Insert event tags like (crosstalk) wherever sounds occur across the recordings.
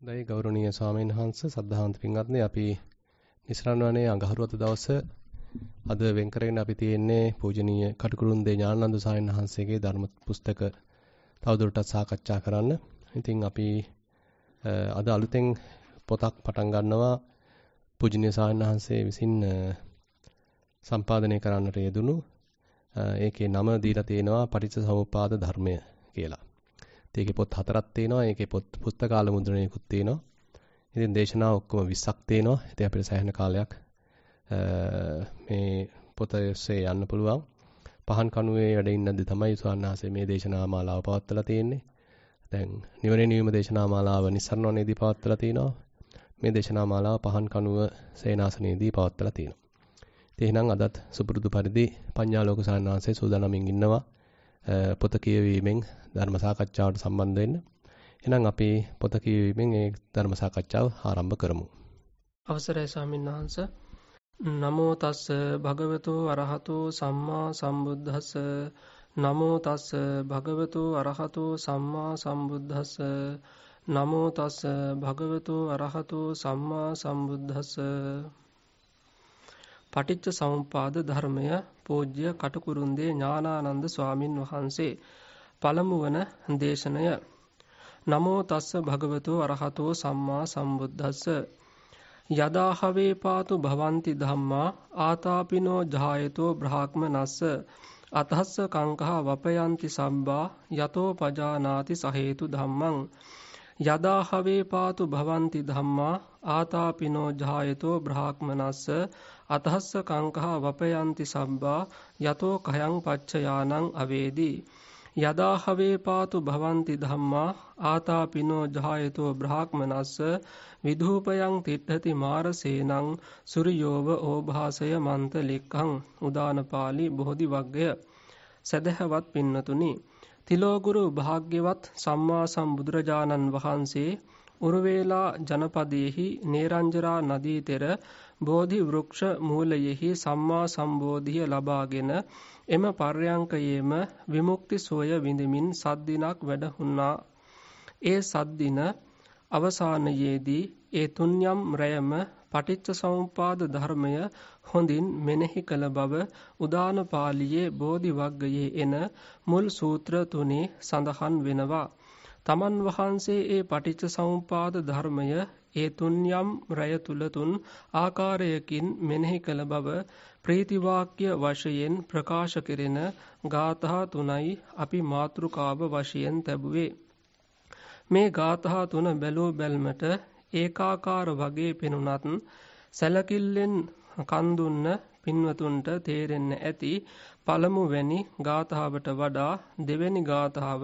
දැයි ගෞරවනීය ස්වාමීන් වහන්ස සද්ධාන්ත පින්වත්නි අපි නිසරණවනේ අඟහරුවත දවස අද වෙන් කරගෙන අපි තියෙන්නේ පූජනීය කටුකුරුන්දේ ඥානানন্দ සාමණේර වහන්සේගේ ධර්ම පුස්තක තවදුරටත් සාකච්ඡා කරන්න. ඉතින් අපි අද අලුතෙන් පොතක් පටන් ගන්නවා පූජනීය සාමණේර වහන්සේ විසින් සම්පාදනය කරන්නට යෙදුණු ඒකේ නම දීලා තියෙනවා පටිච්චසමුපාද ධර්මය කියලා. ඒකේ පොත් හතරක් තියෙනවා. ඒකේ පොත් පුස්තකාල මුද්‍රණයකුත් තියෙනවා. ඉතින් දේශනා ඔක්කොම 20ක් තියෙනවා. ඉතින් අපිට සෑහෙන කාලයක් මේ පොත ඔස්සේ යන්න පුළුවන්. පහන් කණුවේ වැඩ ඉන්නද්දි තමයි සුවන්නාසේ මේ දේශනා මාලාව පවත්වලා තියෙන්නේ. දැන් නිවනේ නියම දේශනා මාලාව නිස්සරණවනේදී පවත්වලා තිනවා. මේ දේශනා මාලාව පහන් කණුව සේනාසනයේදී පවත්වලා තියෙනවා. ඉතින් එහෙනම් අදත් සුපුරුදු පරිදි පඤ්ඤාලෝක සාන්නාංශයේ සූදානම්ින් ඉන්නවා. පොත කියවීමෙන් ධර්ම සාකච්ඡාවට සම්බන්ධ වෙන්න. එහෙනම් අපි පොත කියවීමෙන් ඒ ධර්ම සාකච්ඡාව ආරම්භ කරමු. අවසරයි ස්වාමීන් වහන්ස. නමෝ තස්ස භගවතු අරහතෝ සම්මා සම්බුද්දස්ස නමෝ තස්ස භගවතු අරහතෝ සම්මා සම්බුද්දස්ස නමෝ තස්ස භගවතු අරහතෝ සම්මා සම්බුද්දස්ස පටිච්ච සමුප්පාද ධර්මය පූජ්‍ය කටුකුරුන්දේ ඥානානන්ද ස්වාමින් වහන්සේ පළමු වන දේශනය. නමෝ තස්ස භගවතු අරහතෝ සම්මා සම්බුද්දස්ස. යදාහවේ පාතු භවಂತಿ ධම්මා ආතාපිනෝ ජායතෝ බ්‍රාහ්මනස්ස. අතහස්ස කංකහ වපයන්ති සම්බා යතෝ පජානාති සහේතු ධම්මං. යදාහවේ පාතු භවಂತಿ ධම්මා ආතාපිනෝ ජායතෝ බ්‍රාහ්මනස්ස අතහස්ස කංකහ වපයන්ති සබ්බා යතෝ කයං පච්චයානං අවේදී. යදාහවේ පාතු භවಂತಿ ධම්මා ආතාපිනෝ ජායතෝ බ්‍රාහ්මනස්ස විධූපයං තිට්ඨති මාරසේනං සුරියෝව ඕභාසය මන්තලික්ඛං උදානපාලි බෝධි වග්ගය. සදහවත් පින්නතුනි තිලෝගුරු භාග්‍යවත් සම්මා සම්බුදුරජාණන් වහන්සේ උරුවේලා ජනපදයේහි නේරංජරා නදී තෙර බෝධි වෘක්ෂ මූලයෙහි සම්මා සම්බෝධිය ලබාගෙන එම පර්යංකයේම විමුක්ති සෝය විඳමින් සද්දිනක් වැඩහුණා. ඒ සද්දින අවසානයේදී ඒ තුන්යම් රැයම පටිච්ච සමුපාද ධර්මය හොඳින් මෙනෙහි කළ බව උදාන පාළියේ බෝධි වග්ගයේ එන මුල් සූත්‍ර තුනේ සඳහන් වෙනවා. තමන් වහන්සේ ඒ පටිච්ච සමුපාද ධර්මය ඒ තුන්යම් රය තුල තුන් ආකාරයකින් මෙනෙහි කළ බව ප්‍රීතිවාක්‍ය වශයෙන් ප්‍රකාශ කෙරෙන ගාථා තුනයි අපි මාතෘකාව වශයෙන් තැබුවේ මේ ගාථා තුන බැලූ බැල්මට ඒකාකාර වගේ පෙනුනත් සැලකිල්ලෙන් කන් දුන්න පින්වතුන්ට තේරෙන්න ඇති පළමුවැනි ගාථාවට වඩා දෙවැනි ගාථාව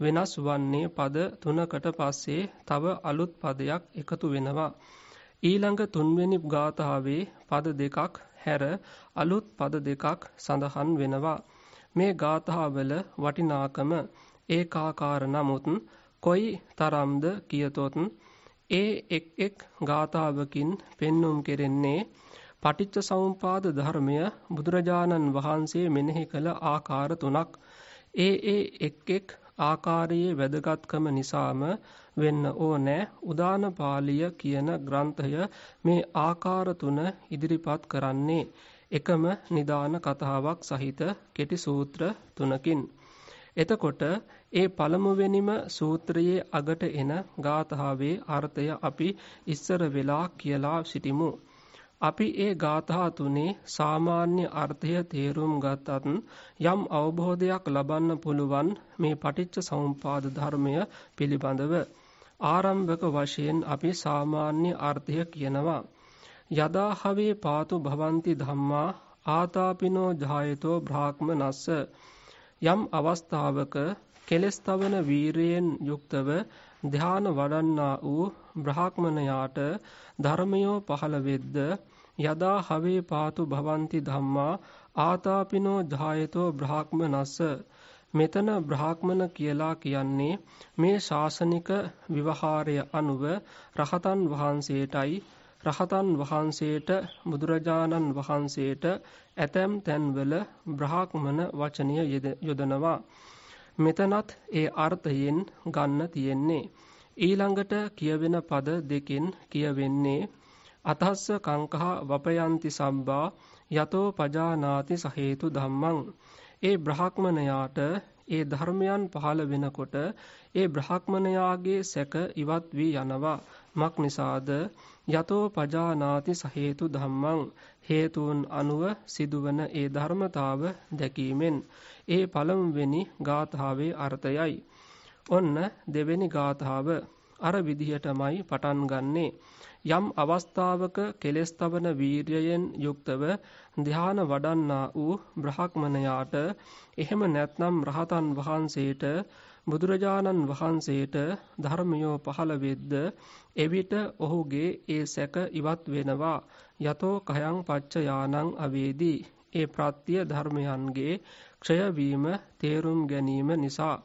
වෙනස් වන්නේ පද තුනකට පස්සේ තව අලුත් පදයක් එකතු වෙනවා. ඊළඟ තුන්වෙනි ගාථාවේ පද දෙකක් හැර අලුත් පද දෙකක් සඳහන් වෙනවා. මේ ගාථාවල වටිනාකම ඒකාකාර නමුත් කොයි තරම්ද කියතොත් ඒ එක් එක් ගාථාවකින් පෙන්눔 කෙරෙන්නේ පටිච්ච සමුපාද ධර්මය බුදුරජාණන් වහන්සේ මෙනෙහි කළ ආකාර තුනක්. ඒ ඒ එක් එක් ආකාරයේ වැදගත්කම නිසාම වෙන්න ඕනෑ උදාන පාළිය කියන ග්‍රන්ථය මේ ආකාර තුන ඉදිරිපත් කරන්නේ. එකම නිදාන කතාවක් සහිත කෙටි සූත්‍ර තුනකින්. එතකොට ඒ පළමුවෙනිම සූත්‍රයේ අගට එන ගාථාවේ අර්ථය අපි ඉස්සර වෙලා කියලා සිටිමු. අපි ඒ ගාථා තුනේ සාමාන්‍ය අර්ථය තේරුම් ගත්තත් යම් අවබෝධයක් ලබන්න පුළුවන් මේ පටිච්ච සමුප්පාද ධර්මය පිළිබඳව. ආරම්භක වශයෙන් අපි සාමාන්‍ය අර්ථය කියනවා. යදාහවේ පාතු භවಂತಿ ධම්මා ආතාපිනෝ ජායතෝ බ්‍රාහ්මනස්ස. යම් අවස්ථාවක කෙලස් තවන වීරයෙන් යුක්තව ධ්‍යාන වඩන්නා වූ බ්‍රාහ්මණයාට ධර්මයෝ පහළ වෙද්ද යදා හවේ පාතු භවಂತಿ ධම්මා ආතාපිනෝ ධායතෝ බ්‍රාහ්මනස්ස. මෙතන බ්‍රාහ්මණ කියලා කියන්නේ මේ ශාසනික විවහාරය අනුව රහතන් වහන්සේටයි රහතන් වහන්සේට බුදුරජාණන් වහන්සේට ඇතැම් තැන්වල බ්‍රාහ්මණ වචනය යොදනවා. මෙතනත් ඒ අර්ථයෙන් ගන්න තියෙන්නේ. ඊළඟට කියවෙන පද දෙකෙන් කියවෙන්නේ අතස්ස කංකහ වපයන්ති සබ්බා යතෝ පජානාති සහේතු ධම්මං. ඒ බ්‍රහ්මණයාට ඒ ධර්මයන් පහළ වෙනකොට ඒ බ්‍රහ්මණයාගේ සැක ඉවත් වී යනවා. මක් නිසාද? යතෝ පජානාති සහේතු ධම්මං. හේතුන් අනුව සිදුවන ඒ ධර්මතාව දැකීමෙන් ඒ පළමුවෙනි ගාථාවේ අර්ථයයි. ඔන්න දෙවෙනි ගාථාව අර විදිහටමයි පටන් ගන්නේ. යම් අවස්ථාවක කෙලෙස් තබන වීර්යයෙන් යුක්තව ධ්‍යාන වඩන්නා වූ බ්‍රහ්මණයාට එහෙම නැත්නම් රහතන් වහන්සේට බුදුරජාණන් වහන්සේට ධර්මයෝ පහළ වෙද්ද එවිට ඔහුගේ ඒ සැක ඉවත් වෙනවා. යතෝ කයං පච්චයානං අවේදී. ඒ ප්‍රත්‍ය ධර්මයන්ගේ ක්ෂය වීම තේරුම් ගැනීම නිසා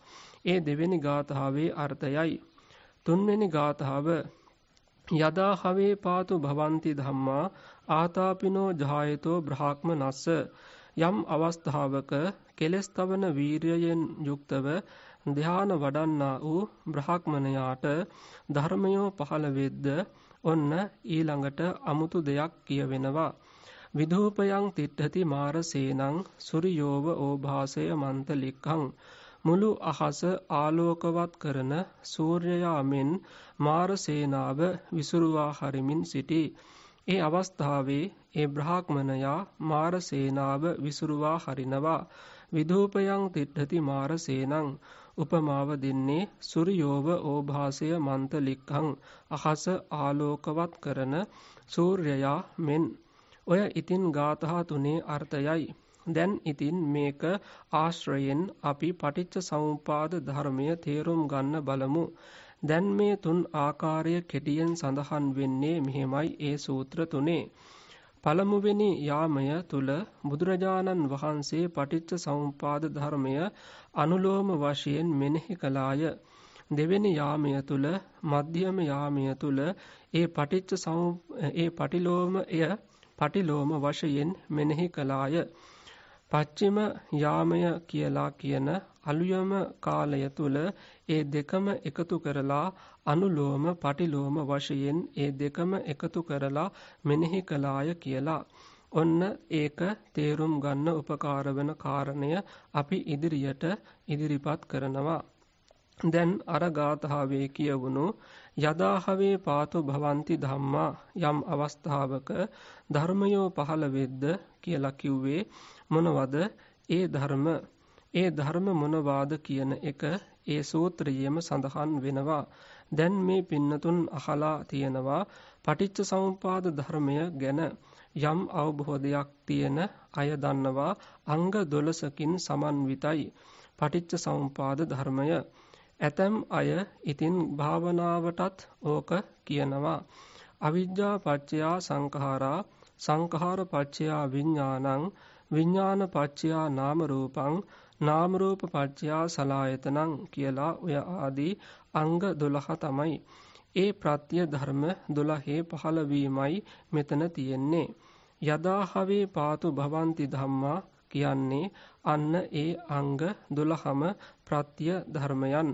ඒ දෙවෙනි ගාථාවේ අර්ථයයි. තුන්වෙනි ගාථාව යදා හවේ පාතු භවಂತಿ ධම්මා ආතාපිනෝ ජායතෝ බ්‍රහ්මනස්ස යම් අවස්ථාවක කෙලස් තවන වීරයෙන් යුක්තව ධ්‍යාන වඩන්නා වූ බ්‍රහ්මණයාට ධර්මයෝ පහළ වෙද්ද ඔන්න ඊළඟට අමුතු දෙයක් කියවෙනවා. විධූපයන් තිට්ඨති මාරසේනං සුරියෝව ඕභාසය මන්තලික්ඛං මුළු අහස ආලෝකවත් කරන සූර්යයා මෙන් මාර සේනාව විසුරුවා හරිමින් සිටී. ඒ අවස්ථාවේ ඒ බ්‍රාහ්මණයා මාර සේනාව විසුරුවා හරිනවා. විධූපයන් තිට්ඨති මාර සේනං උපමාව දෙන්නේ සූර්යෝව ඕභාසය මන්තලික්ඛං අහස ආලෝකවත් කරන සූර්යයා මෙන් ඔය ඉතින් ගාථා තුනේ අර්ථයයි දැන් ඉතින් මේක ආශ්‍රයෙන් අපි පටිච්ච සමුපාද ධර්මය තේරුම් ගන්න බලමු. දැන් මේ තුන් ආකාරය කෙටියෙන් සඳහන් වෙන්නේ මෙහෙමයි ඒ සූත්‍ර තුනේ. පළමුවෙනි යාමය තුල බුදුරජාණන් වහන්සේ පටිච්ච සමුපාද ධර්මය අනුලෝම වශයෙන් මෙනෙහි කළාය. දෙවෙනි යාමය තුල මධ්‍යම යාමය තුල ඒ පටිච්ච ඒ පටිලෝමය පටිලෝම වශයෙන් මෙනෙහි කළාය. පච්චිම යාමය කියලා කියන අලුයම කාලය තුල ඒ දෙකම එකතු කරලා අනුලෝම පටිලෝම වශයෙන් ඒ දෙකම එකතු කරලා මෙනෙහි කළාය කියලා. ඔන්න ඒක තේරුම් ගන්න උපකාර වෙන කාරණය අපි ඉදිරියට ඉදිරිපත් කරනවා. දැන් අර ගාථාවේ කියවුණු යදාහවේ පාතු භවಂತಿ ධම්මා යම් අවස්ථාවක ධර්මයෝ පහළ වෙද්ද? කියලා කිව්වේ මොනවද? ඒ ධර්ම. ඒ ධර්ම මොනවාද? කියන එක ඒ සූත්‍රයේම සඳහන් වෙනවා. දැන් මේ පින්නතුන් අහලා තියෙනවා පටිච්ච සමුපාද ධර්මය ගැන යම් අවබෝධයක් තියෙන අය දන්නවා අංග 12කින් සමන්විතයි පටිච්ච සමුපාද ධර්මය. ඇතම් අය ඉතින් භාවනාවටත් ඕක කියනවා අවිජ්ජා පච්චයා සංඛාරා සංඛාර පච්චයා විඥානං විඥාන පච්චයා නාම රූපං නාම රූප පච්චයා සලායතනං කියලා ඔය ආදී අංග 12 තමයි. ඒ ප්‍රත්‍ය ධර්ම 12 පහළ වීමයි මෙතන තියෙන්නේ. යදාහවේ පාතු භවಂತಿ ධම්මා කියන්නේ අන්න ඒ අංග 12ම ප්‍රත්‍ය ධර්මයන්.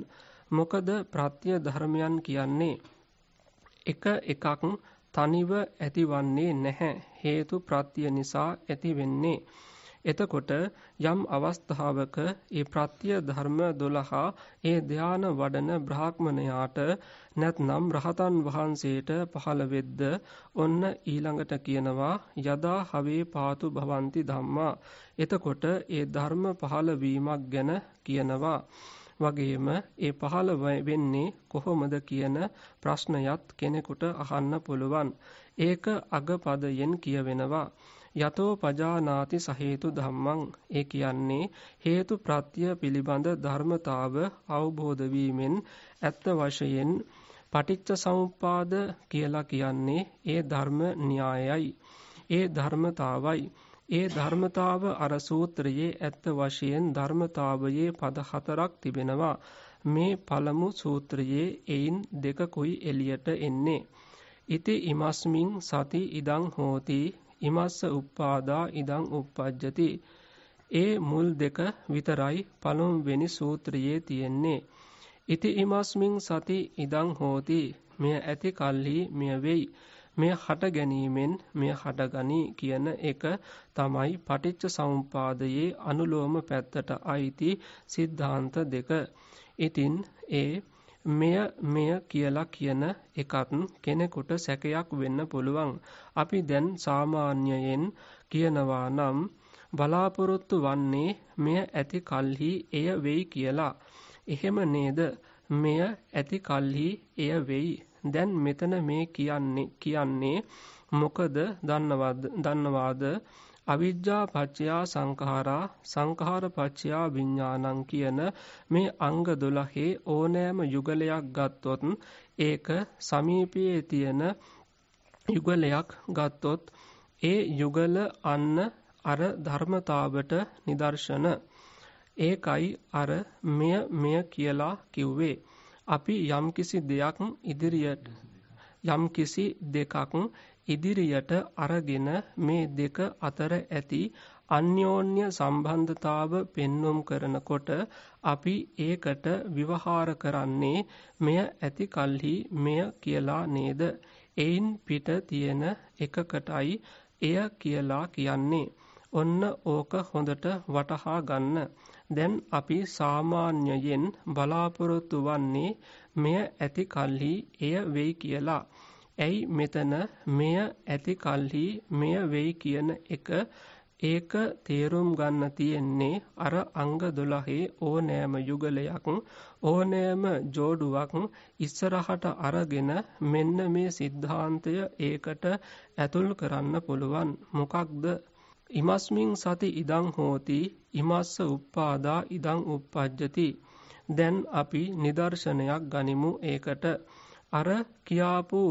මොකද ප්‍රත්‍ය ධර්මයන් කියන්නේ එක එකක් තනිව ඇතිවන්නේ නැහැ හේතු ප්‍රත්‍ය නිසා ඇති වෙන්නේ එතකොට යම් අවස්ථාවක ඒ ප්‍රත්‍ය ධර්ම 12 ඒ ධාන වඩන බ්‍රාහ්මණයාට නැත්නම් රහතන් වහන්සේට පහළ වෙද්ද ඔන්න ඊළඟට කියනවා යදා හවේ පාතු භවಂತಿ ධම්මා එතකොට ඒ ධර්ම පහළ වීමක් ගැන කියනවා වගේම ඒ පහළ වෙන්නේ කොහොමද කියන ප්‍රශ්නයත් කෙනෙකුට අහන්න පුළුවන්. ඒක අගපදයෙන් කියවෙනවා. යතෝ පජානාති සහේතු ධම්මං. ඒ කියන්නේ හේතු ප්‍රත්‍ය පිළිබඳ ධර්මතාව අවබෝධ වීමෙන් ඇත්ත වශයෙන් පටිච්ච සමුප්පාද කියලා කියන්නේ ඒ ධර්ම න්‍යායයි. ඒ ධර්මතාවයි. ඒ ධර්මතාව අර සූත්‍රයේ ඇත්ත වශයෙන් ධර්මතාවයේ පද හතරක් තිබෙනවා. මේ පළමු සූත්‍රයේ එයින් දෙකකුයි එළියට එන්නේ. ඉති ඉමස්මින් සති ඉදං හෝති ඉමස්ස උප්පාදා ඉදං උප්පජ්ජති. ඒ මුල් දෙක විතරයි පළමුවෙනි සූත්‍රයේ තියෙන්නේ. ඉති ඉමස්මින් සති ඉදං හෝති. මෙය ඇති කල්හි මෙය වෙයි. මෙය හට ගැනීමෙන් මෙය හටගනී කියන එක තමයි පටිච්ච සමුපාදයේ අනුලෝම පැත්තට අයිති සිද්ධාන්ත දෙක. ඉතින් ඒ මෙය මෙය කියලා කියන එකත් කෙනෙකුට සැකයක් වෙන්න පුළුවන්. අපි දැන් සාමාන්‍යයෙන් කියනවා නම් බලාපොරොත්තු වන්නේ මෙය ඇති කල්හි එය වෙයි කියලා. එහෙම නේද? මෙය ඇති කල්හි එය වෙයි. දැන් මෙතන මේ කියන්නේ කියන්නේ මොකද දන්නවද දන්නවාද අවිජ්ජා පච්චයා සංඛාරා සංඛාර පච්චයා විඥානං කියන මේ අංග 12 ඕනෑම යුගලයක් ගත්තොත් ඒක සමීපයේ තියෙන යුගලයක් ගත්තොත් ඒ යුගල අන්න අර ධර්මතාවට නිදර්ශන. ඒකයි අර මෙය මෙය කියලා කිව්වේ. අපි යම්කිසි දෙයක් ඉදිරියට යම්කිසි දෙකක් ඉදිරියට අරගෙන මේ දෙක අතර ඇති අන්‍යෝන්‍ය සම්බන්ධතාව පෙන්눔 කරනකොට අපි ඒකට විවහාර කරන්නේ මෙය ඇති කල්හි මෙය කියලා නේද? එයින් පිට තියෙන එකකටයි එය කියලා කියන්නේ. ඔන්න ඕක හොඳට වටහා ගන්න. දැන් අපි සාමාන්‍යයෙන් බලාපොරොත්තු වන්නේ මෙය ඇති කල්හි එය වෙයි කියලා. ඇයි මෙතන මෙය ඇති කල්හි මෙය වෙයි කියන එක ඒක තේරුම් ගන්න තියෙන්නේ අර අංග 12 ඕනෑම යුගලයක් ඕනෑම جوړුවක් ඉස්සරහට අරගෙන මෙන්න මේ સિદ્ધාන්තය ඒකට ඇතුල් කරන්න පුළුවන්. මොකක්ද? ඉමස්මින් සති ඉදං හෝති ඉමස්ස උප්පාදා ඉදං උප්පජ්ජති. දැන් අපි නිදර්ශනයක් ගනිමු ඒකට. අර කියාපු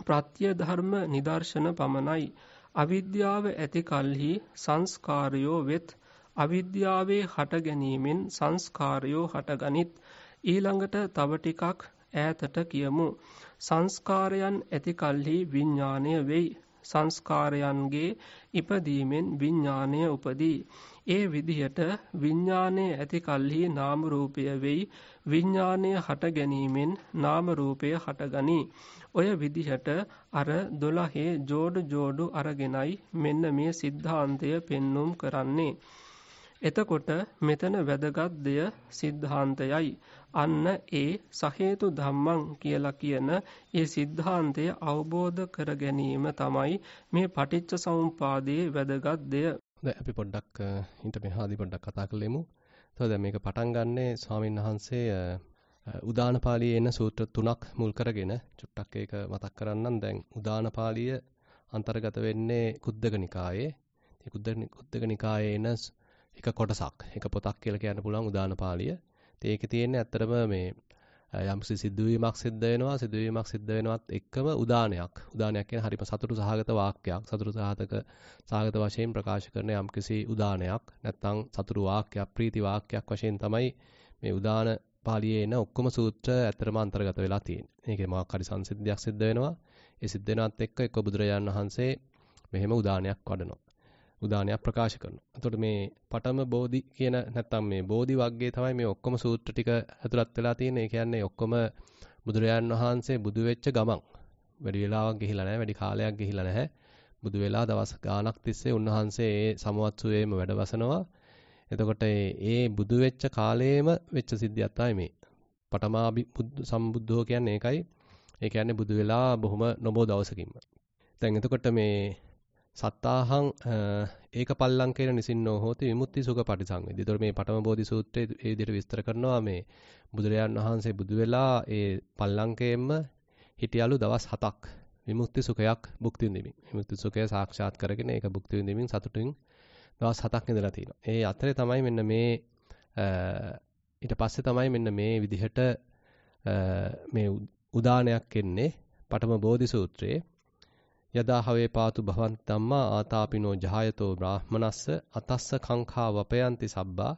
ප්‍රත්‍ය ධර්ම නිදර්ශන පමණයි. අවිද්‍යාව ඇති කලෙහි සංස්කාරයෝ වෙත් අවිද්‍යාවේ හට ගැනීමෙන් සංස්කාරයෝ හටගනිත්. ඊළඟට තව ටිකක් ඈතට කියමු. සංස්කාරයන් ඇති කලෙහි විඥාණය වෙයි. සංස්කාරයන්ගේ ඉපදීමෙන් විඥාණය උපදී. ඒ විදිහට විඥානයේ ඇති කල්හි නාම රූපය වෙයි විඥානය හට ගැනීමෙන් නාම රූපය හටගනී ඔය විදිහට අර 12 ජෝඩු ජෝඩු අරගෙනයි මෙන්න මේ સિદ્ધාන්තය පෙන්눔 කරන්නේ. එතකොට මෙතන වැදගත් දෙය સિદ્ધාන්තයයි. අන්න ඒ සහේතු ධම්මං කියලා කියන ඒ સિદ્ધාන්තය අවබෝධ කර ගැනීම තමයි මේ පටිච්ච සමුපාදයේ වැදගත් දෙය. දැන් අපි පොඩ්ඩක් හිත මෙහාදී පොඩ්ඩක් කතා කරලෙමු. තව දැන් මේක පටන් ගන්නේ ස්වාමීන් වහන්සේ උදාන පාළියේ එන සූත්‍ර තුනක් මුල් කරගෙන චුට්ටක් ඒක මතක් කරන්නම්. දැන් උදාන පාළිය අන්තර්ගත වෙන්නේ කුද්දක නිකායේ. ඉතින් කුද්දක නිකායේ එන එක කොටසක්. එක පොතක් කියලා කියන්න පුළුවන් උදාන පාළිය. ඉතින් ඒකේ තියෙන්නේ ඇත්තටම මේ යම්කිසි සිදුවීමක් සිද්ධ වෙනවා සිදුවීමක් සිද්ධ වෙනවත් එක්කම උදානයක් උදානයක් කියන්නේ හරිම සතුටු සහගත වාක්‍යයක් සතුටු සහගත සහගත වශයෙන් ප්‍රකාශ කරන යම්කිසි උදානයක් නැත්නම් සතුටු වාක්‍යයක් ප්‍රීති වාක්‍යයක් වශයෙන් තමයි මේ උදාන පාළියේ එන ඔක්කොම සූත්‍ර ඇත්තටම අන්තර්ගත වෙලා තියෙන්නේ. මේකේ මොකක් හරි සංසිද්ධියක් සිද්ධ වෙනවා. ඒ සිද්ධ වෙනවත් එක්ක එක්ක බුදුරජාණන් වහන්සේ මෙහෙම උදානයක් වඩනවා. උදානයක් ප්‍රකාශ කරනවා. එතකොට මේ පඨම බෝධි කියන නැත්තම් මේ බෝධි වර්ගයේ තමයි මේ ඔක්කොම සූත්‍ර ටික ඇතුළත් වෙලා තියෙන්නේ. ඒ කියන්නේ ඔක්කොම බුදුරජාන් වහන්සේ බුදු වෙච්ච ගමන් වැඩි වෙලාවක් ගිහිලා නැහැ, වැඩි කාලයක් ගිහිලා නැහැ. බුදු වෙලා දවස් ගාණක් තිස්සේ උන්වහන්සේ ඒ සමවත්සුවේම වැඩවසනවා. එතකොට ඒ බුදු වෙච්ච කාලයේම වෙච්ච සිද්ධියක් තමයි මේ. පඨමාභි සම්බුද්ධෝ කියන්නේ ඒකයි. ඒ කියන්නේ බුදු වෙලා බොහොම නොබෝ දවසකින්ම. දැන් එතකොට මේ සත්තාහං ඒක පල්ලංකේන නිසින්නෝ හෝති විමුක්ති සුඛ පටිසංවේදී. ඒතර මේ පඨම බෝධි සූත්‍රයේ ඒ විදිහට විස්තර කරනවා මේ බුදුරජාන් වහන්සේ බුදු වෙලා ඒ පල්ලංකේෙම හිටියලු දවස් 7ක් විමුක්ති සුඛයක් භුක්ති විඳිමින්. විමුක්ති සුඛය සාක්ෂාත් කරගෙන ඒක භුක්ති විඳිමින් සතුටින් දවස් 7ක් ඉඳලා තිනවා. ඒ අතරේ තමයි මෙන්න මේ ඊට පස්සේ තමයි මෙන්න මේ විදිහට මේ උදානයක් එන්නේ පඨම බෝධි සූත්‍රයේ යදා හවේ පාතු භවන්ත ධම්මා ආතාපිනෝ ජහයතෝ බ්‍රාහමනස්ස අතස්ස කංඛා වපයන්ති සබ්බා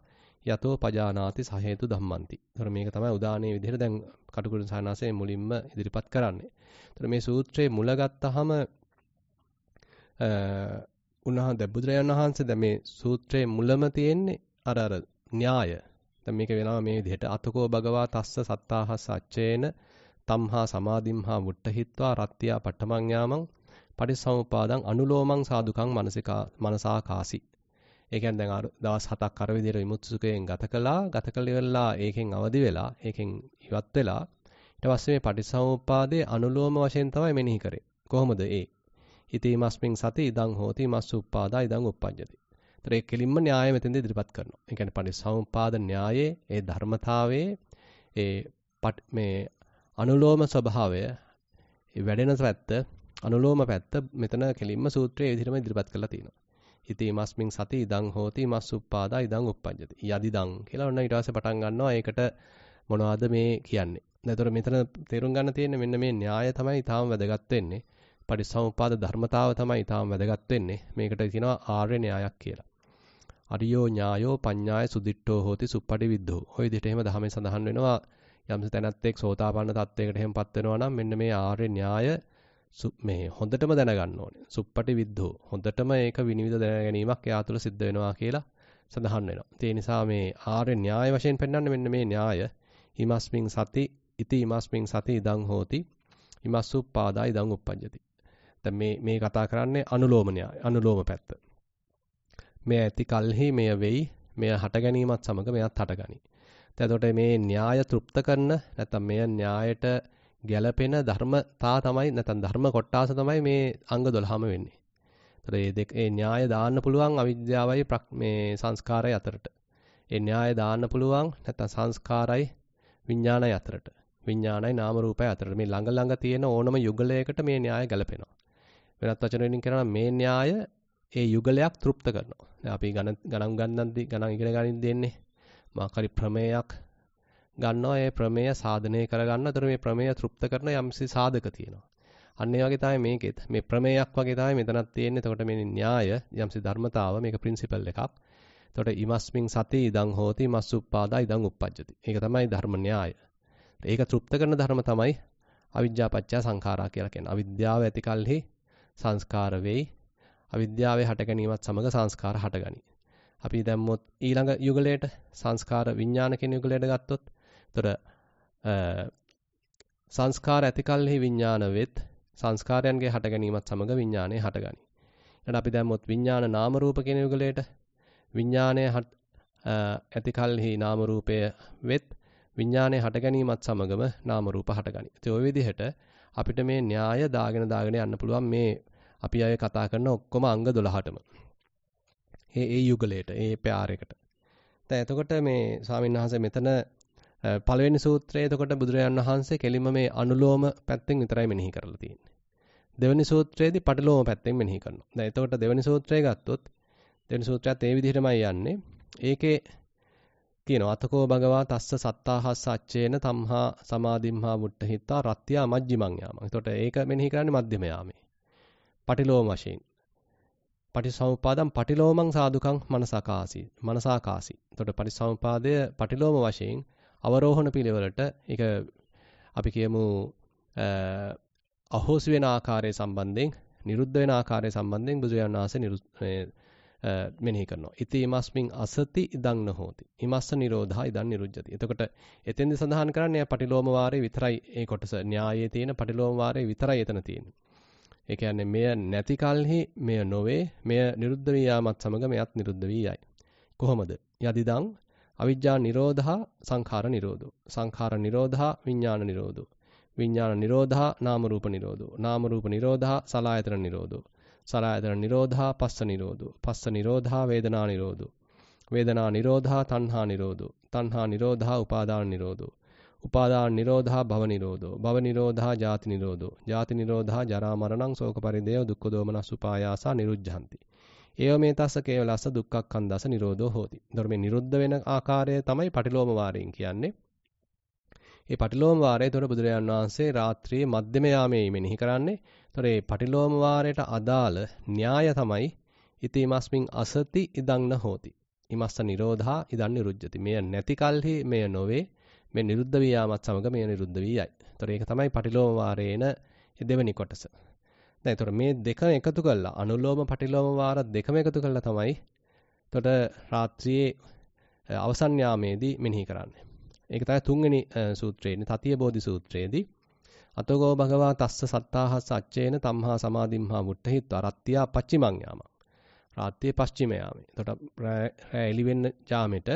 යතෝ පජානාති සහේතු ධම්මන්ති. ඒතර මේක තමයි උදානයේ විදිහට දැන් කටුකුරු සානාසයේ මුලින්ම ඉදිරිපත් කරන්නේ. ඒතර මේ සූත්‍රයේ මුල ගත්තාම අ උන්වහන්සේ බුදුරජාණන් වහන්සේ දැන් මේ සූත්‍රයේ මුලම තියෙන්නේ අර අර න්‍යාය. දැන් මේක වෙනවා මේ විදිහට අතකෝ භගවා තස්ස සත්තාහ සච්චේන තම්හා සමාධිම්හා මුට්ටහිත්වා රත්ත්‍යා පට්ඨමං යාමං පටිසමුපාදං අනුලෝමං සාදුකං මනසිකා මනසා කාසි. ඒ කියන්නේ දැන් දවස් 7ක් අර විදිහට විමුක්තිසුඛයෙන් ගත කළා. ගත කළා ඒකෙන් අවදි වෙලා, ඒකෙන් ඉවත් වෙලා ඊට පස්සේ මේ පටිසමුපාදයේ අනුලෝම වශයෙන් තමයි මෙනෙහි කරේ. කොහොමද ඒ? ඉතීමස්මින් සති ඉදං හෝති මස්ස උප්පාදා ඉදං උප්පජ්ජති. ඒතර ඒ කෙලින්ම න්‍යාය මෙතෙන්ද ඉදිරිපත් කරනවා. ඒ කියන්නේ පටිසමුපාද න්‍යායේ ඒ ධර්මතාවයේ ඒ මේ අනුලෝම ස්වභාවය ඒ වැඩෙන පැත්ත අනුලෝම පැත්ත මෙතන කෙලින්ම සූත්‍රයේ විදිහටම ඉදිරිපත් කරලා තියෙනවා. ඉතීමස්මින් සති ඉදං හෝති මස්ස උප්පාදා ඉදං උප්පජ්ජති. යදිදං කියලා ඔන්න ඊට පස්සේ පටන් ගන්නවා. ඒකට මොනවද මේ කියන්නේ? එතකොට මෙතන තේරුම් ගන්න තියෙන්නේ මෙන්න මේ න්‍යාය තමයි ඊටාම වැදගත් වෙන්නේ. පටිසමුපාද ධර්මතාව තමයි ඊටාම වැදගත් වෙන්නේ. මේකට කියනවා ආර්ය න්‍යායක් කියලා. අරියෝ ඥායෝ පඤ්ඤාය සුදිට්ඨෝ හෝති සුප්පටි විද්ධෝ. ඔය විදිහට එහෙම ධර්මයෙන් සඳහන් වෙනවා යම්ස තැනැත්තෙක් සෝතාපන්න තත්වයකට එහෙමපත් වෙනවා නම් මෙන්න මේ ආර්ය න්‍යාය මේ හොඳටම දැනගන්න ඕනේ. සුප්පටි විද්ධෝ. හොඳටම ඒක විනිවිද දැන ගැනීමක් එයා තුළ සිද්ධ වෙනවා කියලා සඳහන් වෙනවා. ඒ නිසා මේ ආර්ය න්‍යාය වශයෙන් පෙන්වන්නේ මෙන්න මේ න්‍යාය. හිමස්මින් සති ඉති ඉමස්මින් සති ඉදං හෝති ඉමස්සුප්පාදා ඉදං uppajjati දැන් මේ මේ කතා කරන්නේ අනුලෝම න්‍යාය අනුලෝම පැත්ත මේ ඇති කල්හි මෙය වෙයි මෙය හට ගැනීමත් සමග මෙයත් හටගනි දැන් එතකොට මේ න්‍යාය තෘප්ත කරන නැත්නම් මෙය න්‍යායට ගැළපෙන ධර්මතා තමයි නැත්නම් ධර්ම කොටාස තමයි මේ අංග 12ම වෙන්නේ. ඒතර මේ දෙක ඒ න්‍යාය දාන්න පුළුවන් අවිද්‍යාවයි මේ සංස්කාරය අතරට. ඒ න්‍යාය දාන්න පුළුවන් නැත්නම් සංස්කාරයි විඥානයි අතරට. විඥානයි නාම රූපයි අතර මේ ළඟ ළඟ තියෙන ඕනම යුගලයකට මේ න්‍යාය ගැලපෙනවා. වෙනත් වචන වලින් කියනවා මේ න්‍යාය ඒ යුගලයක් තෘප්ත කරනවා. දැන් අපි ගණන් ගණන් ගන්නන්දි ගණන් ඉගෙන ගනින් දෙන්නේ මාකරි ප්‍රමේයක් ගන්නවා ඒ ප්‍රමේය සාධනය කරගන්න. අතර මේ ප්‍රමේය තෘප්ත කරන යම්සි සාධක තියෙනවා. අන්න ඒ වගේ තමයි මේකෙත්. මේ ප්‍රමේයක් වගේ තමයි මෙතනත් තියෙන්නේ. එතකොට මේ න්‍යාය යම්සි ධර්මතාව මේක ප්‍රින්සිපල් එකක්. එතකොට ඉමස්මින් සති ඉදං හෝති මස්සුප්පාදා ඉදං uppajjati. ඒක තමයි ධර්ම න්‍යාය. ඒක තෘප්ත කරන ධර්ම තමයි අවිජ්ජා පත්‍ය සංඛාරා කියලා කියන්නේ. අවිද්‍යාව ඇති කලෙහි සංස්කාර වෙයි. අවිද්‍යාවේ හට ගැනීමත් සමග සංස්කාර හටගනි. අපි දැම්මොත් ඊළඟ යුගලයට සංස්කාර විඥාන කියන යුගලයට ගත්තොත් එතකොට සංස්කාර ඇති කලෙහි විඥාන වෙත් සංස්කාරයන්ගේ හට ගැනීමත් සමග විඥානය හටගනි. ඊට අපි දැම්මොත් විඥාන නාම රූප කියන යුගලයට විඥානය ඇති කලෙහි නාම රූපය වෙත් විඥානයේ හට ගැනීමත් සමගම නාම රූප හටගනි. ඉතින් ওই විදිහට අපිට මේ න්‍යාය දාගෙන දාගෙන යන්න පුළුවන් මේ අපි අය කතා කරන ඔක්කොම අංග 12ටම. ඒ ඒ යුගලයට, ඒ පෙආරයකට. දැන් එතකොට මේ ස්වාමීන් මෙතන පළවෙනි සූත්‍රයේ එතකොට බුදුරජාන් වහන්සේ කෙලින්ම මේ අනුලෝම පැත්තෙන් විතරයි මෙනෙහි කරලා තියෙන්නේ. දෙවෙනි සූත්‍රයේදී පටිලෝම පැත්තෙන් මෙනෙහි කරනවා. දැන් එතකොට දෙවෙනි සූත්‍රය ගත්තොත් දෙවෙනි සූත්‍රයත් ඒ විදිහටමයි යන්නේ. ඒකේ කියනවා අතකෝ භගවා තස්ස සත්තාහස් අච්චේන තම්හා සමාධිම්හා මුට්ටහිතා රත්ත්‍යා මජ්ජිමං යාමං. එතකොට ඒක මෙනෙහි කරන්නේ මධ්‍යම යාමේ. පටිලෝම වශයෙන්. පටිසමුපාදම් පටිලෝමං සාදුකං මනසකාසි. මනසාකාසි. එතකොට පටිසමුපාදය පටිලෝම වශයෙන් අවරෝහණ පිළිවෙලට ඒක අපි කියමු අහෝසි වෙන ආකාරය සම්බන්ධයෙන් නිරුද්ධ වෙන ආකාරය සම්බන්ධයෙන් බුදුරජාණන් වහන්සේ මෙනෙහි කරනවා. ඉති ඉමස්මින් අසති ඉදං නොහෝති. ඉමස්ස නිරෝධා ඉදං නිරුද්ධති. එතකොට එතෙන්ද සඳහන් කරන්නේ පටිලෝම වාරේ විතරයි ඒ කොටස. න්‍යායයේ තියෙන පටිලෝම වාරේ විතරයි එතන තියෙන්නේ. ඒ කියන්නේ මෙය නැති කලෙහි මෙය නොවේ. මෙය නිරුද්ධ වී යාමත් සමග මෙයත් නිරුද්ධ වී යයි. කොහොමද? යදිදං අවිජ්ජා නිරෝධා සංඛාර නිරෝධෝ. සංඛාර නිරෝධා විඥාන නිරෝධෝ. විඥාන නිරෝධා නාම රූප නිරෝධෝ. නාම රූප නිරෝධා සලායතන නිරෝධෝ. සලආයතන නිරෝධා පස්ස නිරෝධෝ. පස්ස නිරෝධා වේදනා නිරෝධෝ. වේදනා නිරෝධා තණ්හා නිරෝධෝ. තණ්හා නිරෝධා උපාදාන නිරෝධෝ. උපාදාන නිරෝධා භව නිරෝධෝ. භව නිරෝධා ජාති නිරෝධෝ. ජාති නිරෝධා ජරා මරණං ශෝක පරිදේව දුක්ඛ දෝමනස් උපායාසා නිරුද්ධಂತಿ ඒව මේ තස්ස කේවලස්ස දුක්ඛක්ඛන්දස නිරෝධෝ හෝති. ධර්මයේ නිරුද්ධ වෙන ආකාරය තමයි පටිලෝම වාරයෙන් කියන්නේ. ඒ පටිලෝම වාරයේ තොර බුදුරජාන් වහන්සේ රාත්‍රියේ මධ්‍යම යාමේ මෙනෙහි කරන්නේ. ඒතර මේ පටිලෝම වාරයට අදාළ න්‍යාය තමයි ඉතිමස්මින් අසති ඉදං නහෝති. ඉමස්ස නිරෝධා ඉදං නිරුද්ධති. මෙය නැති කල්හි මෙය නොවේ. මේ නිරුද්ධ වී යාමත් සමග මෙය නිරුද්ධ වී යයි. ඒතර ඒක තමයි පටිලෝම වාරේන දෙවෙනි කොටස. දැන් ඒතර මේ දෙකම එකතු කළා අනුලෝම පටිලෝම වාර දෙකම එකතු කළා තමයි එතකොට රාත්‍රියේ අවසන් යාමේදී මෙනෙහි කරන්නේ. ඒක තමයි තුන්වෙනි සූත්‍රයේදී තතිය බෝධි සූත්‍රයේදී අතෝගෝ භගවා තස්ස සත්තාහස් අච්චේන තම්හා සමාධිම්හා මුට්ඨහිත්වා රත්ත්‍යා පච්චිමං යාම. රාත්‍රියේ පශ්චිම යාමේ. එතකොට රෑ එළි වෙන්න යාමෙට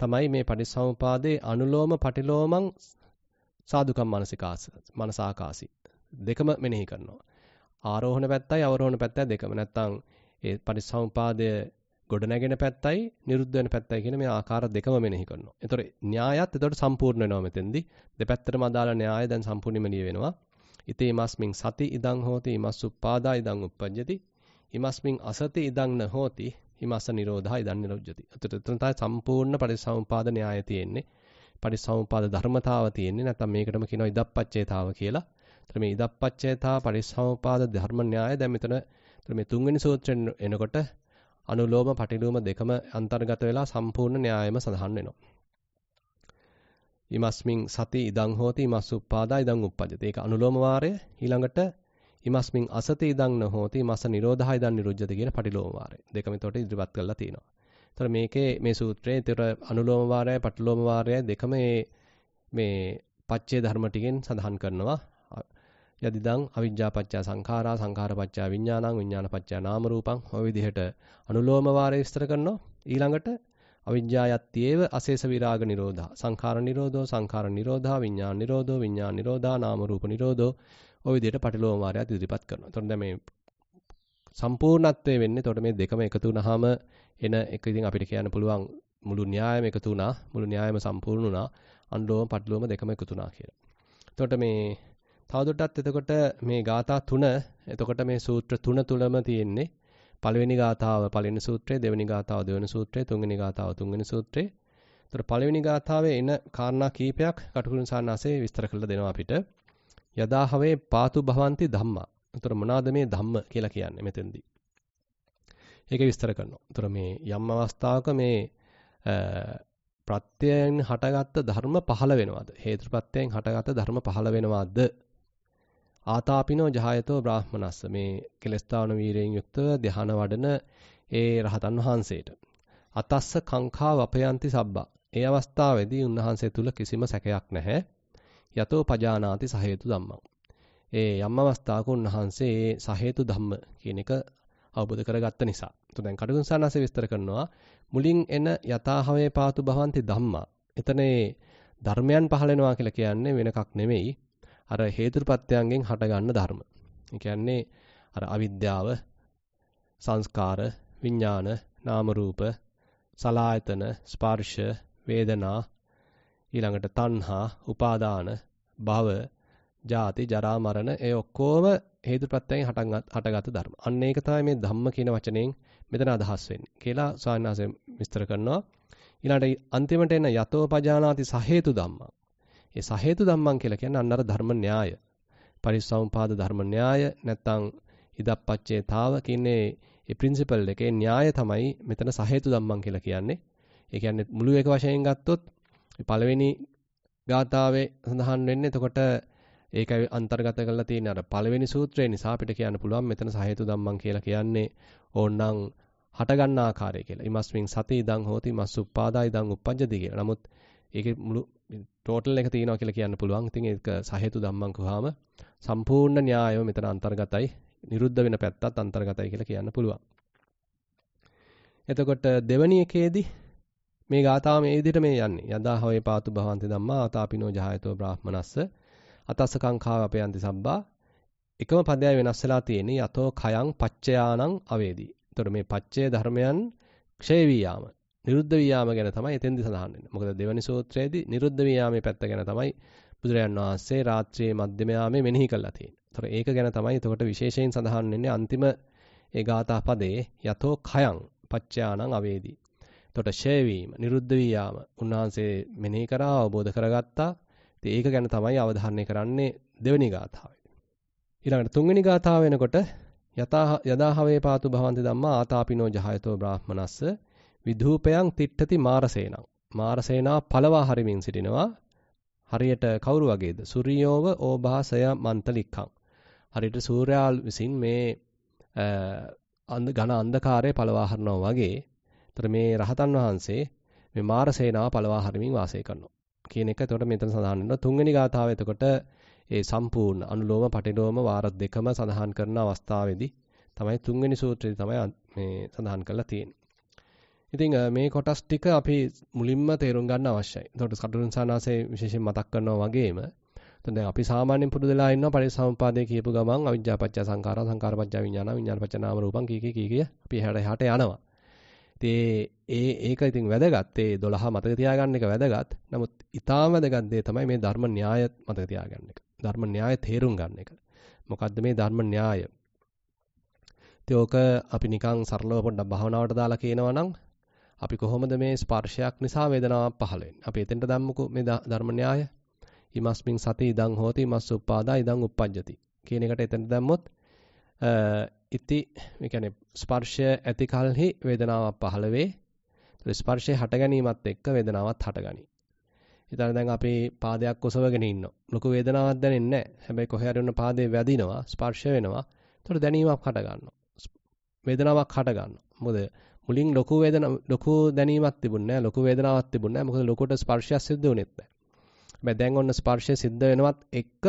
තමයි මේ පටිසමුපාදේ අනුලෝම පටිලෝමං සාදුකම් මානසිකාස මනසාකාසි දෙකම මෙනෙහි කරනවා. ආරෝහණ පැත්තයි අවරෝහණ පැත්තයි දෙකම. නැත්තම් ඒ පටිසමුපාදය ගොඩ නැගෙන පැත්තයි නිරුද්ධ වෙන පැත්තයි කියන මේ ආකාර දෙකම මෙනෙහි කරනවා. ඒතර න්‍යායත් එතකොට සම්පූර්ණ වෙනවා මෙතෙන්දී. දෙපැත්තටම අදාළ න්‍යාය දැන් සම්පූර්ණයෙන්ම ලිය වෙනවා. ඉතේ මස්මින් සති ඉදං හෝති ඉමස් උප්පාදා ඉදං උප්පජ්ජති. ඉමස්මින් අසති ඉදං න හෝති ඉමස්ස නිරෝධා ඉදං නිරෝධ්‍යති. එතකොට එතන තමයි සම්පූර්ණ පරිසම්පාද න්‍යාය තියෙන්නේ. පරිසම්පාද ධර්මතාව තියෙන්නේ. නැත්නම් මේකටම කියනවා ඉදප්පච්චේතාව කියලා. එතන මේ ඉදප්පච්චේතා පරිසම්පාද ධර්ම න්‍යාය දැන් මෙතන මේ තුන්වෙනි සූත්‍රයෙන් එනකොට අනුලෝම පටිලෝම දෙකම අන්තර්ගත වෙලා සම්පූර්ණ න්‍යායම සඳහන් වෙනවා. ඉමස්මින් සති ඉදං හෝති ඉමස් උප්පාදා ඉදං උප්පජ්ජති. ඒක අනුලෝම වාරය. ඊළඟට ඉමස්මින් අසති ඉදං නොහෝති මස නිරෝධා ඉදං නිරුද්ධති කියන පටිලෝම වාරය. දෙකම එතකොට ඉදිරිපත් කරලා තියෙනවා. ඒතර මේකේ මේ සූත්‍රයේ ඒතර අනුලෝම වාරයයි පටිලෝම වාරයයි දෙකම මේ පච්චේ ධර්ම ටිකෙන් සඳහන් කරනවා. යදිදං අවිජ්ජාපච්චය සංඛාරා සංඛාරපච්චය විඥානං විඥානපච්චය නාම රූපං ඔය විදිහට අනුලෝම වාරය විස්තර කරනවා. ඊළඟට අවිජ්ජායත්තේව අශේෂ විරාග නිරෝධා. සංඛාර නිරෝධෝ සංඛාර නිරෝධා විඥාන නිරෝධෝ විඥාන නිරෝධා නාම රූප නිරෝධෝ. ඔය විදිහට පටිලෝම වාරයත් ඉදිරිපත් කරනවා. එතකොට දැන් මේ සම්පූර්ණත්වයේ වෙන්නේ එතකොට මේ දෙකම එකතු වුනහම එන එක ඉතින් අපිට කියන්න පුළුවන් මුළු න්‍යායම එකතු වුණා. මුළු න්‍යායම සම්පූර්ණ වුණා. අනුලෝම පටිලෝම දෙකම එකතු වුණා කියලා. එතකොට මේ තවදුරටත් එතකොට මේ ગાථා තුන එතකොට මේ සූත්‍ර තුන තුලම තියෙන්නේ පළවෙනි ගාථාව පළවෙනි සූත්‍රය දෙවෙනි ගාථාව දෙවෙනි සූත්‍රය තුන්වෙනි ගාථාව තුන්වෙනි සූත්‍රය. ඒතර පළවෙනි ගාථාවේ එන කාරණා කීපයක් කටුකුරුන් සාන්නාසේ විස්තර කරලා දෙනවා අපිට. යදාහවේ පාතු භවಂತಿ ධම්මා. ඒතර මොනවාද මේ ධම්ම කියලා කියන්නේ මෙතෙන්දී. ඒක විස්තර කරනවා. ඒතර මේ යම් අවස්ථාවක මේ ප්‍රත්‍යයෙන් හටගත්ත ධර්ම පහළ වෙනවද? හේතුප්‍රත්‍යයෙන් හටගත්ත ධර්ම පහළ වෙනවද? ආතාපිනෝ ජහයතෝ බ්‍රාහ්මනස්ස මේ කෙලස්තාවන වීරයෙන් යුක්තව ධ්‍යාන වඩන ඒ රහතන් වහන්සේට අතස්ස කංකා වපයන්ති සබ්බා ඒ අවස්ථාවේදී උන්වහන්සේ තුල කිසිම සැකයක් නැහැ යතෝ පජානාති සහේතු ධම්මං ඒ යම් අවස්ථාවක උන්වහන්සේ ඒ සහේතු ධම්ම කියන එක අවබෝධ කරගත්ත නිසා. તો දැන් කටුකුංසානාසේ විස්තර කරනවා මුලින් එන යථාහවේ පාතු භවಂತಿ ධම්මා. එතන ධර්මයන් පහළ වෙනවා කියලා කියන්නේ වෙන එකක් නෙමෙයි. අර හේතුප්‍රත්‍යයන්ගෙන් හටගන්න ධර්ම. ඒ කියන්නේ අර අවිද්‍යාව, සංස්කාර, විඥාන, නාම රූප, සලායතන, ස්පර්ශ, වේදනා, ඊළඟට තණ්හා, උපාදාන, භව, ජාති, ජරා, මරණ ඒ ඔක්කොම හේතුප්‍රත්‍යයෙන් හටගත් ධර්ම. අන්න ඒක තමයි මේ ධම්ම කියන වචනයෙන් මෙතන අදහස් වෙන්නේ කියලා ස්වාමීන් විස්තර කරනවා. ඊළඟට අන්තිමට එන යතෝ පජානාති සහේතු ධම්මා. ඒ සහේතු ධම්මං කියලා කියන්නේ අන්න අර ධර්ම න්‍යාය. පරිසම්පාද ධර්ම න්‍යාය නැත්නම් ඉදප්පච්චේතාව කියන්නේ ඒ ප්‍රින්සිපල් එකේ න්‍යාය තමයි මෙතන සහේතු ධම්මං කියලා කියන්නේ. ඒ කියන්නේ මුළු එක වශයෙන් ගත්තොත් පළවෙනි ගාථාවේ සඳහන් වෙන්නේ එතකොට ඒකයි අන්තර්ගත කරලා තියෙන අර පළවෙනි සූත්‍රය නිසා අපිට කියන්න පුළුවන් මෙතන සහේතු ධම්මං කියලා කියන්නේ ඕනනම් හට ගන්න ආකාරය කියලා. ඉමස්මින් සති ඉදං හෝති මස් උප්පාදා ඉදං උප්පජ්ජති කියලා. නමුත් ඒකේ මුළු ටෝටල් එක තියෙනවා කියලා කියන්න පුළුවන්. ඉතින් ඒක සහේතු ධම්මං කවහම සම්පූර්ණ න්‍යායව මෙතන අන්තර්ගතයි. නිරුද්ධ වෙන පැත්තත් අන්තර්ගතයි කියලා කියන්න පුළුවන්. එතකොට දෙවැනි එකේදී මේ ගාථාව මේ විදිහට මේ යන්නේ. යදා හවේ පාතු භවන්ති ධම්මා ආතාපිනෝ ජහයතෝ බ්‍රාහ්මනස්ස අතස්ස කංඛාව අපයන්ති සබ්බා එකම පදයයි වෙනස් වෙලා තියෙන්නේ යතෝ khයං පච්චයානං අවේදී. එතකොට මේ පච්චය ධර්මයන් ක්ෂය වී යාම නිරුද්ධ වියාම ගැන තමයි එතෙන්දි සඳහන් වෙන්නේ. මොකද දෙවනි සූත්‍රයේදී නිරුද්ධ වියාමේ පැත්ත ගැන තමයි බුදුරජාන් වහන්සේ රාත්‍රියේ මධ්‍යම යාමේ මෙනෙහි කළා තියෙන්නේ. ඒතර ඒක ගැන තමයි එතකොට විශේෂයෙන් සඳහන් වෙන්නේ අන්තිම ඒ ගාථා පදයේ යතෝ khයං පච්චානං අවේදී. එතකොට ෂේ වීම, නිරුද්ධ වියාම උන්වහන්සේ මෙනෙහි කරා අවබෝධ කරගත්තා. ඉතින් ඒක ගැන තමයි අවධාරණය කරන්නේ දෙවෙනි ගාථාවේ. ඊළඟට තුන්වෙනි ගාථාව වෙනකොට යතා යදාහවේ පාතු භවන්ති ධම්මා ආතාපිනෝ ජහයතෝ බ්‍රාහ්මනස්ස විධූපයන් තිට්ඨති මාරසේනං. මාරසේනා පළවා හරිමින් සිටිනවා. හරියට කවුරු වගේද? සුරියෝව ඕභාසය මන්තලික්ඛං. හරියට සූර්යාල් විසින් මේ ඝන අන්ධකාරය පළවා හරනවා වගේ. ඒතර මේ රහතන් වහන්සේ මේ මාර සේනාව පළවා හරිමින් වාසය කරනවා කියන එක එතකොට මෙතන සඳහන් වෙනවා තුන්වෙනි ගාථාව එතකොට ඒ සම්පූර්ණ අනුලෝම පටිලෝම වාර දෙකම සඳහන් කරන අවස්ථාවේදී තමයි තුන්වෙනි සූත්‍රයේ තමයි මේ සඳහන් කරලා තියෙන්නේ. ඉතින් මේ කොටස් ටික අපි මුලින්ම තේරුම් ගන්න අවශ්‍යයි. එතකොට කටුරුන් සානාසේ විශේෂයෙන් මතක් කරනවා වගේම එතකොට දැන් අපි සාමාන්‍යයෙන් පුරුදුලා ඉන්නවා පරිසම්පාදයේ කියපු ගමන් අවිජ්ජාපච්චය සංඛාරා සංඛාරපච්චය විඥාන විඥානපච්චය නාම රූපං කී කී කී කී අපි එහාට එහාට යනවා. ඉතින් ඒ ඒක ඉතින් වැදගත්. ඒ 12 මතක තියාගන්න එක වැදගත්. නමුත් ඊටාම වැදගත් දේ තමයි මේ ධර්ම න්‍යාය මතක තියාගන්න එක. ධර්ම න්‍යාය තේරුම් ගන්න එක. මොකද්ද මේ ධර්ම න්‍යාය? ඉතින් ඕක අපි නිකන් සරලව පොඩ්ඩක් භාවනාවට දාලා කියනවා නම් අපි කොහොමද මේ ස්පර්ශයක් නිසා වේදනාවක් පහළ වෙන්නේ? අපි එතෙන්ට දැම්මුකෝ මේ ධර්ම න්‍යාය. ඉමස්මින් සති ඉදං හෝති ඉමස්ස උපාදා ඉදං uppajjati කියන එකට එතෙන්ට දැම්මොත් ඉති ඒ කියන්නේ ස්පර්ශය ඇති කලෙහි වේදනාවක් පහළ වේ. ස්පර්ශය හට ගැනීමත් එක්ක වේදනාවක් හටගනී. ඊතන දැන් අපි පාදයක් ඔසවගෙන ඉන්නවා. ලොකු වේදනාවක් දැනෙන්නේ නැහැ. හැබැයි කොහේ හරි ඔන්න පාදේ වැදිනවා, ස්පර්ශ වෙනවා. ඒතකොට දැනීමක් හට ගන්නවා. වේදනාවක් හට ගන්නවා. මොකද මුලින් ලොකු වේදන ලොකු දැනීමක් තිබුණේ නැහැ. ලොකු වේදනාවක් තිබුණේ නැහැ. මොකද ලොකුට ස්පර්ශයක් සිද්ධ වුණෙත් නැහැ. හැබැයි දැන් ඔන්න ස්පර්ශය සිද්ධ වෙනවත් එක්ක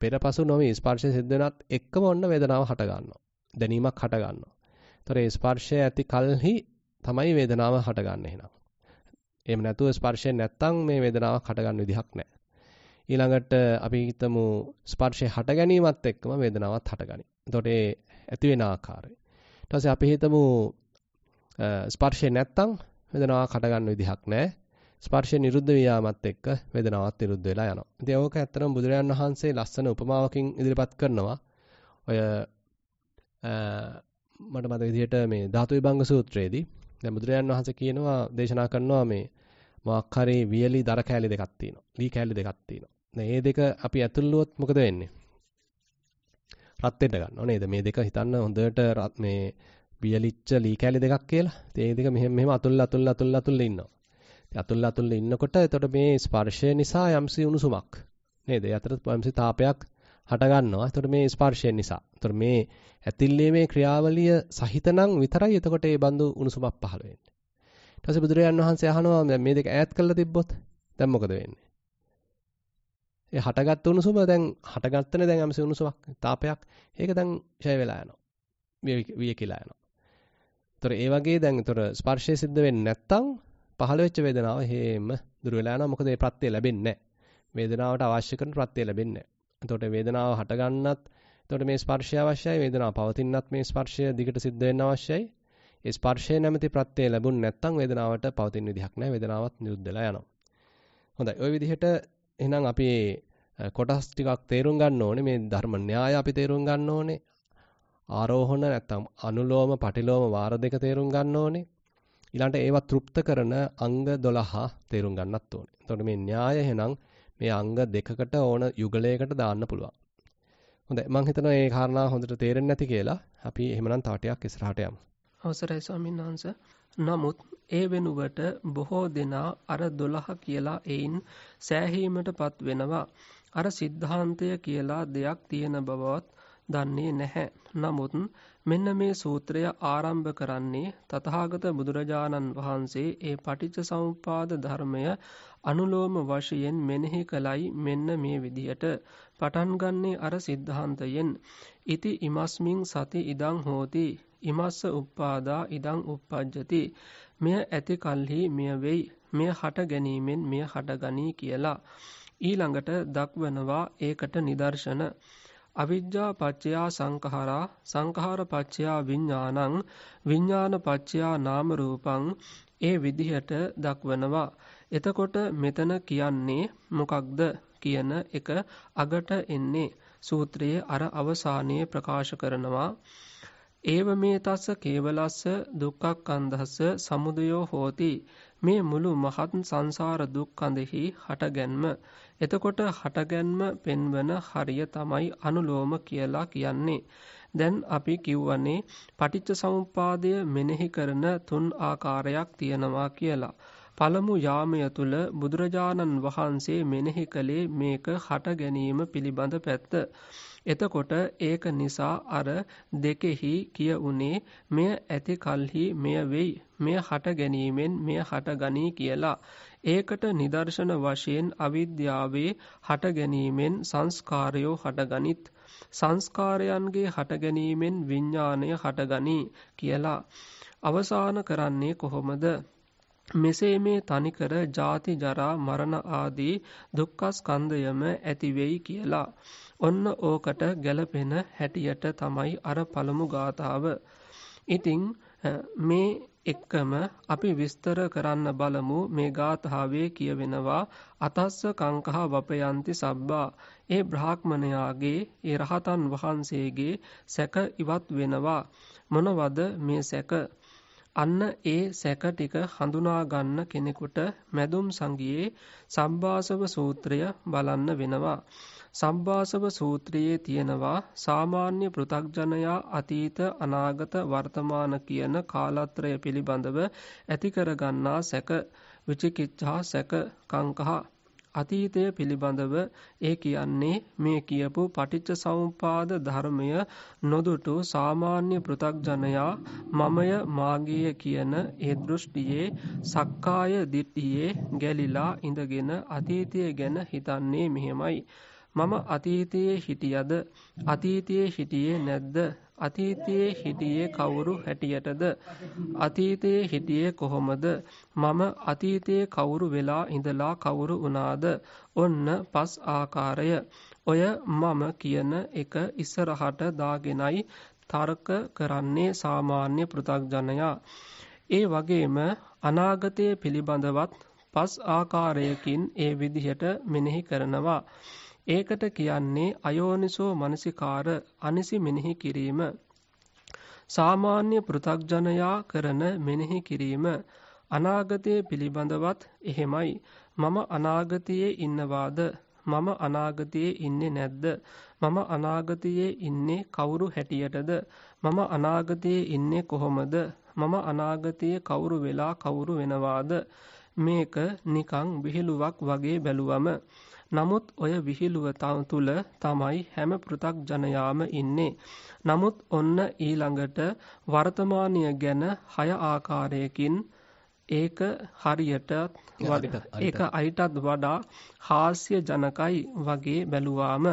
පෙරපසු නොවි ස්පර්ශය සිද්ධ වෙනත් එක්කම ඔන්න වේදනාව හට ගන්නවා. දැනීමක් හට ගන්නවා. ඒතර ඒ ස්පර්ශය ඇති කලෙහි තමයි වේදනාව හටගන්නේ එහෙනම්. එහෙම නැතුව ස්පර්ශයෙන් නැත්තම් මේ වේදනාවක් හටගන්න විදිහක් නැහැ. ඊළඟට අපි හිතමු ස්පර්ශය හට ගැනීමත් එක්කම වේදනාවක් හටගනි. එතකොට ඒ ඇති වෙන ආකාරය. ඊට පස්සේ අපි හිතමු ස්පර්ශය නැත්තම් වේදනාවක් හටගන්න විදිහක් නැහැ. ස්පර්ශය නිරුද්ධ වියාමත් එක්ක වේදනාවක් නිරුද්ධ වෙලා යනවා. ඉතින් ඕක ඇත්තටම බුදුරජාන් වහන්සේ ලස්සන උපමාවකින් ඉදිරිපත් කරනවා. ඔය මට මතක විදිහට මේ ධාතු විභංග සූත්‍රයේදී දැන් බුදුරජාන් වහන්සේ කියනවා දේශනා කරනවා මේ මොකක් හරි වියලි දර කෑලි දෙකක් තියෙනවා. ලී කෑලි දෙකක් තියෙනවා. දැන් මේ දෙක අපි ඇතුළුවොත් මොකද වෙන්නේ? රත් වෙන්න ගන්නවා නේද? මේ දෙක හිතන්න හොඳට මේ වියලිච්ච ලී කෑලි දෙකක් කියලා. ඉතින් මේ දෙක මෙහෙම මෙහෙම අතුල්ලා අතුල්ලා අතුල්ලා අතුල්ලා ඉන්නවා. ඉතින් අතුල්ලා අතුල්ලා ඉන්නකොට එතකොට මේ ස්පර්ශය නිසා යම්සි උණුසුමක් නේද? ඒ අතර යම්සි තාපයක් හට ගන්නවා. එතකොට මේ ස්පර්ශයෙන් නිසා. එතකොට මේ ඇතිල්ලීමේ ක්‍රියාවලිය සහිතනම් විතරයි එතකොට ඒ බඳු උණුසුමක් පහළ වෙන්නේ. ඊට පස්සේ බුදුරජාන් වහන්සේ අහනවා මේ දෙක ඈත් කරලා තිබ්බොත් දැන් මොකද වෙන්නේ? ඒ හටගත්තු උණුසුම දැන් හටගත්තනේ දැන් යම්සි උණුසුමක් තාපයක්. ඒක දැන් ඡය වෙලා යනවා. විය කියලා යනවා. ඒතර ඒ වගේ දැන් ඒතර ස්පර්ශය සිද්ධ වෙන්නේ නැත්තම් පහළ වෙච්ච වේදනාව හේම දුර වෙලා යනවා. මොකද ඒ ප්‍රත්‍ය ලැබෙන්නේ නැහැ. වේදනාවට අවශ්‍ය කරන ප්‍රත්‍ය ලැබෙන්නේ නැහැ. එතකොට වේදනාව හට ගන්නත් එතකොට මේ ස්පර්ශය අවශ්‍යයි. වේදනාව පවතිනත් මේ ස්පර්ශය දිගට සිද්ධ වෙන්න අවශ්‍යයි. ඒ ස්පර්ශය නැමැති ප්‍රත්‍යය ලැබුණ නැත්නම් වේදනාවට පවතින විදිහක් නැහැ. වේදනාවත් නිරුද්ධ වෙලා යනවා. හොඳයි. ওই විදිහට එහෙනම් අපි කොටස් ටිකක් තේරුම් ගන්න ඕනේ. මේ ධර්ම න්‍යාය අපි තේරුම් ගන්න ඕනේ. ආරෝහණ නැත්නම් අනුලෝම පටිලෝම වාර දෙක තේරුම් ගන්න ඕනේ. ඊළඟට ඒවා තෘප්ත කරන අංග 12 තේරුම් ගන්නත් ඕනේ. එතකොට මේ න්‍යාය එහෙනම් මේ අංග දෙකකට ඕන යුගලයකට දාන්න පුළුවන්. හොඳයි මම හිතනවා මේ කාරණා හොඳට තේරෙන්නේ නැති කියලා. අපි එහෙමනම් තව ටිකක් ඉස්සරහට යමු. අවසරයි ස්වාමීන් වහන්සේ. නමුත් ඒ වෙනුවට බොහෝ දෙනා අර 12 කියලා එයින් සෑහීමටපත් වෙනවා. අර සිද්ධාන්තය කියලා දෙයක් තියෙන බවවත් දන්නේ නැහැ. නමුත් මෙන්න මේ සූත්‍රය ආරම්භ කරන්නේ තථාගත බුදුරජාණන් වහන්සේ ඒ පටිච්ච සමුප්පාද ධර්මය අනුලෝම වශයෙන් මෙනෙහි කළයි මෙන්න මේ විදියට. පටන් ගන්නේ අර සිද්ධාන්තයෙන්. ඉති ඉමස්මින් සති ඉදං හෝති ඉමස්ස උප්පාදා ඉදං uppajjati මෙය ඇති කල්හි මෙය වෙයි මෙය හට ගැනීමෙන් මෙය හටගනී කියලා. ඊළඟට දක්වනවා ඒකට නිදර්ශන. අවිජ්ජා පච්චයා සංඛාරා සංඛාර පච්චයා විඥානං විඥාන පච්චයා නාම රූපං ඒ විදිහට දක්වනවා. එතකොට මෙතන කියන්නේ මොකක්ද කියන එක අගට එන්නේ. සූත්‍රයේ අර අවසානයේ ප්‍රකාශ කරනවා. ඒව මේ තස්ස කේවලස්ස දුක්ඛක්ඛන්ධස්ස සමුදයෝ හෝති. මේ මුළු මහත් සංසාර දුක්ඛඳෙහි හටගැන්ම. එතකොට හටගැන්ම පෙන්වන හරිය තමයි අනුලෝම කියලා කියන්නේ. දැන් අපි කිව්වනේ පටිච්ච සමුප්පාදය මෙනෙහි කරන තුන් ආකාරයක් තියෙනවා කියලා. පළමු යාමය තුල බුදුරජාණන් වහන්සේ මෙනෙහි කළේ මේක හට ගැනීම පිළිබඳ පැත්ත. එතකොට ඒක නිසා අර දෙකෙහි කියුනේ මෙය ඇති කල්හි මෙය වෙයි. මෙය හට ගැනීමෙන් මෙය හට ගනී කියලා. ඒකට නිදර්ශන වශයෙන් අවිද්‍යාවේ හට ගැනීමෙන් සංස්කාරයෝ හටගනිත්. සංස්කාරයන්ගේ හට ගැනීමෙන් විඥාණය හටගනී කියලා. අවසාන කරන්නේ කොහොමද? මෙසේ මේ තනිකර ජාති ජරා මරණ ආදී දුක්ඛස්කන්ධයම ඇති වෙයි කියලා. ඔන්න ඕකට ගැලපෙන හැටියට තමයි අර පළමු ගාතාව. ඉතින් මේ එක්කම අපි විස්තර කරන්න බලමු මේ ගාථාවේ කියවෙනවා අතස්ස කංකහ වපයන්ති සබ්බා ඒ බ්‍රාහ්මණයාගේ ඒ රහතන් වහන්සේගේ සැක ඉවත් වෙනවා මොනවද මේ සැක අන්න ඒ සැක ටික හඳුනා ගන්න කෙනෙකුට මැදුම් සංගියේ සම්බාසව සූත්‍රය බලන්න වෙනවා. සම්බාසව සූත්‍රයේ තියෙනවා සාමාන්‍ය පෘථග්ජනයා අතීත අනාගත වර්තමාන කියන කාලත්‍රය පිළිබඳව ඇති කරගන්නා සැක විචිකිච්ඡා සැක කංකහ අතීතය පිළිබඳව ඒ කියන්නේ මේ කියපු පටිච්ච සමුපාද ධර්මය නොදුටු සාමාන්‍ය පෘථග්ජනයා මමය මාගේය කියන ඒ දෘෂ්ටියේ සක්කාය දිට්ඨියේ ගැලිලා ඉඳගෙන අතීතය ගැන හිතන්නේ මෙහෙමයි. මම අතීතයේ හිටියද? අතීතයේ හිටියේ නැද්ද? අතීතයේ හිටියේ කවුරු හැටියටද? අතීතයේ හිටියේ කොහොමද? මම අතීතයේ කවුරු වෙලා ඉඳලා කවුරු වුණාද? ඔන්න පස් ආකාරය. ඔය මම කියන එක ඉස්සරහට දාගෙනයි තර්ක කරන්නේ සාමාන්‍ය පෘථග්ජනයා. ඒ වගේම අනාගතය පිළිබඳවත් පස් ආකාරයකින් ඒ විදිහට මෙනෙහි කරනවා. ඒකට කියන්නේ අයෝනිසෝ මනසිකාර අනිසි මෙනෙහි කිරීම. සාමාන්‍ය පෘථග්ජනයා කරන මෙනෙහි කිරීම අනාගතය පිළිබඳවත් එහෙමයි. මම අනාගතයේ ඉන්නවාද? මම අනාගතයේ ඉන්නේ නැද්ද? මම අනාගතයේ ඉන්නේ කවුරු හැටියටද? මම අනාගතයේ ඉන්නේ කොහොමද? මම අනාගතයේ කවුරු වෙලා කවුරු වෙනවාද? මේක නිකං විහිළුවක් වගේ බැලුවම නමුත් ඔය විහිළුව තුල තමයි හැම පෘථග්ජනයාම ඉන්නේ. නමුත් ඔන්න ඊළඟට වර්තමානය ගැන හය ආකාරයකින් ඒක හරියට ඒක අයිටත් වඩා හාස්‍ය ජනකයි වගේ බැලුවාම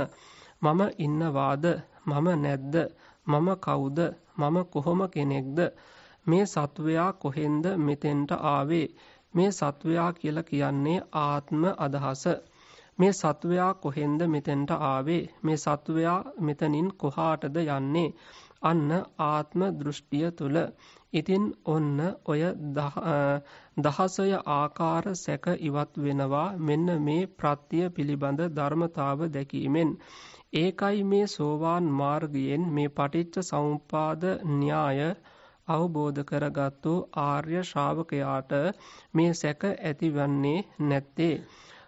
මම ඉන්නවාද? මම නැද්ද? මම කවුද? මම කොහොම කෙනෙක්ද? මේ සත්වයා කොහෙන්ද මෙතෙන්ට ආවේ? මේ සත්වයා කියලා කියන්නේ ආත්ම අදහස මේ සත්වයා කොහෙන්ද මෙතෙන්ට ආවේ? මේ සත්වයා මෙතනින් කොහාටද යන්නේ? අන්න ආත්ම දෘෂ්ටිය තුල ඉතින් ඔන්න ඔය දහසය ආකාර සැක ඉවත් වෙනවා මෙන්න මේ ප්‍රත්‍ය පිළිබඳ ධර්මතාව දැකීමෙන්. ඒකයි මේ සෝවාන් මාර්ගයෙන් මේ පටිච්ච සමුපාද න්‍යාය අවබෝධ කරගත්තු ආර්ය ශ්‍රාවකයාට මේ සැක ඇතිවන්නේ නැත්තේ.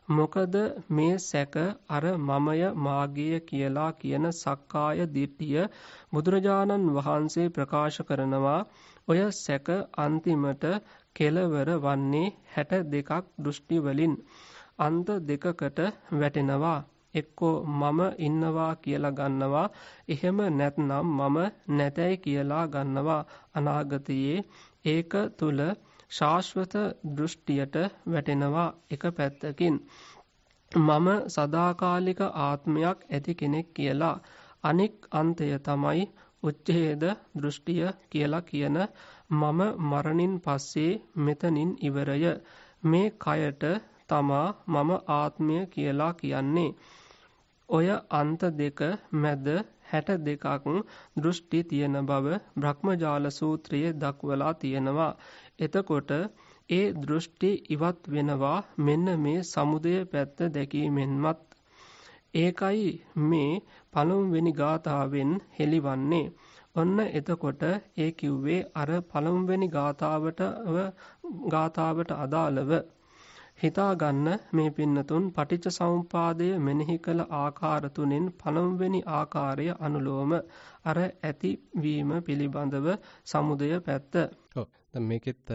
මොකද මේ සැක අර මමය මාගේය කියලා කියන සක්කාය දිට්ඨිය බුදුරජාණන් වහන්සේ ප්‍රකාශ කරනවා. ඔය සැක අන්තිමට කෙලවර වන්නේ 62ක් දෘෂ්ටි වලින් අන්ත දෙකකට වැටෙනවා. එක්කෝ මම ඉන්නවා කියලා ගන්නවා. එහෙම නැත්නම් මම නැතයි කියලා ගන්නවා. අනාගතයේ ඒක තුල ශාශ්වත දෘෂ්ටියට වැටෙනවා එක පැත්තකින්. මම සදාකාලික ආත්මයක් ඇති කෙනෙක් කියලා. අනෙක් අන්තය තමයි උච්ඡේද දෘෂ්ටිය කියලා කියන මම මරණින් පස්සේ මෙතනින් ඉවරය. මේ කයට තමා මම ආත්මය කියලා කියන්නේ. ඔය අන්ත දෙක මැද හැට දෙකක් දෘෂ්ටි තියෙන බව බ්‍රහ්මජාල සූත්‍රයේ දක්වලා තියෙනවා. එතකොට ඒ දෘෂ්ටි ඉවත් වෙනවා මෙන්න මේ සමුදය පැත්ත දැකීමෙන්මත්. ඒකයි මේ පළමුවෙනි ගාථාවෙන් හෙළිවන්නේ. ඔන්න එතකොට ඒ කිව්වේ අර පළමුවෙනි ගාථාවට ගාථාවට අදාළව. හිතා ගන්න මේ පින්නතුන් පටිච්ච සමුපාදය මෙනෙහි කළ ආකාර තුනෙන් පළමුවෙනි ආකාරය අනුලෝම අර ඇතිවීම පිළිබඳව සමුදය පැත්ත. ඔව්. දැන් මේකෙත්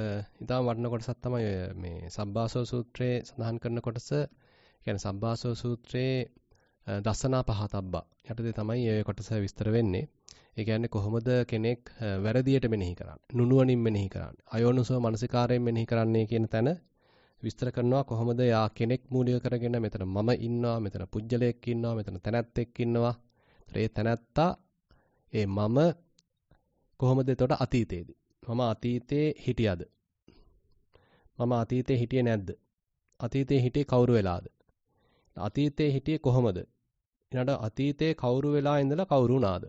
ඊටාම වටින කොටසක් තමයි මේ සබ්බාසෝ සූත්‍රයේ සඳහන් කරන කොටස. කියන්නේ සබ්බාසෝ සූත්‍රයේ දසනා පහතබ්බා යටතේ තමයි මේ කොටස විස්තර වෙන්නේ. ඒ කියන්නේ කොහොමද කෙනෙක් වැරදියට මෙනෙහි කරන්නේ? නුනුවණින් මෙනෙහි කරන්නේ. අයෝනුසෝ මනසිකාරයෙන් මෙනෙහි කරන්නේ කියන තැන විස්තර කරනවා කොහොමද යා කෙනෙක් මූලික කරගෙන මෙතන මම ඉන්නවා, මෙතන පුජ්‍යලයක් ඉන්නවා, මෙතන තැනැත්තෙක් ඉන්නවා. ඒ තැනැත්තා ඒ මම කොහොමද එතකොට අතීතයේදී? මම අතීතේ හිටියද? මම අතීතේ හිටියේ නැද්ද? අතීතේ හිටියේ කවුරු වෙලාද? අතීතේ හිටියේ කොහොමද? ඊළඟට අතීතේ කවුරු වෙලා ඉඳලා කවුරු වුණාද?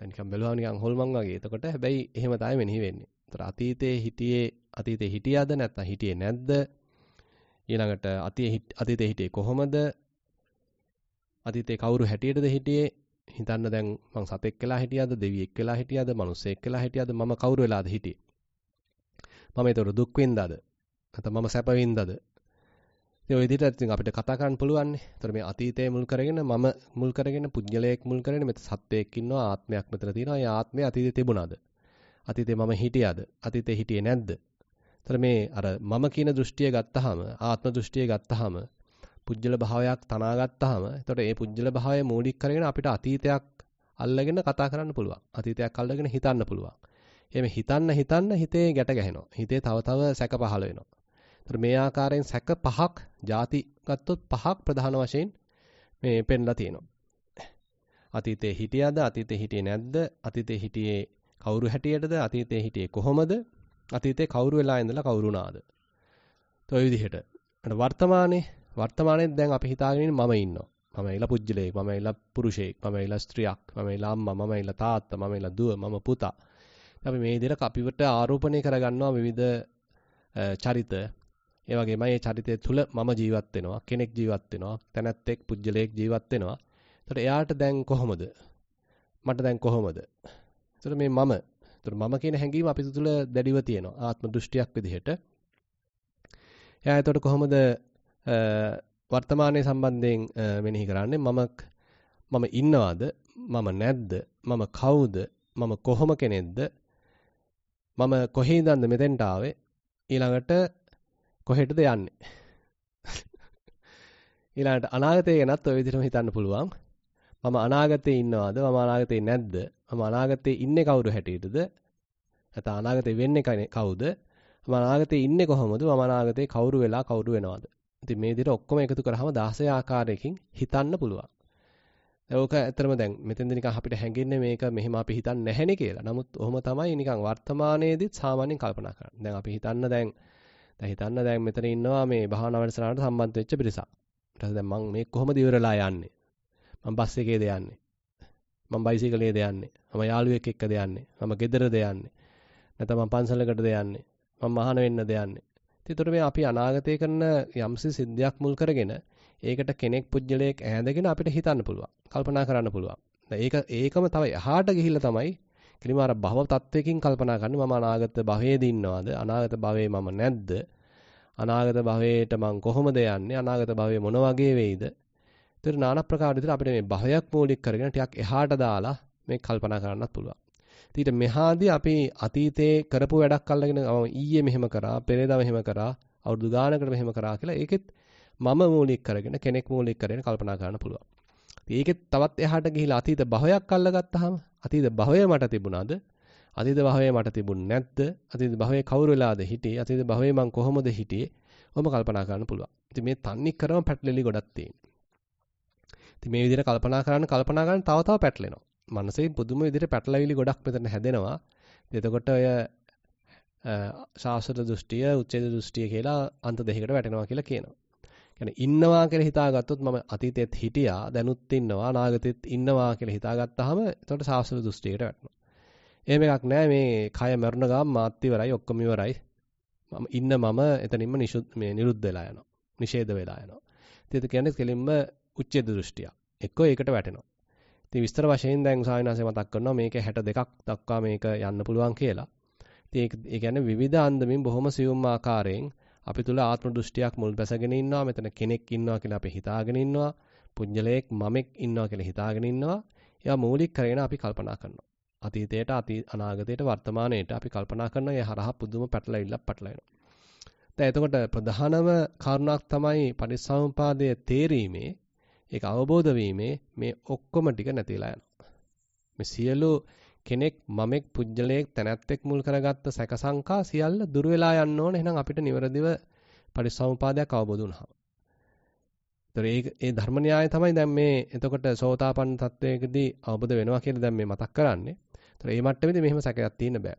දැන් නිකන් බැලුවා නිකන් හොල්මන් වගේ. එතකොට හැබැයි එහෙම තමයි මෙනෙහි වෙන්නේ. ඒතර අතීතේ හිටියේ අතීතේ හිටියාද නැත්නම් හිටියේ නැද්ද? ඊළඟට අතීතේ හිටියේ කොහොමද? අතීතේ කවුරු හැටියටද හිටියේ? හිතන්න දැන් මං සතෙක් වෙලා හිටියද, දෙවියෙක් වෙලා හිටියද, මනුස්සයෙක් වෙලා හිටියද, මම කවුරු වෙලාද හිටියේ? මම ඒතර දුක් විඳාද? නැත්නම් මම සැප විඳාද? ඉතින් ওই විදිහට ඉතින් අපිට කතා කරන්න පුළුවන් නේ. ඒතර මේ අතීතය මුල් කරගෙන මම මුල් කරගෙන පුජ්‍යලයක් මුල් කරගෙන මෙතන සත්වයක් ඉන්නවා ආත්මයක් මෙතන තියෙනවා. ඒ ආත්මය අතීතේ තිබුණාද? අතීතේ මම හිටියාද? අතීතේ හිටියේ නැද්ද? ඒතර මේ අර මම කියන දෘෂ්ටිය ගත්තාම ආත්ම දෘෂ්ටිය ගත්තාම පුජ්‍යල භාවයක් තනා ගත්තාම එතකොට ඒ පුජ්‍යල භාවය මූලික කරගෙන අපිට අතීතයක් අල්ලගෙන කතා කරන්න පුළුවන්. අතීතයක් අල්ලගෙන හිතන්න පුළුවන්. එහෙම හිතන්න හිතන්න හිතේ ගැට ගැහෙනවා. හිතේ තව තව සැක පහළ වෙනවා. ඒතර මේ ආකාරයෙන් සැක පහක් ಜಾති ගත්තොත් පහක් ප්‍රධාන වශයෙන් මේ පෙන්ලා තියෙනවා. අතීතේ හිටියද අතීතේ හිටියේ නැද්ද අතීතේ හිටියේ කවුරු හැටියටද අතීතේ හිටියේ කොහොමද අතීතේ කවුරු වෙලා ඉඳලා කවුරු වුණාද? તો ඔය විදිහට. වර්තමානයේ වර්තමානයේ දැන් අපි හිතාගෙන ඉන්නේ මම ඉන්නවා. මම ඉලා පුජ්‍යලයක්, මම ඉලා පුරුෂයෙක්, මම ඉලා ස්ත්‍රියක්, මම ඉලා අම්මා, මම ඉලා තාත්තා, මම ඉලා දුව, මම පුතා. අපි මේ විදිහට අපිවට ආරෝපණය කරගන්නවා විවිධ චරිත. ඒ වගේමයි මේ චරිතය තුල මම ජීවත් වෙනවා, කෙනෙක් ජීවත් වෙනවා, තැනැත්තෙක්, පුජ්‍යලයක් ජීවත් වෙනවා. එතකොට එයාට දැන් කොහොමද? මට දැන් කොහොමද? එතකොට මේ මම, එතකොට මම කියන හැඟීම අපි තුල දැඩිව තියෙනවා. ආත්ම දෘෂ්ටියක් විදිහට. එයා එතකොට කොහොමද වර්තමානයේ සම්බන්ධයෙන් මෙනෙහි කරන්නේ මම මම ඉන්නවද? මම නැද්ද? මම කවුද? මම කොහොම කෙනෙක්ද? මම කොහේ ඉඳන්ද මෙතෙන්ට ආවේ? ඊළඟට කොහෙටද යන්නේ? (laughs) ඊළඟට අනාගතය ගැනත් ඔය විදිහටම හිතන්න පුළුවන්. මම අනාගතේ ඉන්නවද? මම අනාගතේ නැද්ද? මම අනාගතේ ඉන්නේ කවුරු හැටියටද? නැත්නම් අනාගතේ වෙන්නේ කවුද? මම අනාගතේ ඉන්නේ කොහොමද? මම අනාගතේ කවුරු වෙලා කවුරු වෙනවද? ඉතින් මේ විදිහට ඔක්කොම එකතු කරාම 16 ආකාරයකින් හිතන්න පුළුවන්. ඒක ඇත්තටම දැන් මෙතෙන්ද නිකන් අපිට හැඟෙන්නේ මේක මෙහෙම අපි හිතන්නේ නැහෙනේ කියලා. නමුත් ඔහොම තමයි නිකන් වර්තමානයේදීත් සාමාන්‍යයෙන් කල්පනා කරන්නේ. දැන් අපි හිතන්න දැන් දැන් හිතන්න දැන් මෙතන ඉන්නවා මේ භාවනා වැඩසටහනට සම්බන්ධ වෙච්ච පිරිසක්. ඊට පස්සේ දැන් මම මේ කොහොමද ඉවරලා යන්නේ? මම බස් එකේද යන්නේ? මම බයිසිකලයේද යන්නේ? මම යාළුවෙක් එක්කද යන්නේ? මම ගෙදරද යන්නේ? නැත්නම් මම පන්සලකටද යන්නේ? මම මහාන වෙන්නද යන්නේ? ඒතර මේ අපි අනාගතය කරන යම්සි සිද්ධියක් මුල් කරගෙන ඒකට කෙනෙක් පුජ්‍යලයක් ඈඳගෙන අපිට හිතන්න පුළුවන්. කල්පනා කරන්න පුළුවන්. ඒක ඒකම තව එහාට ගිහිල්ලා තමයි කිලිම අර භව තත්වයකින් කල්පනා කරන්නේ මම අනාගත භවයේදී ඉන්නවද? අනාගත භවයේ මම නැද්ද? අනාගත භවයට මං කොහොමද යන්නේ? අනාගත භවයේ මොන වගේ වෙයිද? ඒතර নানা ප්‍රකාර විදිහට අපිට මේ භවයක් මූලික කරගෙන ටිකක් එහාට දාලා මේ කල්පනා කරන්නත් පුළුවන්. ඊට මෙහාදී අපි අතීතේ කරපු වැඩක් අල්ලගෙන ඊයේ මෙහෙම කරා, පෙරේදා මෙහෙම කරා, අවුරුදු ගානකට මෙහෙම කරා කියලා ඒකෙත් මම මූලික කරගෙන කෙනෙක් මූලික කරගෙන කල්පනා කරන්න පුළුවන්. ඒකෙත් තවත් එහාට ගිහිලා අතීත භවයක් අල්ලගත්තාම අතීත භවය මට තිබුණාද? අතීත භවය මට තිබුණ නැද්ද? අතීත භවයේ කවුරු වෙලාද හිටියේ? අතීත භවයේ මං කොහොමද හිටියේ? ඔහොම කල්පනා කරන්න පුළුවන්. ඉතින් මේ තන්නේ කරම පැටලෙලි ගොඩක් තියෙනවා. ඉතින් මේ විදිහට කල්පනා කරන්න කල්පනා කරන්න තව තව පැටලෙනවා. මනසේ පුදුම විදිහට පැටලවිලි ගොඩක් මෙතන හැදෙනවා. එතකොට ඔය ශාස්ත්‍ර දෘෂ්ටිය, උච්ඡේද දෘෂ්ටිය කියලා අන්ත දෙකකට වැටෙනවා කියලා කියනවා. කියන්නේ ඉන්නවා කියලා හිතාගත්තොත් මම අතීතයේත් හිටියා, දැනුත් ඉන්නවා, අනාගතෙත් ඉන්නවා කියලා හිතාගත්තාම එතකොට ශාස්ත්‍ර දෘෂ්ටියකට වැටෙනවා. එහෙම එකක් නෑ මේ කය මරණ ගාම මාත් ඉවරයි, ඔක්කොම ඉවරයි. මම ඉන්න මම එතනින්ම මේ නිරුද්ධ වෙලා යනවා. නිෂේධ වෙලා යනවා. ඉතින් ඒ කියන්නේ කෙලින්ම උච්ඡේද දෘෂ්ටිය. එක්කෝ ඒකට වැටෙනවා. ඉතින් විස්තර වශයෙන් දැන් සාවිනාසේ මතක් කරනවා මේක 62ක් දක්වා මේක යන්න පුළුවන් කියලා. ඉතින් ඒ කියන්නේ විවිධ අන්දමින් බොහොම සියුම් ආකාරයෙන් අපි තුල ආත්ම දෘෂ්ටියක් මුල් බැසගෙන ඉන්නවා. මෙතන කෙනෙක් ඉන්නවා කියලා අපි හිතාගෙන ඉන්නවා. පුඤ්ජලයක් මමෙක් ඉන්නවා කියලා හිතාගෙන ඉන්නවා. ඒවා මූලික කරගෙන අපි කල්පනා කරනවා. අතීතයට අනාගතයට වර්තමානයට අපි කල්පනා කරන ඒ හරහා පුදුම පැටලෙilla පැටලෙනවා. දැන් එතකොට ප්‍රධානම කාරණාවක් තමයි පටිච්චසමුපාදයේ තේරීමේ ඒක අවබෝධ වීමේ මේ ඔක්කොම ටික නැතිලා යනවා. මේ සියලු කෙනෙක් මමෙක් පුජ්‍යලයක් තැනැත්තෙක් මුල් කරගත්ත සැකසංකා සියල්ල දුර වෙලා යන්න ඕන. එහෙනම් අපිට නිවැරදිව පරිසම්පාදයක් අවබෝධ වුණා. ඒතර ඒ ඒ ධර්ම න්‍යාය තමයි දැන් මේ එතකොට සෝතාපන්න තත්වයකදී අවබෝධ වෙනවා කියලා දැන් මේ මතක් කරන්නේ. ඒතර මේ මට්ටමේදී මෙහෙම සැකයක් තියෙන්න බෑ.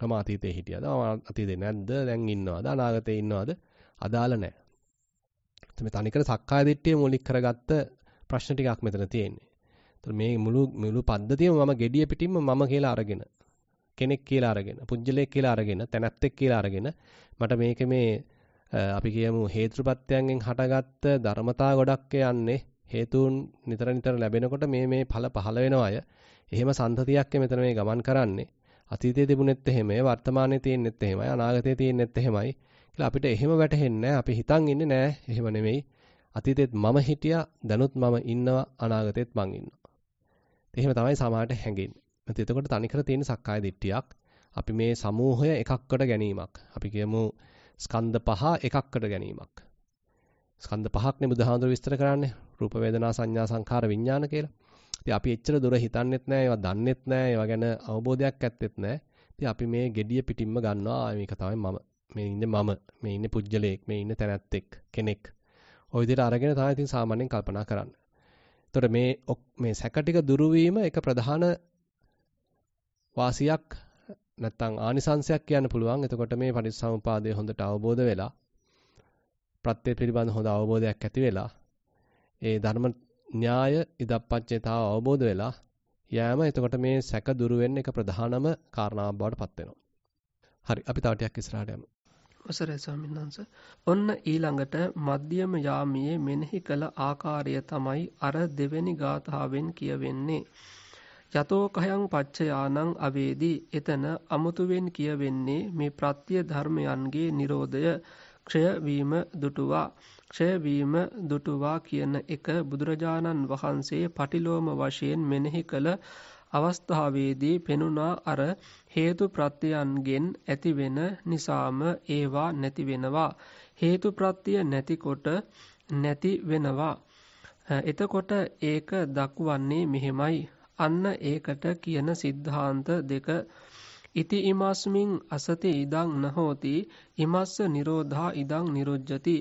මම අතීතේ හිටියද? මම අතීතේ නැද්ද? දැන් ඉන්නවද? අනාගතේ ඉන්නවද? අදාළ නැහැ. මේ තනිකර සක්කාය දිට්ඨිය මූලික කරගත්ත ප්‍රශ්න ටිකක් මෙතන තියෙන්නේ. ඒතර මේ මුළු මුළු පද්ධතියම මම gediya පිටින්ම මම කියලා අරගෙන කෙනෙක් කියලා අරගෙන පුජ්‍යලයක් කියලා අරගෙන තැනැත්තෙක් කියලා අරගෙන මට මේක මේ අපි කියමු හේතුපත්‍යයෙන් හටගත්ත ධර්මතා ගොඩක් යන්නේ හේතුන් නිතර නිතර ලැබෙනකොට මේ මේ ඵල පහළ වෙන අය එහෙම සන්තතියක් මෙතන මේ ගමන් කරන්නේ. අතීතයේ තිබුණෙත් එහෙමයි වර්තමානයේ තියෙන්නෙත් එහෙමයි අනාගතයේ තියෙන්නෙත් එහෙමයි. කියලා අපිට එහෙම වැටහෙන්නේ අපි හිතන් ඉන්නේ නෑ එහෙම නෙමෙයි. අතීතෙත් මම හිටියා දැනුත් මම ඉන්නවා අනාගතෙත් මං ඉන්නවා. එහෙම තමයි සමාජයට හැඟෙන්නේ. එතකොට තනිකර තියෙන සක්කාය දිට්ඨියක්. අපි මේ සමූහය එකක්කට ගැනීමක්. අපි කියමු ස්කන්ධ පහ එකක්කට ගැනීමක්. ස්කන්ධ පහක්නේ බුදුහාමුදුර විස්තර කරන්නේ. රූප වේදනා සංඥා සංඛාර විඥාන කියලා. ඉතින් අපි එච්චර දුර හිතන්නෙත් නැහැ, ඒවා දන්නෙත් නැහැ, ඒවා ගැන අවබෝධයක් ඇත්තෙත් නැහැ. ඉතින් අපි මේ gediya පිටින්ම ගන්නවා. මේක තමයි මම. මේ ඉන්නේ මම, මේ ඉන්නේ පුජ්‍යලයක්, මේ ඉන්නේ තැනැත්තෙක්, කෙනෙක්. ওই විදිහට අරගෙන තමයි ඉතින් සාමාන්‍යයෙන් කල්පනා කරන්නේ. එතකොට මේ මේ සැක ටික දුරු එක ප්‍රධාන වාසියක් නැත්තම් ආනිසංශයක් කියන්න පුළුවන්. එතකොට මේ පටිච්චසමුපාදය හොඳට අවබෝධ වෙලා ප්‍රත්‍ය පිළිබඳ හොඳ අවබෝධයක් ඇති වෙලා ඒ ධර්ම න්‍යාය ඉදප්පච්චේතාව අවබෝධ වෙලා යෑම එතකොට මේ සැක දුරු වෙන්න එක ප්‍රධානම කාරණාවක් බවට පත් වෙනවා. හරි අපි තව ටිකක් ඉස්සරහට යමු. අවසරයි ස්වාමීන් වහන්සේ. ඔන්න ඊළඟට මධ්‍යම යාමියේ මෙනෙහි කළ ආකාරය තමයි අර දෙවෙනි ගාථාවෙන් කියවෙන්නේ. යතෝ කයං පච්චයානං අවේදී එතන අමුතුවෙන් කියවෙන්නේ මේ ප්‍රත්‍ය ධර්මයන්ගේ Nirodhaය ක්ෂය වීම දුටුවා ක්ෂය වීම දුටුවා කියන එක බුදුරජාණන් වහන්සේ පටිලෝම වශයෙන් මෙනෙහි කළ අවස්ථාවේදී පෙනුණා. අර හේතු ප්‍රත්‍යයන්ගෙන් ඇතිවෙන නිසාම ඒවා නැති වෙනවා. හේතු ප්‍රත්‍ය නැතිකොට නැති වෙනවා. එතකොට ඒක දක්වන්නේ මෙහෙමයි. අන්න ඒකට කියන සිද්ධාන්ත දෙක. ඉති ඉමස්මින් අසති ඉදං නහෝති ඉමස්ස නිරෝධා ඉදං නිරුජ්ජති.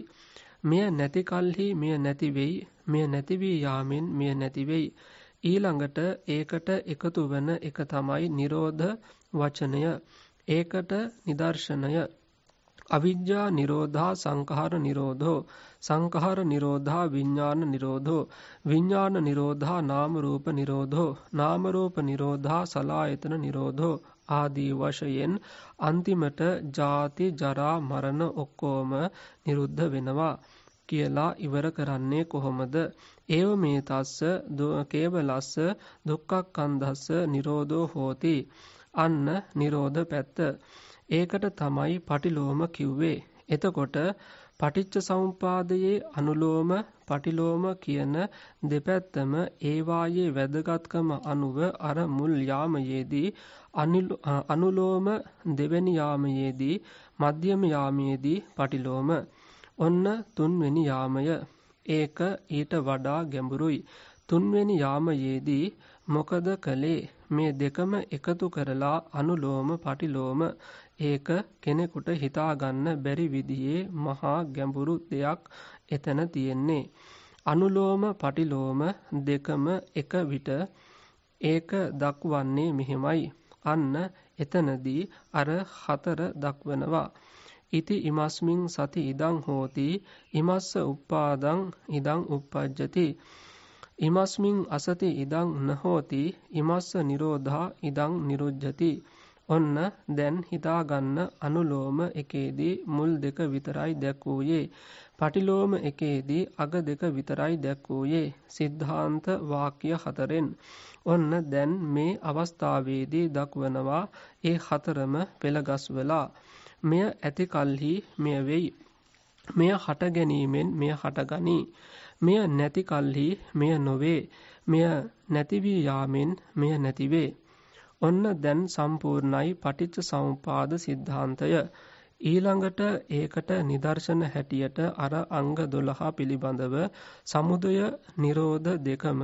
මෙය නැති කල්හි මෙය නැති වෙයි මෙය නැති වී යාමෙන් මෙය නැති වෙයි. ඊළඟට ඒකට එකතු වන එක තමයි නිරෝධ වචනය. ඒකට නිදර්ශනය. අවිජ්ජා නිරෝධා සංඛාර නිරෝධෝ. සංඛාර නිරෝධා විඥාන නිරෝධෝ. විඥාන නිරෝධා නාම රූප නිරෝධෝ. නාම රූප නිරෝධා සලායතන නිරෝධෝ. ආදී වශයෙන් අන්තිමට ජාති ජරා මරණ ඔක්කොම නිරුද්ධ වෙනවා කියලා ඉවර කරන්නේ කොහොමද? ඒව මේ තස්ස කේවලස්ස දුක්ඛක්ඛන්ධස්ස නිරෝධෝ හෝති. අන්න නිරෝධ පැත්ත. ඒකට තමයි පටිලෝම කිව්වේ. එතකොට පටිච්ච සමුපාදයේ අනුලෝම පටිලෝම කියන දෙපැත්තම ඒවායේ වැදගත්කම අනුව අර මුල් යාමයේදී අනුලෝම දෙවැනි යාමයේදී මධ්‍යම යාමයේදී පටිලෝම. ඔන්න තුන්වෙනි යාමය. ඒක ඊට වඩා ගැඹුරුයි. තුන්වෙනි යාමයේදී මොකද කළේ? මේ දෙකම එකතු කරලා අනුලෝම පටිලෝම. ඒක කෙනෙකුට හිතාගන්න බැරි විදිහේ මහා ගැඹුරු දෙයක් එතන තියෙන්නේ. අනුලෝම පටිලෝම දෙකම එක විට ඒක දක්වන්නේ මෙහෙමයි. අන්න එතනදී අර හතර දක්වනවා. ඉති ඉමස්මින් සති ඉදං හෝති ඉමස්ස උප්පාදං ඉදං uppajjati ඉමස්මින් අසති ඉදං නහෝති ඉමස්ස නිරෝධා ඉදං නිරුජ්ජති. ඔන්න දැන් හිතාගන්න අනුලෝම එකේදී මුල් දෙක විතරයි දැක්වූයේ පටිලෝම එකේදී අග දෙක විතරයි දැක්වූයේ සිද්ධාන්ත වාක්‍ය හතරෙන් ඔන්න දැන් මේ අවස්ථාවේදී දක්වනවා ඒ හතරම පෙළගස්වලා මෙය ඇති කල්හි මෙය වෙයි. මෙය හට ගැනීමෙන් මෙය හටගනී. මෙය නැති කල්හි මෙය නොවේ. මෙය නැති වී යාමෙන් මෙය නැතිවේ. ඔන්න දැන් සම්පූර්ණයි පටිච්ච සමුපාද සිද්ධාන්තය. ඊළඟට ඒකට නිදර්ශන හැටියට අර අංග 12 පිළිබඳව සමුදය නිරෝධ දෙකම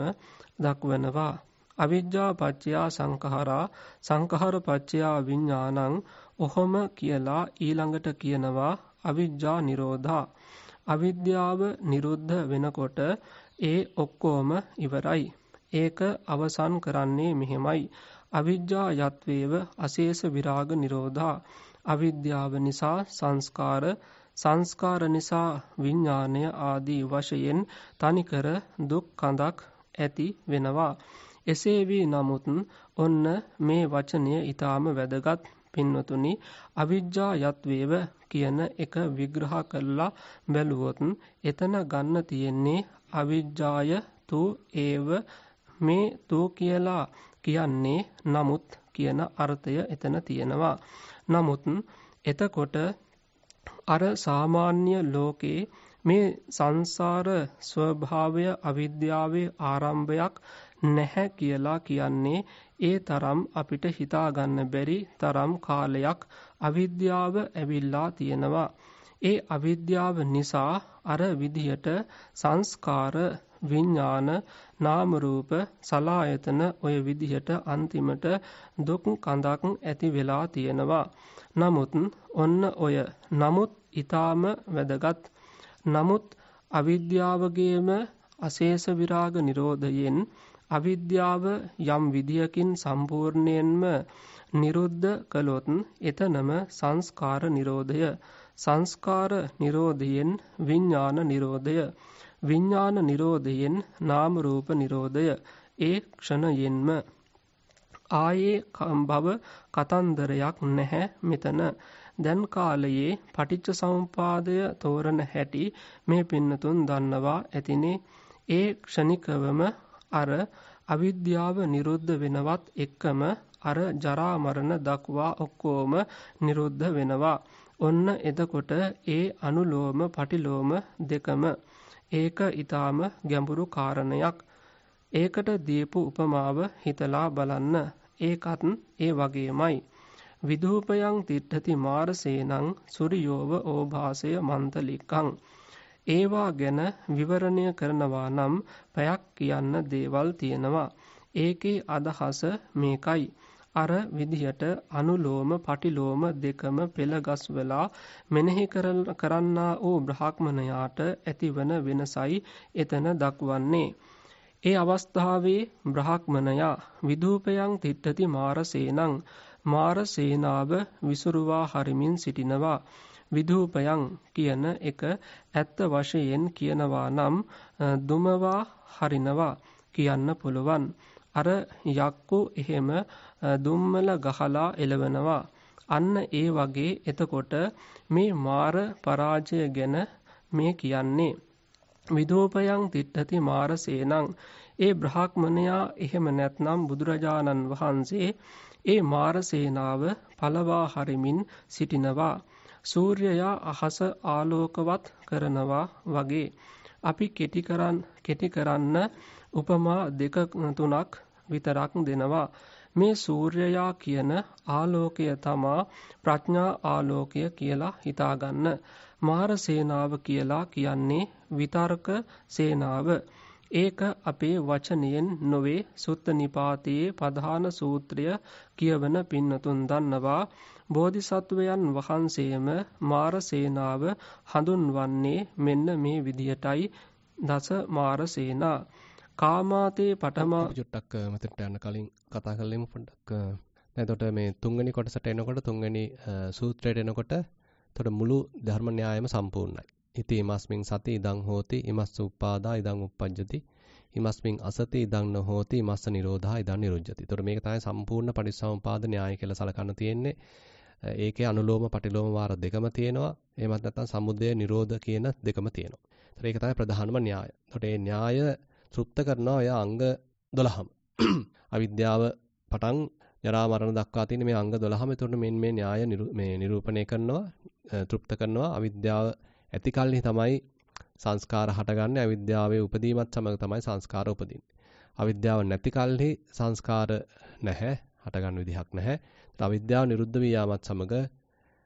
දක්වනවා. අවිජ්ජා පච්චයා සංඛාරා සංඛාර පච්චයා විඥානං ඔහොම කියලා ඊළඟට කියනවා අවිජ්ජා නිරෝධා අවිද්‍යාව නිරුද්ධ වෙනකොට ඒ ඔක්කොම ඉවරයි ඒක අවසන් කරන්නේ මෙහෙමයි අවිජ්ජා යත්වේව අශේෂ විරාග නිරෝධා. අවිද්‍යාව නිසා සංස්කාර සංස්කාර නිසා විඥානය ආදී වශයෙන් තනිකර දුක් කඳක් ඇති වෙනවා. එසේ වී නමුත් ඔන්න මේ වචනය ඊටාම වැදගත්. පින්වතුනි අවිජ්ජා යත්වේව කියන එක විග්‍රහ කරලා බැලුවොත් එතන ගන්න තියෙන්නේ අවිජ්ජාය තු ඒව මේ තු කියලා. කියන්නේ නමුත් කියන අර්ථය එතන තියෙනවා. නමුත් එතකොට අර සාමාන්‍ය ලෝකේ මේ සංසාර ස්වභාවය අවිද්‍යාවේ ආරම්භයක් නැහැ කියලා කියන්නේ ඒ තරම් අපිට හිතා ගන්න බැරි තරම් කාලයක් අවිද්‍යාව ඇවිල්ලා තියෙනවා. ඒ අවිද්‍යාව නිසා අර විදිහට සංස්කාර විඥාන නාම රූප සලායතන ඔය විදිහට අන්තිමට දුක් කඳක් ඇති වෙලා තියෙනවා. නමුත් ඔන්න ඔය නමුත් ඊටාම වැදගත්. නමුත් අවිද්‍යාවගේම අශේෂ විරාග නිරෝධයෙන් අවිද්‍යාව යම් විදියකින් සම්පූර්ණයෙන්ම නිරුද්ධ කළොත් එතනම සංස්කාර නිරෝධය. සංස්කාර නිරෝධයෙන් විඥාන නිරෝධය. විඥාන නිරෝධයෙන් නාම රූප නිරෝධය. ඒ ක්ෂණයෙන්ම ආයේ භව කතන්දරයක් නැහැ මෙතන. දැන් කාලයේ පටිච්ච සමුපාදය තෝරන හැටි මේ පින්නතුන් දන්නවා ඇතිනේ. ඒ ක්ෂණිකවම අර අවිද්‍යාව නිරුද්ධ වෙනවත් එක්කම අර ජරා මරණ දක්වා ඔක්කොම නිරුද්ධ වෙනවා. ඔන්න එතකොට ඒ අනුලෝම පටිලෝම දෙකම ඒක ඊටාම ගැඹුරු කාරණයක්. ඒකට දීපු උපමාව හිතලා බලන්න. ඒකත් ඒ වගේමයි. විදූපයන් තිට්ඨති මාරසේනං සුරියෝව ඕභාසය මන්තලිකං ඒවා ගැන විවරණය කරනවා නම් පැයක් කියන්න දේවල් තියෙනවා. ඒකේ අදහස මේකයි. අර විදිහට අනුලෝම පටිලෝම දෙකම පෙළගස්වලා මෙනෙහි කරන්නා වූ බ්‍රහ්මණයාට ඇතිවන වෙනසයි එතන දක්වන්නේ. ඒ අවස්ථාවේ බ්‍රහ්මණයා විදූපයන් තිට්ඨති මාරසේනං මාරසේනාව විසුරුවා හරිමින් සිටිනවා. විදූපයන් කියන එක ඇත්ත වශයෙන් කියනවා නම් දුමවා හරිනවා කියන්න පුළුවන්. අර යක්කු එහෙම දුම්මල ගහලා එලවනවා. අන්න ඒ වගේ එතකොට මේ මාර පරාජය ගැන මේ කියන්නේ. විදූපයන් තිට්ඨති මාරසේනං ඒ බ්‍රහ්මණයා එහෙම නැත්නම් බුදුරජාණන් වහන්සේ ඒ මාරසේනාව පළවා හරිමින් සිටිනවා. සූර්යයා අහස ආලෝකවත් කරනවා වගේ අපි කෙටි කරන් කෙටි කරන්න උපමා දෙක තුනක් විතරක් දෙනවා මේ සූර්යයා කියන ආලෝකය තමා ප්‍රඥා ආලෝකය කියලා හිතාගන්න. මාර සේනාව කියලා කියන්නේ විතර්ක සේනාව. ඒක අපේ වචනයෙන් නොවේ සුත්ත නිපාතයේ ප්‍රධාන සූත්‍රය කියවන පින්නතුන් දන්නවා. බෝධිසත්වයන් වහන්සේම මාර සේනාව හඳුන්වන්නේ මෙන්න මේ විදිහටයි දස මාර සේනා. කාමාතේ පඨමා චුට්ටක් මෙතනට යන්න කලින් කතා කරලෙමු පොඩ්ඩක්. දැන් එතකොට මේ තුන්වෙනි කොටසට එනකොට තුන්වෙනි සූත්‍රයට එනකොට එතකොට මුළු ධර්ම න්‍යායම සම්පූර්ණයි. ඉති ඉමස්මින් සති ඉදං හෝති ඉමස්ස උප්පාදා ඉදං උප්පජ්ජති ඉමස්මින් අසති ඉදං නොහෝති ඉමස්ස නිරෝධා ඉදං නිරුජ්ජති. එතකොට මේක තමයි සම්පූර්ණ පටිච්චසමුපාද න්‍යාය කියලා සලකන්න තියෙන්නේ. ඒකේ අනුලෝම පටිලෝම වාර දෙකම තියෙනවා. එහෙමත් නැත්නම් සමුදය නිරෝධ කියන දෙකම තියෙනවා. ඒතර ඒක තමයි ප්‍රධානම න්‍යාය. ඒතකොට මේ න්‍යාය තෘප්ත කරනවා ඔය අංග 12ම. (clears throat) අවිද්‍යාව පටන් ජරා මරණ දක්වා තියෙන මේ අංග 12ම එතකොට මෙන්න මේ න්‍යාය මේ නිරූපණය කරනවා තෘප්ත කරනවා අවිද්‍යාව ඇති කල්හි තමයි සංස්කාර හටගන්නේ අවිද්‍යාවේ උපදීමත් සමග තමයි සංස්කාර උපදින්නේ. අවිද්‍යාව නැති කල්හි සංස්කාර නැහැ හටගන්න විදිහක් නැහැ. අවිද්‍යාව නිරුද්ධ වී යාමත් සමග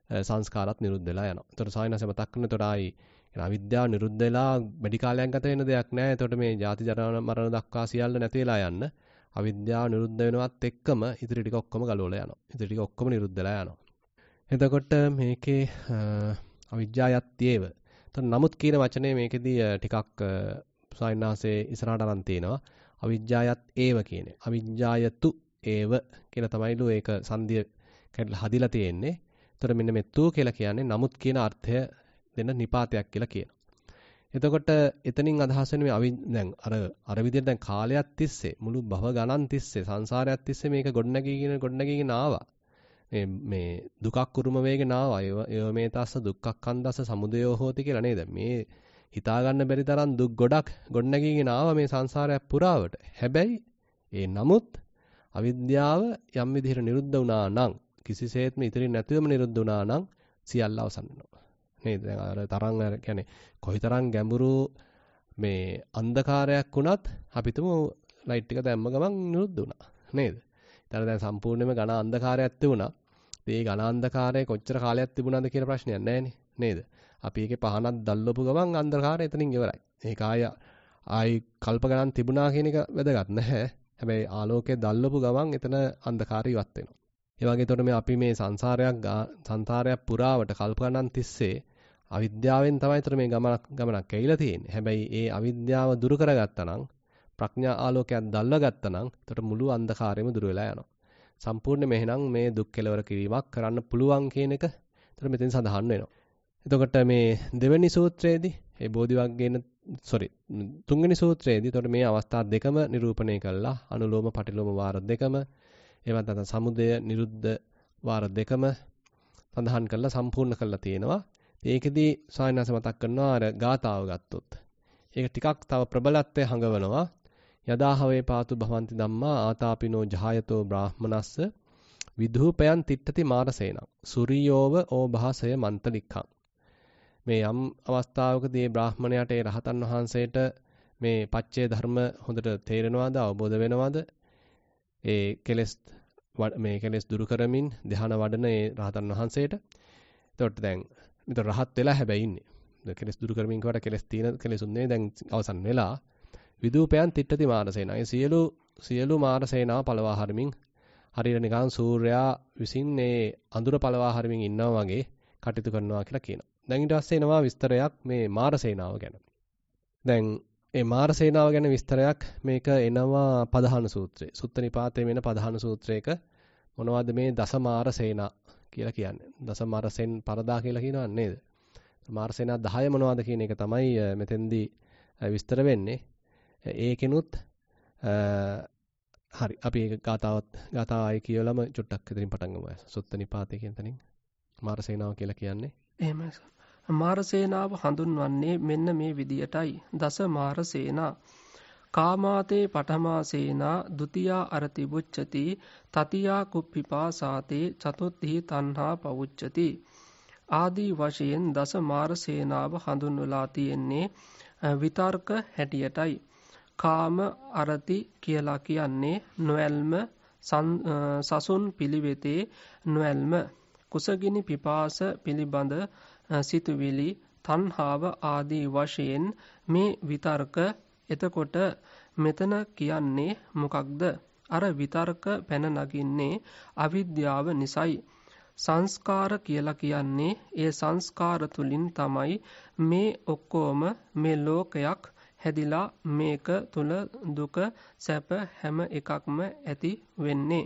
සංස්කාරات නිරුද්ධ වෙලා යනවා. ඒතකොට සායනස මතක් කරන එතකොට ආයි අවිද්‍යාව නිරුද්ධ වෙලා වැඩි කාලයක් ගත වෙන දෙයක් නැහැ. එතකොට මේ ජාති ජරා මරණ දක්වා සියල්ල නැති වෙලා යන්න අවිද්‍යාව නිරුද්ධ වෙනවත් එක්කම ඉතිරි ටික ඔක්කොම ගලවලා යනවා. ඉතිරි ටික ඔක්කොම නිරුද්ධ වෙලා යනවා. එතකොට මේකේ අවිජ්ජායත්‍යේව. එතකොට නමුත් කියන වචනේ මේකෙදී ටිකක් සායනාසේ ඉස්සරහට අරන් තිනවා. අවිජ්ජායත් ඒව කියන්නේ. අවිජ්ජායතු ඒව කියලා තමයිලු ඒක සංදිය කැඩලා හදිලා තියෙන්නේ. එතකොට මෙන්න මේ තු කියලා කියන්නේ නමුත් කියන අර්ථය දෙන නිපාතයක් කියලා කියනවා. එතකොට එතනින් අදහස් වෙන්නේ මේ දැන් අර අර විදිහට දැන් කාලයක් තිස්සේ මුළු භව ගණන් තිස්සේ සංසාරයක් තිස්සේ මේක ගොඩනැගීගෙන ගොඩනැගීගෙන ආවා. මේ මේ දුකක් උරුම වේගෙන ආවා. ඒව මේ තස්ස දුක්ඛක්ඛන්දස සමුදයෝ හෝති කියලා නේද? මේ හිතා ගන්න බැරි තරම් දුක් ගොඩක් ගොඩනැගීගෙන ආවා මේ සංසාරයක් පුරාවට. හැබැයි ඒ නමුත් අවිද්‍යාව යම් විදිහට නිරුද්ධ වුණා නම් කිසිසේත්ම ඉතිරි නැතිවම නිරුද්ධ වුණා නම් සියල්ල අවසන් වෙනවා. නේද? දැන් අර තරම් අර කියන්නේ කොයිතරම් ගැඹුරු මේ අන්ධකාරයක් වුණත් අපිටම ලයිට් එක දැම්ම ගමන් නිරුද්ධ වුණා. නේද? ඊතර දැන් සම්පූර්ණයෙන්ම ඝන අන්ධකාරයක් තිබුණා. මේ ඝන අන්ධකාරය කොච්චර කාලයක් තිබුණාද කියලා ප්‍රශ්නයක් නැහැ නේද? අපි ඒකේ පහනක් දැල්ලපු ගමන් අන්ධකාරය එතනින් ඉවරයි. ඒක ආය ආයි කල්ප ගණන් තිබුණා කියන එක වැදගත් නැහැ. හැබැයි ආලෝකය දැල්ලපු ගමන් එතන අන්ධකාරය ඉවත් වෙනවා. ඒ වගේ එතකොට මේ අපි මේ සංසාරයක් සංසාරයක් පුරාවට කල්පගණන් තිස්සේ අවිද්‍යාවෙන් තමයි ඒතර මේ ගමනක් ගමනක් ඇවිල්ලා තියෙන්නේ. හැබැයි ඒ අවිද්‍යාව දුරු කරගත්තා නම් ප්‍රඥා ආලෝකයක් දැල්වගත්තා නම් එතකොට මුළු අන්ධකාරයම දුර වෙලා යනවා. සම්පූර්ණයෙන්ම එහෙනම් මේ දුක් කෙලවර කිරීමක් කරන්න පුළුවන් කියන එක එතකොට මෙතෙන් සඳහන් වෙනවා. එතකොට මේ දෙවෙනි සූත්‍රයේදී ඒ බෝධිවග්ගේන sorry තුන්වෙනි සූත්‍රයේදී එතකොට මේ අවස්ථා දෙකම නිරූපණය කළා අනුලෝම පටිලෝම වාර දෙකම එවත් නැත්නම් සමුදය නිරුද්ධ වාර දෙකම සඳහන් කරලා සම්පූර්ණ කරලා තියෙනවා. ඒකෙදී සායනස මතක් කරනවා අර ගාතාව ගත්තොත්. ඒක ටිකක් තව ප්‍රබලත්වයේ හඟවනවා. යදාහවේ පාතු භවಂತಿ ධම්මා ආතාපිනෝ ජහයතෝ බ්‍රාහ්මනස්ස විධූපයන් තිට්ඨති මාරසේනං සුරියෝව ඕභාසය මන්තලික්ඛං මේ යම් අවස්ථාවකදී බ්‍රාහ්මණයාට ඒ රහතන් වහන්සේට මේ පච්චේ ධර්ම හොඳට තේරෙනවද අවබෝධ වෙනවද ඒ කෙලෙස් මේ කෙලෙස් දුරු කරමින් ධ්‍යාන වඩන ඒ රහතන් වහන්සේට එතකොට දැන් නිතර රහත් වෙලා හැබැයි ඉන්නේ කෙලෙස් දුරු කරමින් කියවට කෙලෙස් තියෙන කෙලෙසුන්නේ දැන් අවසන් වෙලා විදූපයන් තිට්ඨති මාරසේනා. ඒ සියලු සියලු මාරසේනාව පළවා හරමින් හරියට නිකන් සූර්යයා විසින් මේ අඳුර පළවා හරමින් ඉන්නවා වගේ කටයුතු කරනවා කියලා කියනවා. දැන් ඊට පස්සේ එනවා විස්තරයක් මේ මාරසේනාව ගැන. දැන් ඒ මාර සේනාව ගැන විස්තරයක් මේක එනවා පදහන සූත්‍රයේ. සුත්ත නිපාතයේ වෙන පදහන සූත්‍රයක මොනවද මේ දසමාර සේනා කියලා කියන්නේ. දසමාර සෙන් පරදා කියලා කියනවා නේද? මාර සේනා 10 මොනවද කියන එක තමයි මෙතෙන්දී විස්තර වෙන්නේ. ඒකෙනුත් හරි අපි ඒක ගාතාවත් ගාතාවයි කියවලම චුට්ටක් ඉදිරින් පටන් ගමු. සුත්ත නිපාතයේ කියන තැනින් මාර සේනාව කියලා කියන්නේ. එහෙමයි. මාරසේනාව හඳුන්වන්නේ මෙන්න මේ විදියටයි. දස මාරසේනා කාමාතේ පඨමාසේනා ဒ ුතියා අරති බුච්චති තතියා කුප්පිපාසාතේ චතුත්ථි තණ්හා පවුච්චති ආදී වශයෙන් දස මාරසේනාව හඳුන්වලා තියෙන්නේ විතර්ක හැටියටයි। කාම අරති කියලා කියන්නේ නොඇල්ම සසුන් පිළිවෙතේ නොඇල්ම කුසගිනි පිපාස පිළිබඳ සිතුවිලි තණ්හාව ආදී වශයෙන් මේ විතර්ක එතකොට මෙතන කියන්නේ මොකක්ද? අර විතර්ක පැන නගින්නේ අවිද්‍යාව නිසයි. සංස්කාර කියලා කියන්නේ ඒ සංස්කාර තුලින් තමයි මේ ඔක්කොම මේ ලෝකයක් හැදිලා මේක තුල දුක සැප හැම එකක්ම ඇති වෙන්නේ.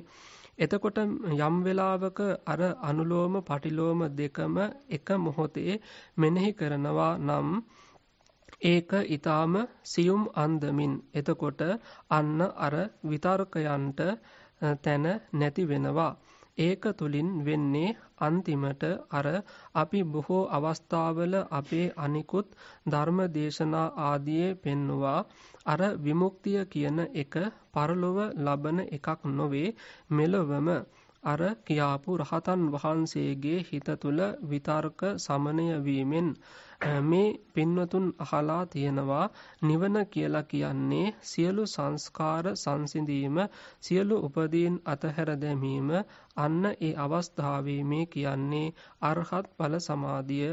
එතකොට යම් වෙලාවක අර අනුලෝම පටිලෝම දෙකම එක මොහොතේ මෙනෙහි කරනවා නම් ඒක ඊටාම සියුම් අන්දමින්. එතකොට අන්න අර විතර්කයන්ට තැන නැති වෙනවා. ඒක තුලින් වෙන්නේ අන්තිමට අර අපි බොහෝ අවස්ථාවල අපේ අනිකුත් ධර්ම දේශනා ආදියේ පෙන්නවා අර විමුක්තිය කියන එක පරලොව ලබන එකක් නොවේ. මෙලොවම අර කියාපු රහතන් වහන්සේගේ හිත තුල විතර්ක සමනය වීමෙන් මේ පින්වතුන් අහලා තියෙනවා නිවන කියලා කියන්නේ සියලු සංස්කාර සංසිඳීම සියලු උපදීන් අතහැර දැමීම අන්න ඒ අවස්ථාවේ මේ කියන්නේ අරහත් ඵල සමාධිය.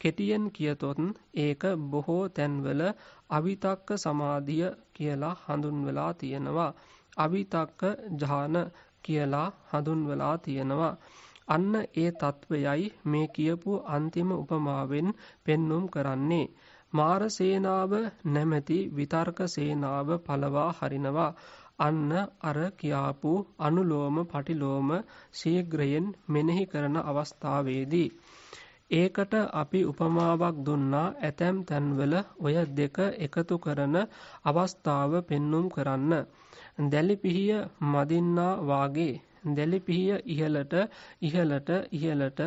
කෙටියෙන් කියතොත් ඒක බොහෝ තැන්වල අවිතක්ක සමාධිය කියලා හඳුන්වලා තියෙනවා. අවිතක්ක ජාන කියලා හඳුන්වලා තියෙනවා. අන්න ඒ తත්වයයි මේ කියපු අන්තිම උපමාවෙන් පෙන්눔 කරන්නේ. මාර සේනාව නැමැති විතර්ක සේනාව පළවා හරිනවා. අන්න අර කියාපු අනුලෝම පටිලෝම ශීඝ්‍රයෙන් මෙනෙහි කරන අවස්ථාවේදී ඒකට අපි උපමාවක් දුන්නා ඇතැම් තැන්වල ඔය දෙක එකතු කරන අවස්ථාව පෙන්눔 කරන්න. දැලිපිහිය මදින්නා වාගේ දැලිපිහිය ඉහළට ඉහළට ඉහළට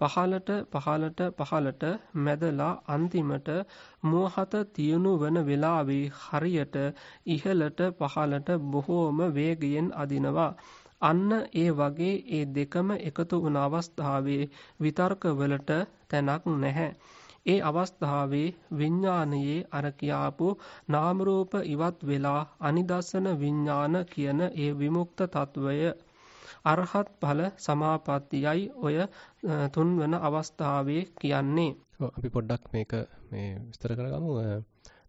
පහළට පහළට පහළට මැදලා අන්තිමට මෝහත තියුණු වන වෙලාවේ හරියට ඉහළට පහළට බොහෝම වේගයෙන් අදිනවා. අන්න ඒ වගේ ඒ දෙකම එකතු වුණ අවස්ථාවේ විතර්කවලට තැනක් නැහැ. ඒ අවස්ථාවේ විඤ්ඤාණයේ අර කියාපු නාම රූප ඉවත් වෙලා අනිදස්සන විඤ්ඤාණ කියන ඒ විමුක්ත తත්වය අරහත් ඵල සමාපත්තියයි ඔය තුන්වන අවස්ථාවේ කියන්නේ. අපි පොඩ්ඩක් මේක මේ විස්තර කරගමු.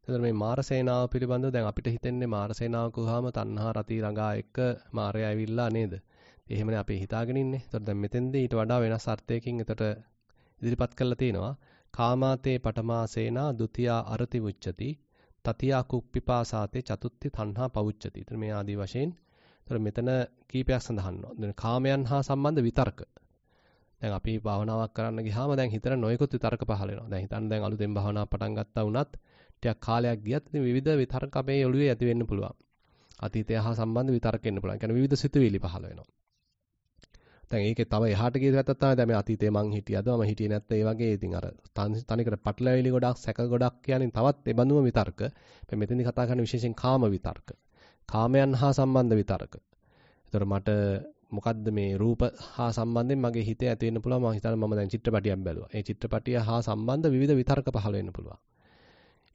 එතන මේ මාරසේනාව පිළිබඳව දැන් අපිට හිතෙන්නේ මාරසේනාව කවහම තණ්හා රති රඟා එක්ක මාරය ඇවිල්ලා නේද? එහෙමනේ අපි හිතාගෙන ඉන්නේ. ඒතකොට දැන් මෙතෙන්දී ඊට වඩා වෙනස් අර්ථයකින් එතට ඉදිරිපත් කරලා තිනවා. කාමාතේ පටමාසේනා ဒ ුතියා අරති උච්චති. තතියා කුප්පිපාසාතේ චතුත්ති තණ්හා පවුච්චති. ඒතර මේ ආදී වශයෙන් ඒතර මෙතන කීපයක් සඳහන් වෙනවා. කාමයන් හා සම්බන්ධ විතර්ක. දැන් අපි භාවනාවක් කරන්න ගියාම දැන් හිතට නොයෙකුත් විතර්ක පහළ වෙනවා. දැන් හිතන්න දැන් අලුතෙන් භාවනාවක් පටන් ගත්තා වුණත් ටිකක් කාලයක් ගියත් ඉතින් විවිධ විතර්ක අපේ ඔළුවේ ඇති වෙන්න පුළුවන්. අතීතය හා සම්බන්ධ විතර්ක එන්න පුළුවන්. කියන්නේ විවිධ සිතුවිලි පහළ වෙනවා. දැන් ඒකේ තව එහාට ගිය පැත්තක් තමයි දැන් මේ අතීතේ මං හිටියද මම හිටියේ නැත්නම් ඒ වගේ ඉතින් අර තනිකර පටලැවිලි ගොඩක් සැක ගොඩක් කියන්නේ තවත් ඒ බඳුම විතර්ක. මේ මෙතනදි කතා කරන්නේ විශේෂයෙන් කාම විතර්ක. කාමයන් හා සම්බන්ධ විතර්ක. ඒතර මට මොකද්ද මේ රූප හා සම්බන්ධයෙන් මගේ හිතේ ඇති වෙන්න පුළුවන් මම හිතන්නේ මම දැන් චිත්‍රපටියක් බැලුවා. ඒ චිත්‍රපටිය හා සම්බන්ධ විවිධ විතර්ක පහළ වෙන්න පුළුවන්.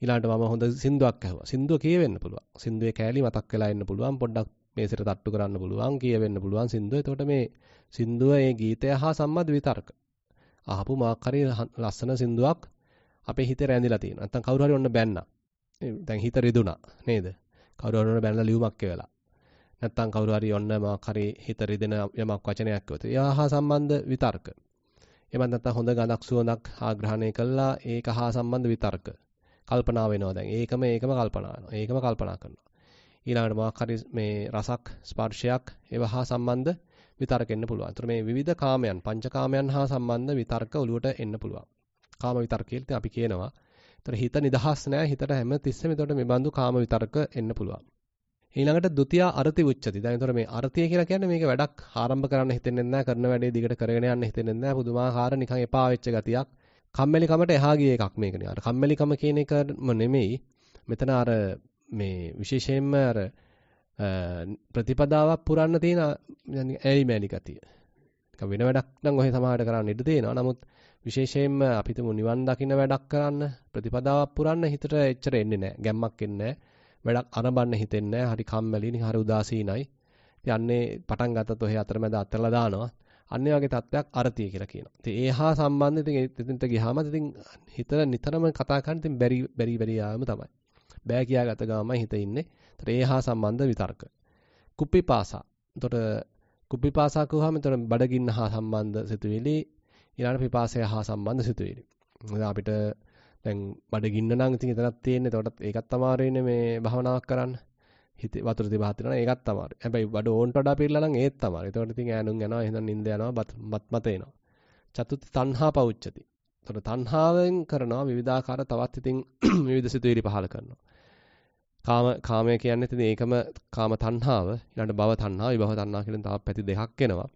ඊළඟට මම හොඳ සින්දුවක් ඇහුවා. සින්දුව කියවෙන්න පුළුවන්. සින්දුවේ කෑලි මතක් වෙලා ඉන්න පුළුවන්. පොඩ්ඩක් මේසෙට තට්ටු කරන්න පුළුවන්. කියවෙන්න පුළුවන් සින්දුව. එතකොට මේ සින්දුව ඒ ගීතය හා සම්බන්ධ විතර්ක. අහපු මාක් හරි ලස්සන සින්දුවක් අපේ හිතේ රැඳිලා තියෙනවා. නැත්තම් කවුරු හරි ඔන්න බැන්නා. දැන් හිත රිදුනා නේද? කවුරු හරි ඔන්න බැනලා ලියුමක් කියලා. නැත්තම් කවුරු හරි ඔන්න මාක් හරි හිත රිදෙන යමක් වචනයක් කිව්වොත්. ඒවා හා සම්බන්ධ විතර්ක. එමත් නැත්තම් හොඳ ගඳක් සුවඳක් ආග්‍රහණය කළා ඒක හා සම්බන්ධ විතර්ක. කල්පනා වෙනවා දැන්. ඒකම ඒකම කල්පනා වෙනවා. ඒකම කල්පනා කරනවා. ඊළඟට මොකක් හරි මේ රසක් ස්පර්ශයක් ඒවා හා සම්බන්ධ විතර්ක එන්න පුළුවන්. ඒතර මේ විවිධ කාමයන් පංචකාමයන් හා සම්බන්ධ විතර්ක ඔලුවට එන්න පුළුවන්. කාම විතර්ක කියලා අපි කියනවා. ඒතර හිත නිදහස් නැහැ. හිතට හැම තිස්සෙම ඒතකොට මේ බඳු කාම විතර්ක එන්න පුළුවන්. ඊළඟට ဒ ුතියා අරති උච්චති. දැන් ඒතර මේ අරතිය කියලා කියන්නේ මේක වැඩක් ආරම්භ කරන්න හිතෙන්නේ නැහැ. කරන වැඩේ දිගට කරගෙන යන්න හිතෙන්නේ නැහැ. පුදුමාකාර නිකන් එපා වෙච්ච ගතියක්. කම්මැලිකමට එහා ගිය එකක් මේක නේ. අර කම්මැලිකම කියන එකම නෙමෙයි. මෙතන අර මේ විශේෂයෙන්ම අර ප්‍රතිපදාවක් පුරන්න තියෙන ඇලි මැලි ගතිය. නිකන් වෙන වැඩක් නම් ඔහේ සමාහයට කරන්න ඉඩ තියෙනවා. නමුත් විශේෂයෙන්ම අපිටම නිවන් දකින්න වැඩක් කරන්න ප්‍රතිපදාවක් පුරන්න හිතට එච්චර එන්නේ නැහැ. ගැම්මක් එන්නේ වැඩක් අරඹන්න හිතෙන්නේ නැහැ. හරි කම්මැලි, නිකන් හරි උදාසීනයි. ඉතින් අන්නේ පටන් ගත්තත් ඔහේ අතරමැද අතලා දානවා. අන්නේ වගේ තත්ත්වයක් අරතිය කියලා කියනවා. ඉතින් ඒ හා සම්බන්ධ ඉතින් එතනට ගියාම ඉතින් හිතට නිතරම කතා කරන් ඉතින් බැරි බැරි බැරි යාම තමයි. බෑ කියාගත ගාමයි හිත ඉන්නේ. ඒතර ඒ හා සම්බන්ධ විතර්ක. කුප්පිපාසා. එතකොට කුප්පිපාසා කියවහම එතකොට බඩගින්න හා සම්බන්ධ සිතුවිලි ඊළඟ පිපාසය හා සම්බන්ධ සිතුවිලි. අපිට දැන් බඩගින්න නම් ඉතින් එතනක් තියෙන්නේ. එතකොටත් ඒකත් අමාරුයිනේ මේ භවනාවක් කරන්න. හිතේ වතුර තිබහත් වෙනවා ඒකත් අමාරුයි. හැබැයි බඩ ඕන්ට වඩා පිරලා නම් ඒත් අමාරුයි. එතකොට ඉතින් ඈනුන් යනවා එහෙනම් නිින්ද යනවා බත් මත එනවා. චතුත්ථ තණ්හා පවුච්චති. එතකොට තණ්හාවෙන් කරනවා විවිධාකාර තවත් ඉතින් (clears throat) විවිධ සිතුවිලි පහල කරනවා. කාම කාමය කියන්නේ ඉතින් ඒකම කාම තණ්හාව ඊළඟට භව තණ්හාව විභව තණ්හා කියන තව පැති දෙකක් එනවා.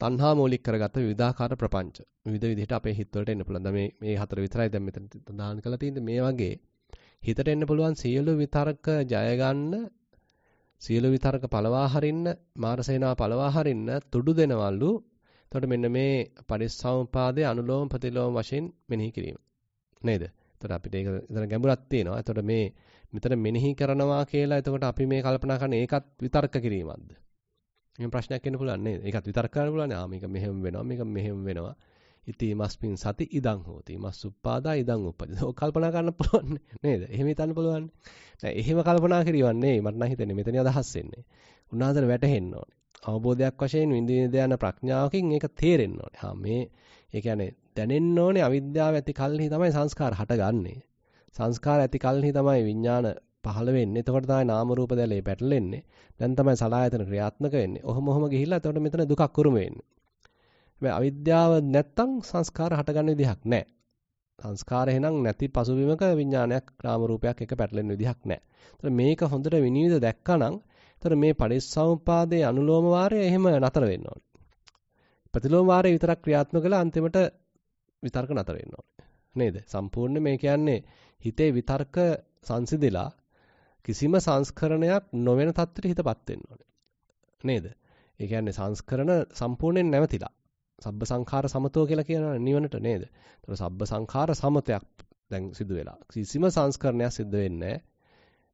තණ්හා මූලික කරගත්ත විවිධාකාර ප්‍රපංච. විවිධ විදිහට අපේ හිත වලට එන්න පුළුවන්. දැන් මේ මේ හතර විතරයි දැන් මෙතන දාන කරලා තියෙන්නේ මේ වගේ හිතට එන්න පුළුවන් සියලු විතරක ජය ගන්න සියලු විතරක පළවා හරින්න මාරසේනාව පළවා හරින්න තුඩු දෙනවලු එතකොට මෙන්න මේ පරිස්සම්පාදයේ අනුලෝම ප්‍රතිලෝම වශයෙන් මෙනෙහි කිරීම. නේද? එතකොට අපිට ඒක ඉතන ගැඹුරක් තියෙනවා. එතකොට මේ මෙතන මෙනෙහි කරනවා කියලා එතකොට අපි මේ කල්පනා කරන ඒකත් විතර්ක කිරීමක්ද? එහෙම ප්‍රශ්නයක් එන්න පුළුවන් නේද? ඒකත් විතර්ක කරන්න පුළුවන්. ආ මේක මෙහෙම වෙනවා මේක මෙහෙම වෙනවා. ඉති මස්මින් සති ඉදං හෝති. මස් උප්පාදා ඉදං උප්පදි. ඔය කල්පනා කරන්න පුළුවන් නේද? එහෙම හිතන්න පුළුවන්. නෑ එහෙම කල්පනා කිරීමක් නෙවෙයි මට නම් හිතෙන්නේ මෙතන අදහස් වෙන්නේ. උන්වහන්සේට වැටහෙන්න ඕනේ. අවබෝධයක් වශයෙන් විඳින දයන ප්‍රඥාවකින් ඒක තේරෙන්න ඕනේ. හා මේ ඒ කියන්නේ දැනෙන්න ඕනේ අවිද්‍යාව ඇති කල්හි තමයි සංස්කාර හටගන්නේ. සංස්කාර ඇති කල්හි තමයි විඥාන පහළ වෙන්නේ. එතකොට තමයි නාම රූප දැලේ පැටලෙන්නේ. දැන් තමයි සලආයතන ක්‍රියාත්මක වෙන්නේ. ඔහොම ඔහොම ගිහිල්ලා එතකොට මෙතන දුකක් උරුම වෙන්නේ. හැබැයි අවිද්‍යාව නැත්තම් සංස්කාර හටගන්න විදිහක් නැහැ. සංස්කාර එහෙනම් නැති පසුබිමක විඥානයක් නාම රූපයක් එක පැටලෙන විදිහක් නැහැ. ඒතර මේක හොඳට විනිවිද දැක්කනම් ඒතර මේ පරිස්සම්පාදයේ අනුලෝම වාරය එහෙම නතර වෙන්න ඕනේ. ප්‍රතිලෝම වාරය විතරක් ක්‍රියාත්මක කළා අන්තිමට විතර්ක නතර වෙන්න ඕනේ. නේද? සම්පූර්ණ මේ කියන්නේ හිතේ විතර්ක සංසිඳිලා කිසිම සංස්කරණයක් නොවන තත්ත්වයට හිතපත් වෙන්න ඕනේ. නේද? ඒ කියන්නේ සංස්කරණ සම්පූර්ණයෙන් නැවතිලා. සබ්බ සංඛාර සමතෝ කියලා කියන නිවනට නේද? ඒතර සබ්බ සංඛාර සමතයක් දැන් සිදු වෙලා. කිසිම සංස්කරණයක් සිද්ධ වෙන්නේ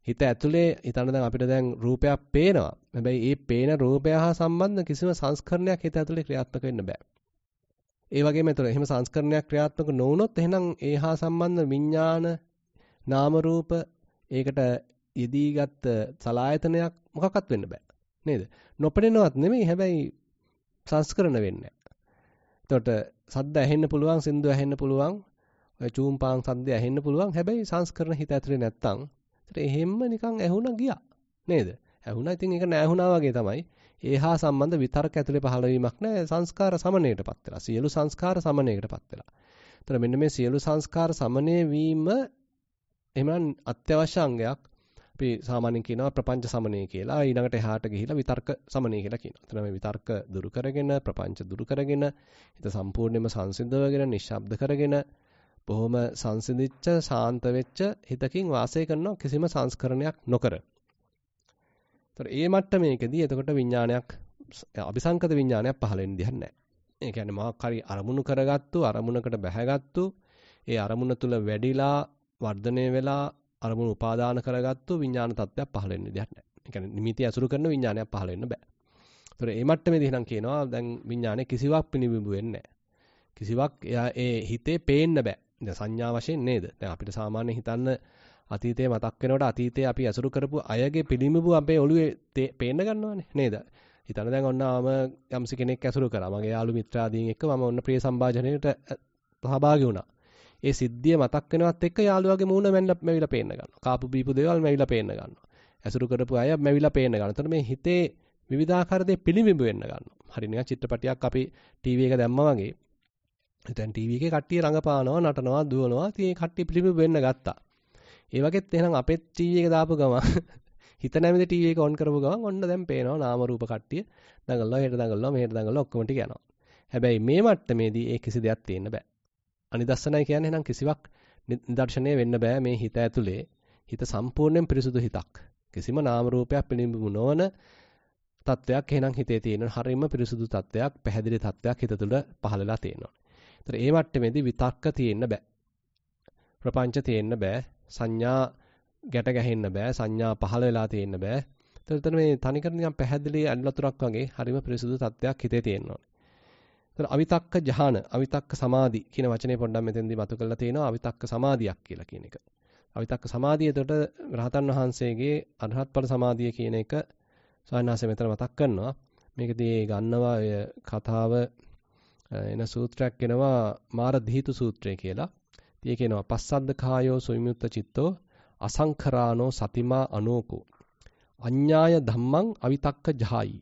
හිත ඇතුලේ හිතන්න දැන් අපිට දැන් රූපයක් පේනවා. හැබැයි ඒ පේන රූපය හා සම්බන්ධ කිසිම සංස්කරණයක් හිත ඇතුලේ ක්‍රියාත්මක වෙන්න බෑ. ඒ වගේම ඒතර එහෙම සංස්කරණයක් ක්‍රියාත්මක නොවුනොත් එහෙනම් ඒ හා සම්බන්ධ විඥාන නාම රූප ඒකට යෙදීගත් සලායතනයක් මොකක්වත් වෙන්න බෑ. නේද? නොපෙනෙනවත් නෙමෙයි හැබැයි සංස්කරණ වෙන්නේ එතකොට සද්ද ඇහෙන්න පුළුවන්, සින්දු ඇහෙන්න පුළුවන්, ඔය චූම්පාන් සද්ද ඇහෙන්න පුළුවන්. හැබැයි සංස්කරණ හිත ඇතුලේ නැත්තම් ඒතර එහෙම්ම නිකන් ඇහුණා ගියා. නේද? ඇහුණා ඉතින් ඒක නෑහුණා වගේ තමයි. ඒහා සම්බන්ධ විතරක ඇතුලේ පහළ වීමක් නෑ. සංස්කාර සමනයටපත් වෙලා. සියලු සංස්කාර සමනයකටපත් වෙලා. ඒතර මෙන්න මේ සියලු සංස්කාර සමනය වීම එහෙනම් අත්‍යවශ්‍ය අංගයක්. අපි සාමාන්‍යයෙන් කියනවා ප්‍රපංච සමනය කියලා. ඊළඟට එහාට ගිහිලා විතර්ක සමනය කියලා කියනවා. එතන මේ විතර්ක දුරු කරගෙන, ප්‍රපංච දුරු කරගෙන, හිත සම්පූර්ණයෙන්ම සංසිඳවගෙන, නිශ්ශබ්ද කරගෙන, බොහොම සංසිඳිච්ච, ශාන්ත වෙච්ච හිතකින් වාසය කරන කිසිම සංස්කරණයක් නොකර. ඒතර ඒ මට්ටමේකදී එතකොට විඥානයක් අபிසංකත විඥානයක් පහළ වෙන්න දෙයක් නැහැ. ඒ කියන්නේ මොකක් හරි අරමුණු කරගත්තු, අරමුණකට බැහැගත්තු, ඒ අරමුණ තුල වැඩිලා, වර්ධනය වෙලා අරමුණු උපාදාන කරගත්තු විඥාන තත්ත්වයක් පහළ වෙන්න දෙයක් නැහැ. ඒ කියන්නේ නිමිති අසුරු කරන විඥානයක් පහළ වෙන්න බෑ. ඒතර මේ මට්ටමේදී එහෙනම් කියනවා දැන් විඥානේ කිසිවක් පිනිබිඹු වෙන්නේ නැහැ. කිසිවක් එයා ඒ හිතේ පේන්න බෑ. දැන් සංඥා වශයෙන් නේද? දැන් අපිට සාමාන්‍ය හිතන්න අතීතේ මතක් වෙනකොට අතීතේ අපි අසුරු කරපු අයගේ පිළිඹු අපේ ඔළුවේ පේන්න ගන්නවනේ නේද? හිතන්න දැන් ඔන්න ආම යම්සි කෙනෙක් ඇසුරු කරා. මගේ යාළු මිත්‍රාදීන් එක්ක මම ඔන්න ප්‍රිය සම්භාජනයේට සහභාගී වුණා. ඒ සිද්ධිය මතක් වෙනවත් එක්ක යාළුවාගේ මූණ මැවිලා පේන්න ගන්නවා. කාපු බීපු දේවල් මැවිලා පේන්න ගන්නවා. ඇසුරු කරපු අය මැවිලා පේන්න ගන්නවා. එතකොට මේ හිතේ විවිධාකාර දේ පිළිඹු වෙන්න ගන්නවා. හරි නිකන් චිත්‍රපටයක් අපි ටීවී එක දැම්මා වගේ. දැන් ටීවී එකේ කට්ටිය රඟපානවා, නටනවා, දුවනවා. ඉතින් ඒ කට්ටිය පිළිඹු වෙන්න ගත්තා. ඒ වගේත් එහෙනම් අපේ ටීවී එක දාපු ගමන් (laughs) හිත නැමෙති ටීවී එක ඔන් කරපු ගමන් ඔන්න දැන් පේනවා නාම රූප කට්ටිය දඟලනවා, හෙට දඟලනවා, මෙහෙට දඟලනවා ඔක්කොම ටික යනවා. හැබැයි මේ මට්ටමේදී ඒ කිසි දෙයක් තියෙන්න බෑ. අනිදස්සනයි කියන්නේ නම් කිසිවක් නිදර්ශනය වෙන්න බෑ මේ හිත ඇතුලේ. හිත සම්පූර්ණයෙන් පිරිසුදු හිතක්. කිසිම නාම රූපයක් පිළිඹු නොවන තත්වයක් එහෙනම් හිතේ තියෙන හරියම පිරිසුදු තත්වයක්, පැහැදිලි තත්වයක් හිත තුළ පහළලා තියෙනවා. ඒතර ඒ මට්ටමේදී විතක්ක තියෙන්න බෑ. ප්‍රපංච තියෙන්න බෑ. සංඥා ගැට ගැහෙන්න බෑ. සංඥා පහළ වෙලා තියෙන්න බෑ. ඒතර මේ තනිකර නිකන් පැහැදිලි අල්ලතුරක් වගේ හරියම පිරිසුදු තත්වයක් හිතේ තියෙනවා. එතන අවිතක්ක ජහන, අවිතක්ක සමාධි කියන වචනේ පොඩ්ඩක් මෙතෙන්දී මතු කරලා තියෙනවා අවිතක්ක සමාධියක් කියලා කියන එක. අවිතක්ක සමාධිය එතකොට රහතන් වහන්සේගේ අරහත් ඵල සමාධිය කියන එක සායනාසේ මෙතන මතක් කරනවා. මේකදී ගන්නවා ඔය කතාව එන සූත්‍රයක් වෙනවා මාර දීතු සූත්‍රය කියලා. ඉතින් කියනවා පස්සද්ද කායෝ සුවිමුත්ත චිත්තෝ අසංඛරානෝ සතිමා අනෝකෝ අඤ්ඤාය ධම්මං අවිතක්ක ජහයි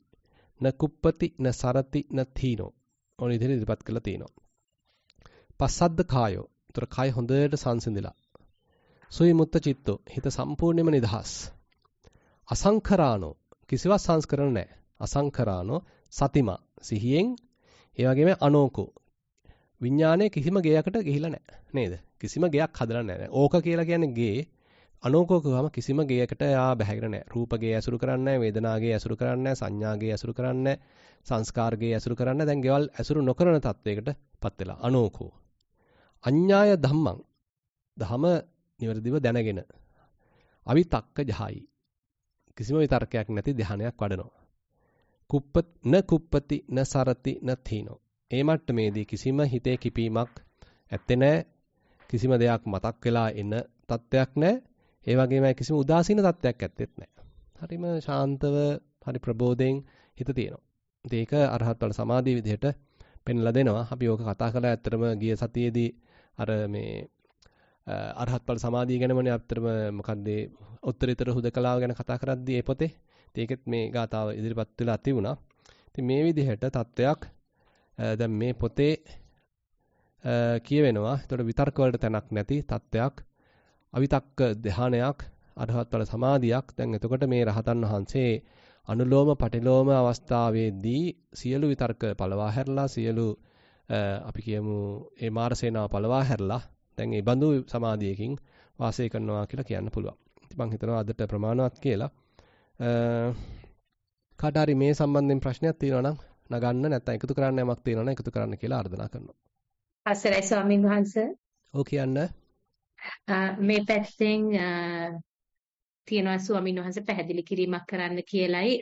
න කුප්පති න සරති න තීනෝ ඕන විදිහට ඉදිරිපත් කරලා තියෙනවා. පස්සද්ද කායෝ. උතර කය හොඳට සංසිඳිලා. සුවිමුත්ත චිත්තෝ. හිත සම්පූර්ණයෙන්ම නිදහස්. අසංඛරානෝ. කිසිවක් සංස්කරණ නැහැ. අසංඛරානෝ සතිමා. සිහියෙන් ඒ වගේම අනෝකෝ. විඥානයේ කිසිම ගේයකට ගිහිලා නැහැ. නේද? කිසිම ගයක් හදලා නැහැ. ඕක කියලා කියන්නේ ගේ අනෝකෝ කියවම කිසිම ගේයකට යා බැහැගෙන නැහැ. රූප ගේ ඇසුරු කරන්නේ නැහැ, වේදනා ගේ ඇසුරු කරන්නේ නැහැ, සංඥා ගේ ඇසුරු කරන්නේ නැහැ, සංස්කාර ගේ ඇසුරු කරන්නේ දැන් ගෙවල් ඇසුරු නොකරන තත්වයකටපත් වෙලා අනෝකෝ. අඤ්ඤාය ධම්මං. ධම නිවැරදිව දැනගෙන. අවිතක්ක ජහයි. කිසිම විතර්කයක් නැති ධානයක් වඩනවා. කුප්ප න කුප්පති න සරති න තීනෝ. ඒ මට්ටමේදී කිසිම හිතේ කිපීමක් ඇත්තේ නැහැ. කිසිම දෙයක් මතක් වෙලා එන තත්ත්වයක් නැහැ. ඒ වගේම කිසිම උදාසීන තත්ත්වයක් ඇත්තෙත් නැහැ. හරිම ශාන්තව හරි ප්‍රබෝධයෙන් හිත තියෙනවා. ඉතින් ඒක අරහත් වල සමාධිය විදිහට පෙන්ලා දෙනවා. අපි ඕක කතා කළා ඇත්තටම ගිය සතියේදී අර මේ අරහත් ඵල සමාධිය ගැනමනේ අපතරම මොකද්ද උත්තරීතර හුදකලාව ගැන කතා කරද්දී ඒ පොතේ ඒකෙත් මේ ගාතාව ඉදිරිපත් වෙලා තිබුණා. ඉතින් මේ විදිහට தත්වයක් දැන් මේ පොතේ කියවෙනවා. ඒතකොට විතර්ක වලට තැනක් නැති தත්වයක් අවිතක්ක ධානයක් අරහත් ඵල සමාධියක්. දැන් එතකොට මේ රහතන් වහන්සේ අනුලෝම පටිලෝම අවස්ථාවේදී සියලු විතර්ක පළවා හැරලා සියලු අපි කියමු ඒ මාරසේනාව පළවා හැරලා දැන් ඒ බඳු සමාධියකින් වාසය කරනවා කියලා කියන්න පුළුවන්. ඉතින් මම හිතනවා අදට ප්‍රමාණවත් කියලා. කාට හරි මේ සම්බන්ධයෙන් ප්‍රශ්නයක් තියෙනවා නම් නගන්න නැත්නම් එකතු කරන්න යමක් තියෙනවා නම් එකතු කරන්න කියලා ආර්දනා කරනවා. අසරයි ස්වාමින් වහන්සේ. ඔව් කියන්න. මේ පැත්තෙන් තියෙනවා ස්වාමින් වහන්සේ පැහැදිලි කිරීමක් කරන්න කියලයි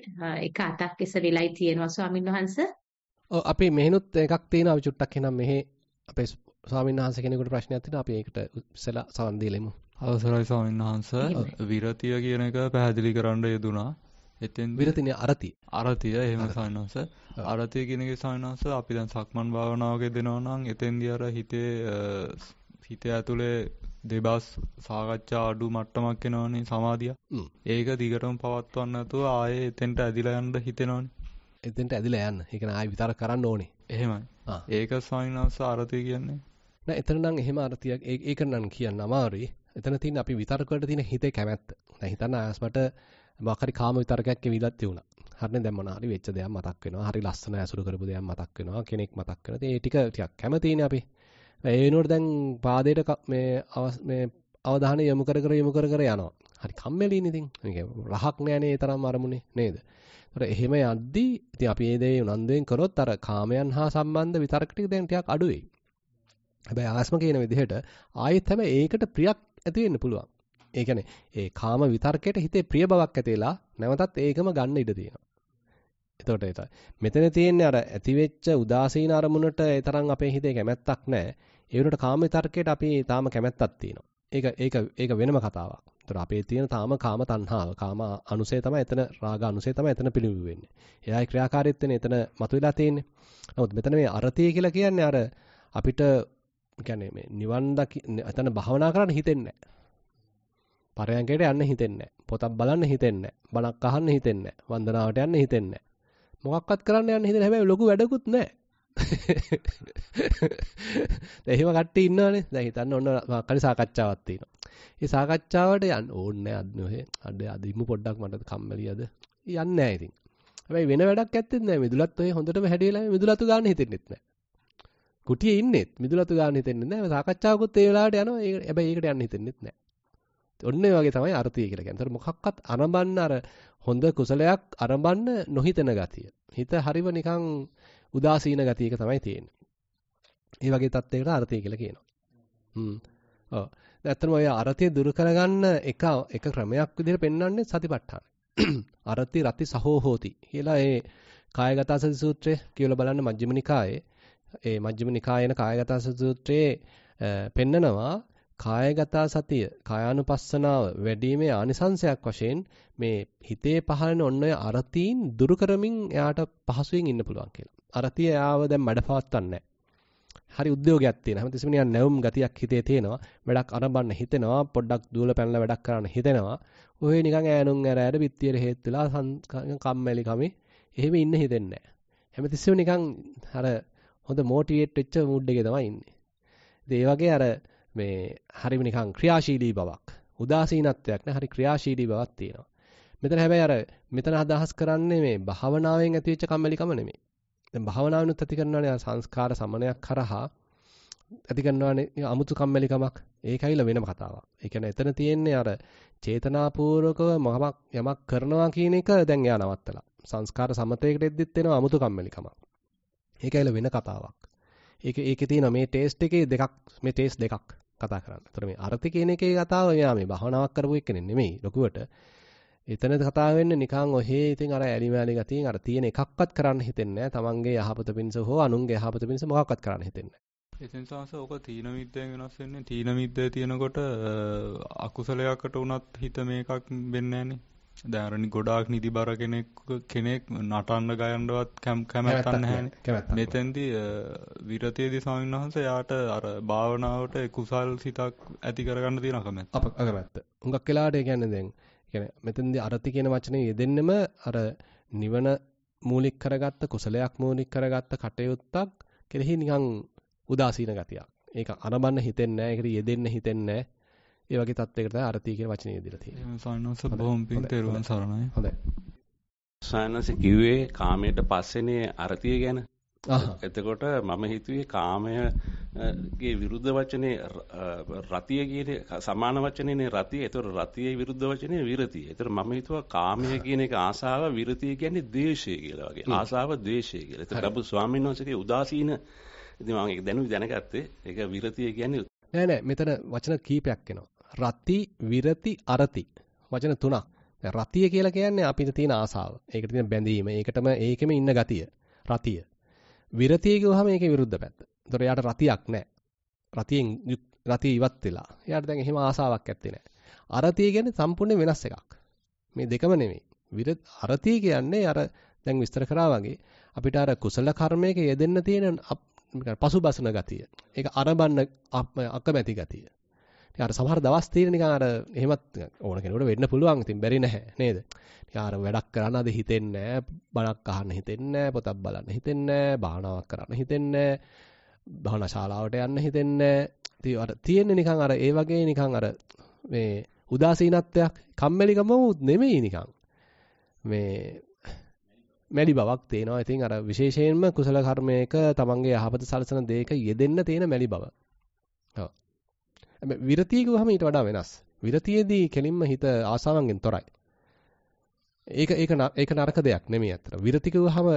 එක අතක් එසවිලයි තියෙනවා ස්වාමින් වහන්සේ. ඔව් අපි මෙහෙනුත් එකක් තියෙනවා අපි චුට්ටක් එනම් මෙහෙ අපේ ස්වාමීන් වහන්සේ කෙනෙකුට ප්‍රශ්නයක් තියෙනවා අපි ඒකට ඉස්සලා සවන් දීලෙමු. අවසරයි ස්වාමීන් වහන්සේ විරතිය කියන එක පැහැදිලි කරන්න යෙදුනා. එතෙන් විරතිනේ අරති. අරතිය එහෙම ස්වාමීන් වහන්සේ. අරතිය කියන එකේ ස්වාමීන් වහන්සේ අපි දැන් සක්මන් භාවනාවක දෙනවා නම් එතෙන්දී අර හිතේ හිතේ ඇතුලේ දෙබස් සාකච්ඡා අඩු මට්ටමක් එනවනේ සමාධිය. ඒක දිගටම පවත්වන්න නැතුව ආයේ එතෙන්ට ඇදිලා යන්න හිතෙනවනේ. එතෙන්ට ඇදිලා යන්න. ඒක නායි විතර කරන්න ඕනේ. එහෙමයි. ඒක ස්වාමීන් වහන්සේ අරතිය කියන්නේ. නෑ එතන නම් එහෙම අර්ථයක් ඒක නම් කියන්න අමාරුයි. එතන තියෙන අපි විතර්ක වලට තියෙන හිතේ කැමැත්ත. දැන් හිතන්න ආස්මට මොකක් හරි කාම විතර්කයක් එවිලත් තියුණා. හරිනේ දැන් මොනවා හරි වෙච්ච දෙයක් මතක් වෙනවා. හරි ලස්සන ඇසුරු කරපු දෙයක් මතක් වෙනවා. කෙනෙක් මතක් වෙනවා. ඒ ටික ටිකක් කැමතිනේ අපි. ඒ වෙනුවට දැන් පාදයට මේ මේ අවධානය යොමු කර කර යොමු කර කර යනවා. හරි කම්මැලිනේ ඉතින්. මේක රහක් නෑනේ ඒ තරම් අරමුණේ නේද? ඒතර එහෙම යද්දී ඉතින් අපි මේ දේ උනන්දුවෙන් කරොත් අර කාමයන් හා සම්බන්ධ විතර්ක ටික දැන් ටිකක් අඩු වෙයි. හැබැයි ආස්ම කියන විදිහට ආයෙත් හැබැයි ඒකට ප්‍රියක් ඇති වෙන්න පුළුවන්. ඒ කියන්නේ ඒ කාම විතර්කයට හිතේ ප්‍රිය බවක් ඇති වෙලා නැවතත් ඒකම ගන්න ඉඩ තියෙනවා. එතකොට ඒක මෙතන තියෙන්නේ අර ඇති වෙච්ච උදාසීන අරමුණට ඒ තරම් අපේ හිතේ කැමැත්තක් නැහැ. ඒ වුණාට කාම විතර්කයට අපි තාම කැමැත්තක් තියෙනවා. ඒක ඒක ඒක වෙනම කතාවක්. ඒතර අපේ තියෙන තාම කාම තණ්හාව, කාම අනුසය තමයි එතන රාග අනුසය තමයි එතන පිළිඹු වෙන්නේ. එයායි ක්‍රියාකාරීත්වනේ එතන මතුවලා තියෙන්නේ. නමුත් මෙතන මේ අරතිය කියලා කියන්නේ අර අපිට කියන්නේ මේ නිවන් දකි එතන භාවනා කරන්න හිතෙන්නේ නැහැ. පරයන්කයට යන්න හිතෙන්නේ නැහැ. පොතක් බලන්න හිතෙන්නේ නැහැ. බණක් අහන්න හිතෙන්නේ නැහැ. වන්දනාවට යන්න හිතෙන්නේ නැහැ. මොකක්වත් කරන්න යන්න හිතෙන්නේ හැබැයි ලොකු වැඩකුත් නැහැ. දැන් එහෙම කට්ටිය ඉන්නවනේ. දැන් හිතන්න ඔන්න කලි සාකච්ඡාවක් තියෙනවා. ඒ සාකච්ඡාවට යන්න ඕනේ අද නොහේ. අද අදිමු පොඩ්ඩක් මට කම්මැලි අද. යන්නේ නැහැ ඉතින්. හැබැයි වෙන වැඩක් ඇත්තෙත් නැහැ. මිදුලත් ඔය හොඳටම හැඩේලා මිදුලතු ගන්න හිතෙන්නෙත් නැහැ. කුටියේ ඉන්නෙත් මිදුලතු ගන්න හිතෙන්නේ නැහැ. සාකච්ඡාවකුත් ඒ වෙලාවට යනවා. ඒ හැබැයි ඒකට යන්න හිතෙන්නෙත් නැහැ. ඔන්න ඒ වගේ තමයි අර්ථය කියලා කියන්නේ. ඒතර මොකක්වත් අරඹන්න අර හොඳ කුසලයක් අරඹන්න නොහිතන ගතිය. හිත හරිව නිකන් උදාසීන ගතියක තමයි තියෙන්නේ. ඒ වගේ තත්යකට අර්ථය කියලා කියනවා. හ්ම්. ඔව්. ඇත්තටම ඔය අර්ථය දුරු කරගන්න එක එක ක්‍රමයක් විදිහට පෙන්වන්නේ සතිපට්ඨාන. (clears throat) අර්ථි රති සහෝ හෝති කියලා ඒ කායගත සති සූත්‍රය කියලා බලන්න මජ්ක්‍ධිම නිකායේ ඒ මජ්ක්‍ධිම නිකායේන කායගත සූත්‍රයේ පෙන්නනවා කායගත සතිය කායානුපස්සනාව වැඩිීමේ ආනිසංශයක් වශයෙන් මේ හිතේ පහළන ඔන්න ඔය අරතීන් දුරු කරමින් එයාට පහසුවෙන් ඉන්න පුළුවන් කියලා. අරතිය එයාව දැන් මඩපවත්තන්නේ හරි උද්‍යෝගයක් තියෙන. හැමතිස්සෙම නිකන් නැවුම් ගතියක් හිතේ තියෙනවා. වැඩක් අරඹන්න හිතෙනවා. පොඩ්ඩක් දුවල පැනලා වැඩක් කරන්න හිතෙනවා. ඔය නිකන් ඈනුම් ඇර ඇර පිටියට හේත් වෙලා කම්මැලි කමේ එහෙම ඉන්න හිතෙන්නේ නැහැ. හැමතිස්සෙම නිකන් අර හොඳ මොටිවේට් වෙච්ච මූඩ් එකේ තමයි ඉන්නේ. ඉතින් ඒ වගේ අර මේ හරිම නිකන් ක්‍රියාශීලී බවක් උදාසීනත්වයක් නෑ හරි ක්‍රියාශීලී බවක් තියෙනවා. මෙතන හැබැයි අර මෙතන අදහස් කරන්නේ මේ භාවනාවෙන් ඇතිවෙච්ච කම්මැලිකම නෙමෙයි. දැන් භාවනාවෙනුත් ඇති කරනවානේ සංස්කාර සමනයක් කරහා ඇති කරනවානේ අමුතු කම්මැලිකමක්. ඒකයිල වෙනම කතාවක්. ඒ කියන්නේ එතන තියෙන්නේ අර චේතනාපූර්වකව මමක් යමක් කරනවා කියන එක දැන් එයා නවත්තලා. සංස්කාර සමතයකට එද්දිත් එනවා අමුතු කම්මැලිකමක්. ඒකයිල වෙන කතාවක්. ඒක ඒකේ තියෙන මේ ටේස්ට් එකේ දෙකක් මේ ටේස්ට් දෙකක් කතා කරන්න. ඒතර මේ අර්ථ කියන එකේ කතාව මෙයා මේ භවනාවක් කරපු එක්කනේ නෙමෙයි ලොකුවට. එතන කතා වෙන්නේ නිකන් ඔහේ ඉතින් අර ඇලිමෑලි ගතියෙන් අර තියෙන එකක්වත් කරන්න හිතෙන්නේ නැහැ. තමන්ගේ යහපත පිණිස හෝ අනුන්ගේ යහපත පිණිස මොකක්වත් කරන්න හිතෙන්නේ නැහැ. එතෙන් සංස ඕක තීන මිද්දෙන් වෙනස් වෙන්නේ තීන මිද්දේ තියෙනකොට අකුසලයකට උනත් හිත මේකක් වෙන්නේ නැහනේ. දැන් ගොඩාක් නිදිබර කෙනෙක් කෙනෙක් නටන්න ගයන්නවත් කැමැත්තක් නැහැනේ. මෙතෙන්දී විරතියේදී ස්වාමීන් වහන්සේ යාට අර භාවනාවට කුසල් සිතක් ඇති කරගන්න තියෙන අකමැත්ත. අකමැත්ත. හුඟක් වෙලාවට ඒ කියන්නේ දැන් කියන්නේ මෙතෙන්දී අරති කියන වචනේ යෙදෙන්නෙම අර නිවන මූලික කරගත්ත කුසලයක් මූලික කරගත්ත කටයුත්තක් කෙරෙහි නිකන් උදාසීන ගතියක්. ඒක අනබන්න හිතෙන්නේ නැහැ. ඒකට යෙදෙන්න හිතෙන්නේ නැහැ. ඒ වගේ තත්යකට තමයි අරති කියන වචනේ යෙදලා තියෙන්නේ. සානස බොහොම පිං තෙරුවන් සරණයි. හොඳයි. සානස කිව්වේ කාමයට පස්සේනේ අරතිය ගැන. එතකොට මම හිතුවේ කාමයගේ විරුද්ධ වචනේ රතිය කියන සමාන වචනේනේ රතිය. ඒතර රතියේ විරුද්ධ වචනේ විරතිය. ඒතර මම හිතුවා කාමය කියන එක ආසාව විරතිය කියන්නේ ද්වේෂය කියලා වගේ. ආසාව ද්වේෂය කියලා. ඒතර අපු ස්වාමීන් වහන්සේගේ උදාසීන ඉතින් මම ඒක දැනුයි දැනගත්තේ. ඒක විරතිය කියන්නේ නෑ නෑ මෙතන වචන කීපයක් එනවා. රති, විරති, අරති. වචන තුනක්. රතිය කියලා කියන්නේ අපිට තියෙන ආසාව. ඒකට තියෙන බැඳීම. ඒකටම ඒකෙම ඉන්න ගතිය. රතිය. විරතිය කිව්වහම ඒකේ විරුද්ධ පැත්ත. ඒතොර යාට රතියක් නැහැ. රතියෙන් රතිය ඉවත් වෙලා. යාට දැන් එහෙම ආසාවක් ඇත්තේ නැහැ. අරතිය කියන්නේ සම්පූර්ණ වෙනස් එකක්. මේ දෙකම නෙමෙයි. විර අරතිය කියන්නේ අර දැන් විස්තර කරා වගේ අපිට අර කුසල කර්මයක යෙදෙන්න තියෙන පසුබසන ගතිය. ඒක අරබන්න අකමැති ගතිය. ඉතින් අර සමහර දවස් තියෙන නිකන් අර එහෙමත් ඕන කෙනෙකුට වෙන්න පුළුවන්. ඉතින් බැරි නැහැ නේද? ඉතින් අර වැඩක් කරන්න අද හිතෙන්නේ නැහැ, බණක් අහන්න හිතෙන්නේ නැහැ, පොතක් බලන්න හිතෙන්නේ නැහැ, භාවනාවක් කරන්න හිතෙන්නේ නැහැ, භාවනා ශාලාවට යන්න හිතෙන්නේ නැහැ. ඉතින් අර තියෙන්නේ නිකන් අර ඒ වගේ නිකන් අර මේ උදාසීනත්වයක්, කම්මැලිකම නෙමෙයි නිකන්. මේ මැලි බවක් තේනවා. ඉතින් අර විශේෂයෙන්ම කුසල කර්මයක තමන්ගේ යහපත සලසන දෙයක යෙදෙන්න තියෙන මැලි බව. ඔව්. විරතිය කිව්වහම ඊට වඩා වෙනස්. විරතියේදී කෙලින්ම හිත ආසාවන්ගෙන් තොරයි. ඒක ඒක ඒක නරක දෙයක් නෙමෙයි අතන. විරති කිව්වහම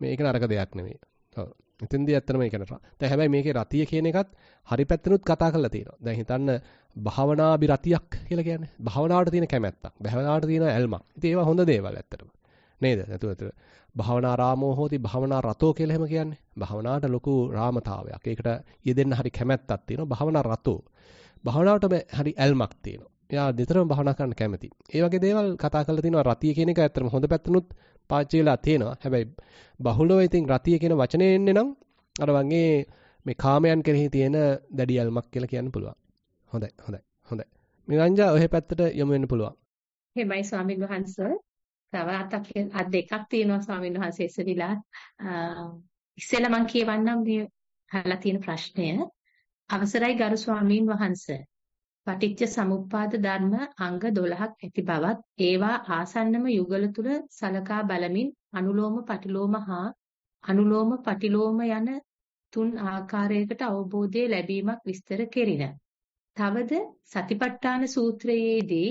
මේක නරක දෙයක් නෙමෙයි. ඔව්. එතෙන්දී ඇත්තටම ඒක නරක. දැන් හැබැයි මේකේ රතිය කියන එකත් හරි පැත්තනොත් කතා කරලා තියෙනවා. දැන් හිතන්න භාවනාබි රතියක් කියලා කියන්නේ. භාවනාවට තියෙන කැමැත්තක්. භාවනාවට තියෙන ඇල්මක්. ඉතින් ඒවා හොඳ දේවල් ඇත්තටම. නේද? නැතුව ඇත්තට භාවනා රාමෝ හෝති භාවනා රතෝ කියලා එහෙම කියන්නේ. භාවනාවට ලොකු රාමතාවයක්. ඒකට යෙදෙන්න හරි කැමැත්තක් තියෙනවා. භාවනා රතෝ. භාවනාවට හරි ඇල්මක් තියෙනවා. එයා නිතරම භාවනා කරන්න කැමති. ඒ වගේ දේවල් කතා කරලා තිනවා රතිය කියන එක ඇත්තටම හොඳ පැත්තනොත් පාවිච්චි වෙලා තියෙනවා. හැබැයි බහුලව ඉතින් රතිය කියන වචනේ එන්නේ නම් අර වගේ මේ කාමයන් කෙරෙහි තියෙන දැඩි ඇල්මක් කියලා කියන්න පුළුවන්. හොඳයි හොඳයි හොඳයි. මිරංජා ඔහෙ පැත්තට යමු වෙන්න පුළුවන්. එහෙමයි ස්වාමීන් වහන්සේ. තව අතක් අත් දෙකක් තියෙනවා ස්වාමීන් වහන්සේ ඉස්සෙවිලා. ඉස්සෙල්ලා මම කියවන්නම් මේ අහලා තියෙන ප්‍රශ්නය. අවසරයි ගරු ස්වාමීන් වහන්සේ. පටිච්ච සමුප්පාද ධර්ම අංග 12ක් ඇති බවත් ඒවා ආසන්නම යුගල තුල සලකා බලමින් අනුලෝම පටිලෝම හා අනුලෝම පටිලෝම යන තුන් ආකාරයකට අවබෝධය ලැබීමක් විස්තර කෙරින. තවද සතිපට්ඨාන සූත්‍රයේදී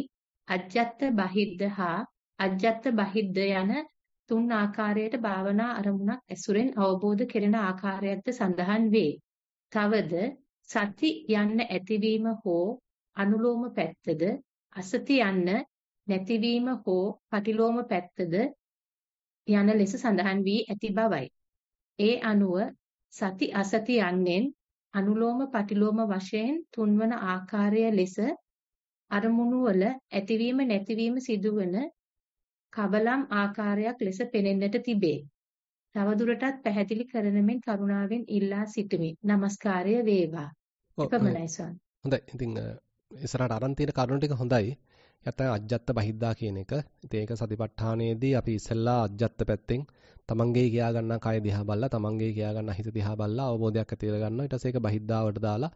අජ්ජත් බහිද්ද හා අජ්ජත් බහිද්ද යන තුන් ආකාරයට භාවනා අරමුණක් ඇසුරෙන් අවබෝධ කෙරෙන ආකාරයක්ද සඳහන් වේ. තවද සති යන්න ඇතිවීම හෝ අනුලෝම පැත්තද අසති යන්න නැතිවීම හෝ පටිලෝම පැත්තද යන ලෙස සඳහන් වී ඇති බවයි. ඒ අනුව සති අසති යන්නෙන් අනුලෝම පටිලෝම වශයෙන් තුන්වන ආකාරය ලෙස අරමුණු වල ඇතිවීම නැතිවීම සිදුවන කබලම් ආකාරයක් ලෙස පෙනෙන්නට තිබේ. තවදුරටත් පැහැදිලි කරන මෙන් කරුණාවෙන් ඉල්ලා සිටිමි. নমස්කාරය වේවා. එපමණයි සන්. හොඳයි. ඉතින් ඉස්සරහට අරන් තියෙන කරුණු ටික හොඳයි. නැත්නම් අජ්ජත් බහිද්දා කියන එක. ඉතින් ඒක සතිපට්ඨානයේදී අපි ඉස්සෙල්ලා අජ්ජත් පැත්තෙන් තමන්ගේ කියා ගන්න කය දිහා බලලා තමන්ගේ කියා ගන්න හිත දිහා බලලා අවබෝධයක් ඇති කරගන්නවා. ඊට පස්සේ ඒක බහිද්දාවට දාලා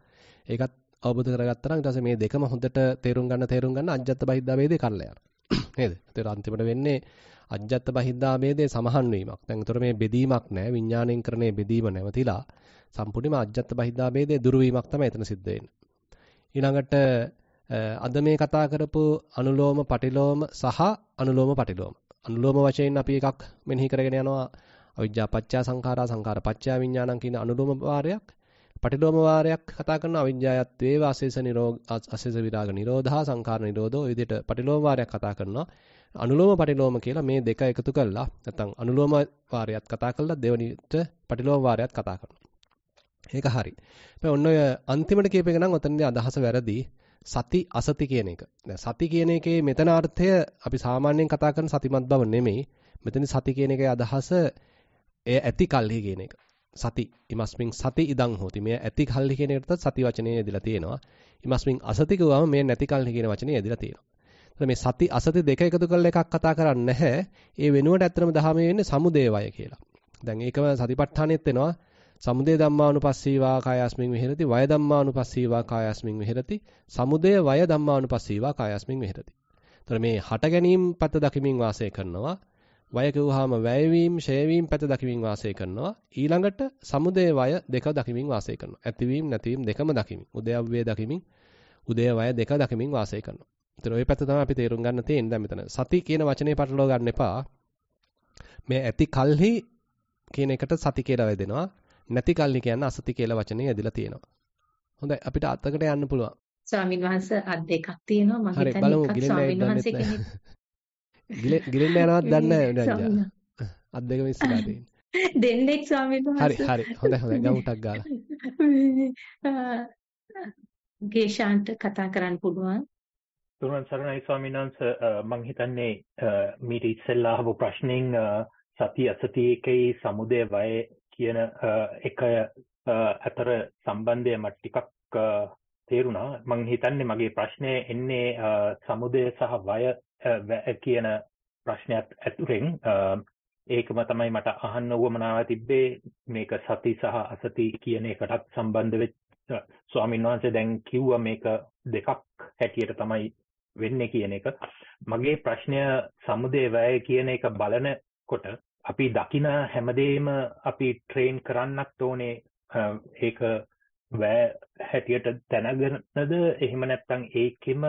ඒකත් අවබෝධ කරගත්තා නම් ඊට පස්සේ මේ දෙකම හොඳට තේරුම් ගන්න තේරුම් ගන්න අජ්ජත් බහිද්දා වේදේ කරලා යනවා. (coughs) නේද? ඒතර අන්තිමට වෙන්නේ අජ්ජත් බහිද්දා වේදේ සමහන් වීමක්. දැන් ඒතර මේ බෙදීමක් නැහැ. විඥාණයෙන් කරන්නේ බෙදීම නැවතිලා සම්පූර්ණයෙන්ම අජ්ජත් බහිද්දා ભેදේ දුරු වීමක් තමයි එතන සිද්ධ වෙන්නේ. ඊළඟට අද මේ කතා කරපු අනුලෝම පටිලෝම සහ අනුලෝම පටිලෝම. අනුලෝම වශයෙන් අපි එකක් මෙනෙහි කරගෙන යනවා අවිජ්ජා පත්‍යා සංඛාරා සංඛාර පත්‍යා විඥානං කියන අනුලෝම වාරයක්. පටිලෝම වාරයක් කතා කරන අවිජ්ජායත් වේව අශේෂ නිරෝධ අශේෂ විරාග නිරෝධා සංඛාර නිරෝධෝ ඔය විදිහට පටිලෝම වාරයක් කතා කරනවා. අනුලෝම පටිලෝම කියලා මේ දෙක එකතු කරලා නැත්නම් අනුලෝම වාරයත් කතා කරලා දෙවනිට පටිලෝම වාරයත් කතා කරනවා. ඒක හරි. හැබැයි ඔන්න ඔය අන්තිමට කියප එක නම් ඔතනදී අදහස වැරදි. සති අසති කියන එක. දැන් සති කියන එකේ මෙතන අර්ථය අපි සාමාන්‍යයෙන් කතා කරන සතිමත් බව නෙමෙයි. මෙතන සති කියන එකේ අදහස එය ඇති කල්හි කියන එක. සති ඉමස්මින් සති ඉදං හෝති. මේ ඇති කල්හි කියන එකට සති වචනේ යෙදලා තියෙනවා. ඉමස්මින් අසති කිව්වම මේ නැති කල්හි කියන වචනේ යෙදලා තියෙනවා. එතන මේ සති අසති දෙක එකතු කරලා එකක් කතා කරන්නේ නැහැ. ඒ වෙනුවට ඇත්තටම දහමේ වෙන්නේ සමුදේවය කියලා. දැන් ඒකම සතිපට්ඨානෙත් වෙනවා. සමුදය ධම්මානුපස්සීවා කායස්මින් විහෙරති වය ධම්මානුපස්සීවා කායස්මින් විහෙරති සමුදය වය ධම්මානුපස්සීවා කායස්මින් විහෙරති. එතකොට මේ හට ගැනීම පැත දකිමින් වාසය කරනවා. වය කිව්වහම වැයවීම, ෂයවීම පැත දකිමින් වාසය කරනවා. ඊළඟට සමුදය වය දෙක දකිමින් වාසය කරනවා. ඇතිවීම නැතිවීම දෙකම දකිමින්. උදයව්වේ දකිමින් උදය වය දෙක දකිමින් වාසය කරනවා. එතන ওই පැත්ත තමයි අපි තේරුම් ගන්න තියෙන්නේ දැන් මෙතන. සති කියන වචනේ පටලවා ගන්න එපා. මේ ඇති කල්හි කියන එකට සති කියලා වැදෙනවා. නැති කල්ලි කියන්නේ අසති කියලා වචනේ ඇදලා තියෙනවා. හොඳයි අපිට අතකට යන්න පුළුවන්. ස්වාමින් වහන්සේ අත් දෙකක් තියෙනවා මම හිතන්නේ එකක් ස්වාමින් වහන්සේ කෙනෙක්. ගිලෙන්න යනවත් දන්නේ නැහැ නේද? අත් දෙකම ඉස්සරහා තියෙන. දෙන්නෙක් ස්වාමින් වහන්සේ. හරි හරි හොඳයි හොඳයි ගමුටක් ගාලා. (laughs) ගේෂාන්ට කතා කරන්න පුළුවන්. තුරුවන් සරණයි ස්වාමීන් වහන්සේ මම හිතන්නේ මීට ඉස්සෙල්ලා අහපු ප්‍රශ්نين සති අසති එකේ සමුදේ වය කියන එක අතර සම්බන්ධය මට ටිකක් තේරුණා. මම හිතන්නේ මගේ ප්‍රශ්නේ එන්නේ සමුදය සහ වය කියන ප්‍රශ්නයත් ඇතුලෙන් ඒකම තමයි මට අහන්න උවමනාව තිබ්බේ. මේක සති සහ අසති කියන එකටත් සම්බන්ධ වෙච්ච ස්වාමීන් වහන්සේ දැන් කිව්වා මේක දෙකක් හැටියට තමයි වෙන්නේ කියන එක. මගේ ප්‍රශ්නය සමුදේ වැය කියන එක බලනකොට අපි දකින හැමදේම අපි ට්‍රේන් කරන්නත් ඕනේ ඒක වැය හැටියට දැනගෙනද? එහෙම නැත්නම් ඒකෙම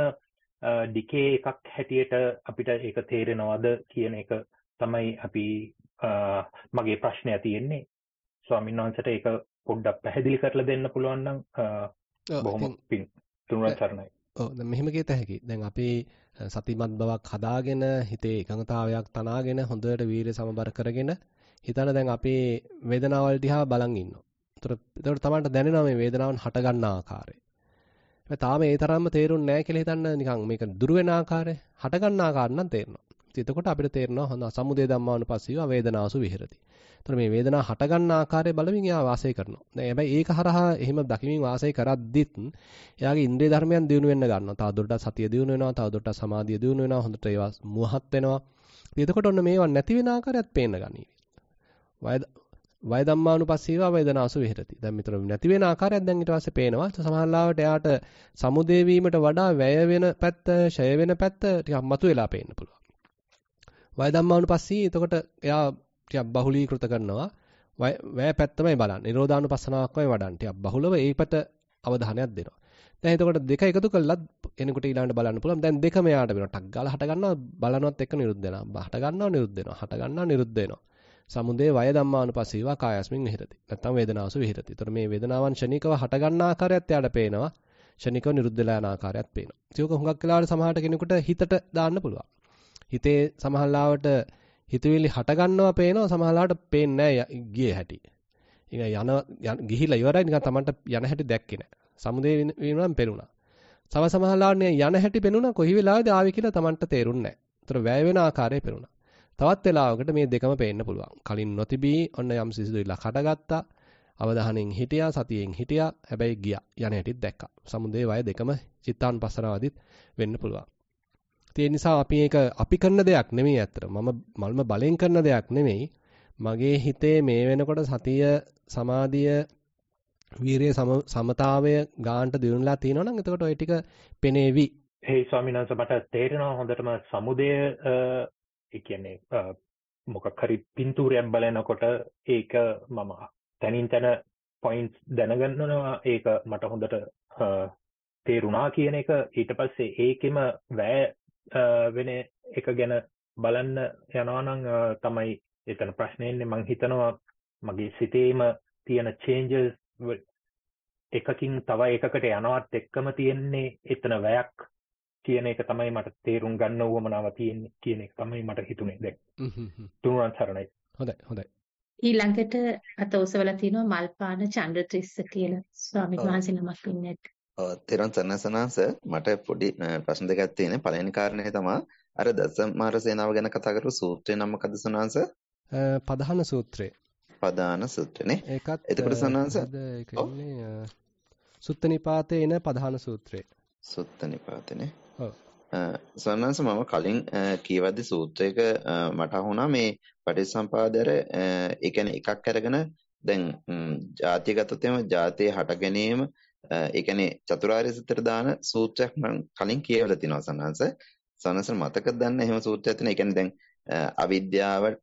ඩිකේ එකක් හැටියට අපිට ඒක තේරෙනවද කියන එක තමයි අපි මගේ ප්‍රශ්නය තියෙන්නේ. ස්වාමීන් වහන්සේට ඒක පොඩ්ඩක් පැහැදිලි කරලා දෙන්න පුළුවන් නම් බොහොම පිං තුන්වන් සරණයි ඔව් දැන් මෙහෙම කියත හැකි. දැන් අපි සතිමත් බවක් හදාගෙන හිතේ එකඟතාවයක් තනාගෙන හොඳට වීරිය සමබර කරගෙන හිතන දැන් අපේ වේදනාවල් දිහා බලන් ඉන්නවා. ඒතර ඒතර තමයි දැනෙනවා මේ වේදනාවන් හට ගන්න ආකාරය. හැබැයි තාම ඒ තරම්ම තේරුන්නේ නැහැ කියලා හිතන්න නිකන් මේක දුර වෙන ආකාරය හට ගන්න ආකාර නම් තේරෙනවා. එතකොට අපිට තේරෙනවා හොඳ සමුදේ ධම්මානුපස්සීව වේදනාසු විහෙරති. එතකොට මේ වේදනාව හට ගන්න ආකාරය බලමින් එයා වාසය කරනවා. දැන් හැබැයි ඒක හරහා එහෙම දකිමින් වාසය කරද්දිත් එයාගේ ඉන්ද්‍රිය ධර්මයන් දියුණු වෙන්න ගන්නවා. තව දුරටත් සතිය දියුණු වෙනවා. තව දුරටත් සමාධිය දියුණු වෙනවා. හොඳට ඒවා මුවහත් වෙනවා. එතකොට ඔන්න මේවා නැති වෙන ආකාරයත් පේන්න ගනී. වය ධම්මානුපස්සීව වේදනාසු විහෙරති. දැන් මෙතන නැති වෙන ආකාරයක් දැන් ඊට පස්සේ පේනවා. සමහරවිට එයාට සමුදේ වීමට වඩා වැය වෙන පැත්ත, ෂය වෙන පැත්ත ටිකක් මතුවලා පේන්න පුළුවන්. වය ධම්මානුපස්සී එතකොට එයා ටිකක් බහුලීකృత කරනවා. වැය පැත්තමයි බලන්නේ. නිරෝධානුපස්සනාවක්මයි වඩන්නේ. ටිකක් බහුලව ඒකට අවධානයක් දෙනවා. දැන් එතකොට දෙක එකතු කළත් එනකොට ඊළඟට බලන්න පුළුවන්. දැන් දෙකම යාට වෙනවා. ටක් ගාලා හට ගන්නවා බලනවත් එක්ක නිරුද්ධ වෙනවා. හට ගන්නවා නිරුද්ධ වෙනවා. හට ගන්නවා නිරුද්ධ වෙනවා. සමුදේ වය ධම්මානුපස්සීවා කායස්මින් විහෙරති. නැත්තම් වේදනාවසු විහෙරති. ඒතර මේ වේදනාවන් ෂණිකව හට ගන්න ආකාරයත් යාට පේනවා. ෂණිකව නිරුද්ධ වෙලා යන ආකාරයත් පේනවා. ඒක හුඟක් වෙලාවට සමහරට කෙනෙකුට හිතට දාන්න පුළුවන්. හිතේ සමහරලාවට හිතවිලි හට ගන්නවා පේනවා සමහරලාට පේන්නේ නැහැ ගියේ හැටි. නිකන් යන ගිහිලා ඉවරයි නිකන් Tamanට යන හැටි දැක්කේ නැහැ. සමුදේ වීමනම් පෙනුණා. සම සමහරලාට යන හැටි පෙනුණා කොයි වෙලාවෙද ආවේ කියලා Tamanට තේරුන්නේ නැහැ. ඒතර වැය වෙන ආකාරය පෙනුණා. තවත් වෙලාවකට මේ දෙකම පේන්න පුළුවන්. කලින් නොතිබී ඔන්න යම් සිසිදුවිල්ලක් හටගත්තා. අවධානයෙන් හිටියා සතියෙන් හිටියා හැබැයි ගියා යන හැටිත් දැක්කා. සමුදේ වය දෙකම චිත්තානුපස්සනාවදිත් වෙන්න පුළුවන්. ඒ නිසා අපි ඒක අපි කරන දෙයක් නෙමෙයි ඇත්තට. මම මල්ම බලෙන් කරන දෙයක් නෙමෙයි. මගේ හිතේ මේ වෙනකොට සතිය සමාධිය වීරිය සමතාවය ගාන්ට දිනුනලා තියෙනවා නම් එතකොට ওই ටික පෙනේවි. හේ ස්වාමීන් වහන්සේ මට තේරෙනවා හොඳටම සමුදය ඒ කියන්නේ මොකක් හරි පින්තූරයක් බලනකොට ඒක මම තනින් තන පොයින්ට්ස් දැනගන්නවා ඒක මට හොඳට තේරුණා කියන එක ඊට පස්සේ ඒකෙම වැය වෙන එක ගැන බලන්න යනවා නම් තමයි එතන ප්‍රශ්නේ ඉන්නේ මං හිතනවා මගේ සිතේම තියෙන changes එකකින් තව එකකට යනවත් එක්කම තියෙන්නේ එතන වැයක් කියන එක තමයි මට තේරුම් ගන්න උවමනාව තියෙන්නේ කියන එක තමයි මට හිතුනේ දැන්. තුනුරන් සරණයි. හොඳයි හොඳයි. ඊළඟට අත ඔසවලා තිනවා මල්පාන චන්ද්‍රත්‍රිස්ස කියලා ස්වාමීන් වහන්සේ නමක් ඉන්නේ. තෙරුවන් සරණසනාස මට පොඩි ප්‍රශ්න දෙකක් තියෙනවා. පළවෙනි කාරණේ තමයි අර දසමාර සේනාව ගැන කතා කරපු සූත්‍රේ නම මොකද සනාංශ? පදහන සූත්‍රය. පදාන සූත්‍රනේ. ඒකත් එතකොට සනාංශ ඒක ඉන්නේ සුත්ත නිපාතේ එන පදහන සූත්‍රය. සුත්ත නිපාතනේ. ඔව්. සනාංශ මම කලින් කීවද්දි සූත්‍රයක මට අහුණා මේ පටිච්චසම්පාදර ඒ කියන්නේ එකක් අරගෙන දැන් ජාතිය ගත්තොත් එම ජාතිය හට ගැනීම ඒ කියන්නේ චතුරාර්ය සත්‍යයට දාන සූත්‍රයක් මම කලින් කියවලා තිනවා සනන්ස. සනන්ස මතකද දන්න එහෙම සූත්‍රයක් තියෙනවා. ඒ කියන්නේ දැන් අවිද්‍යාවට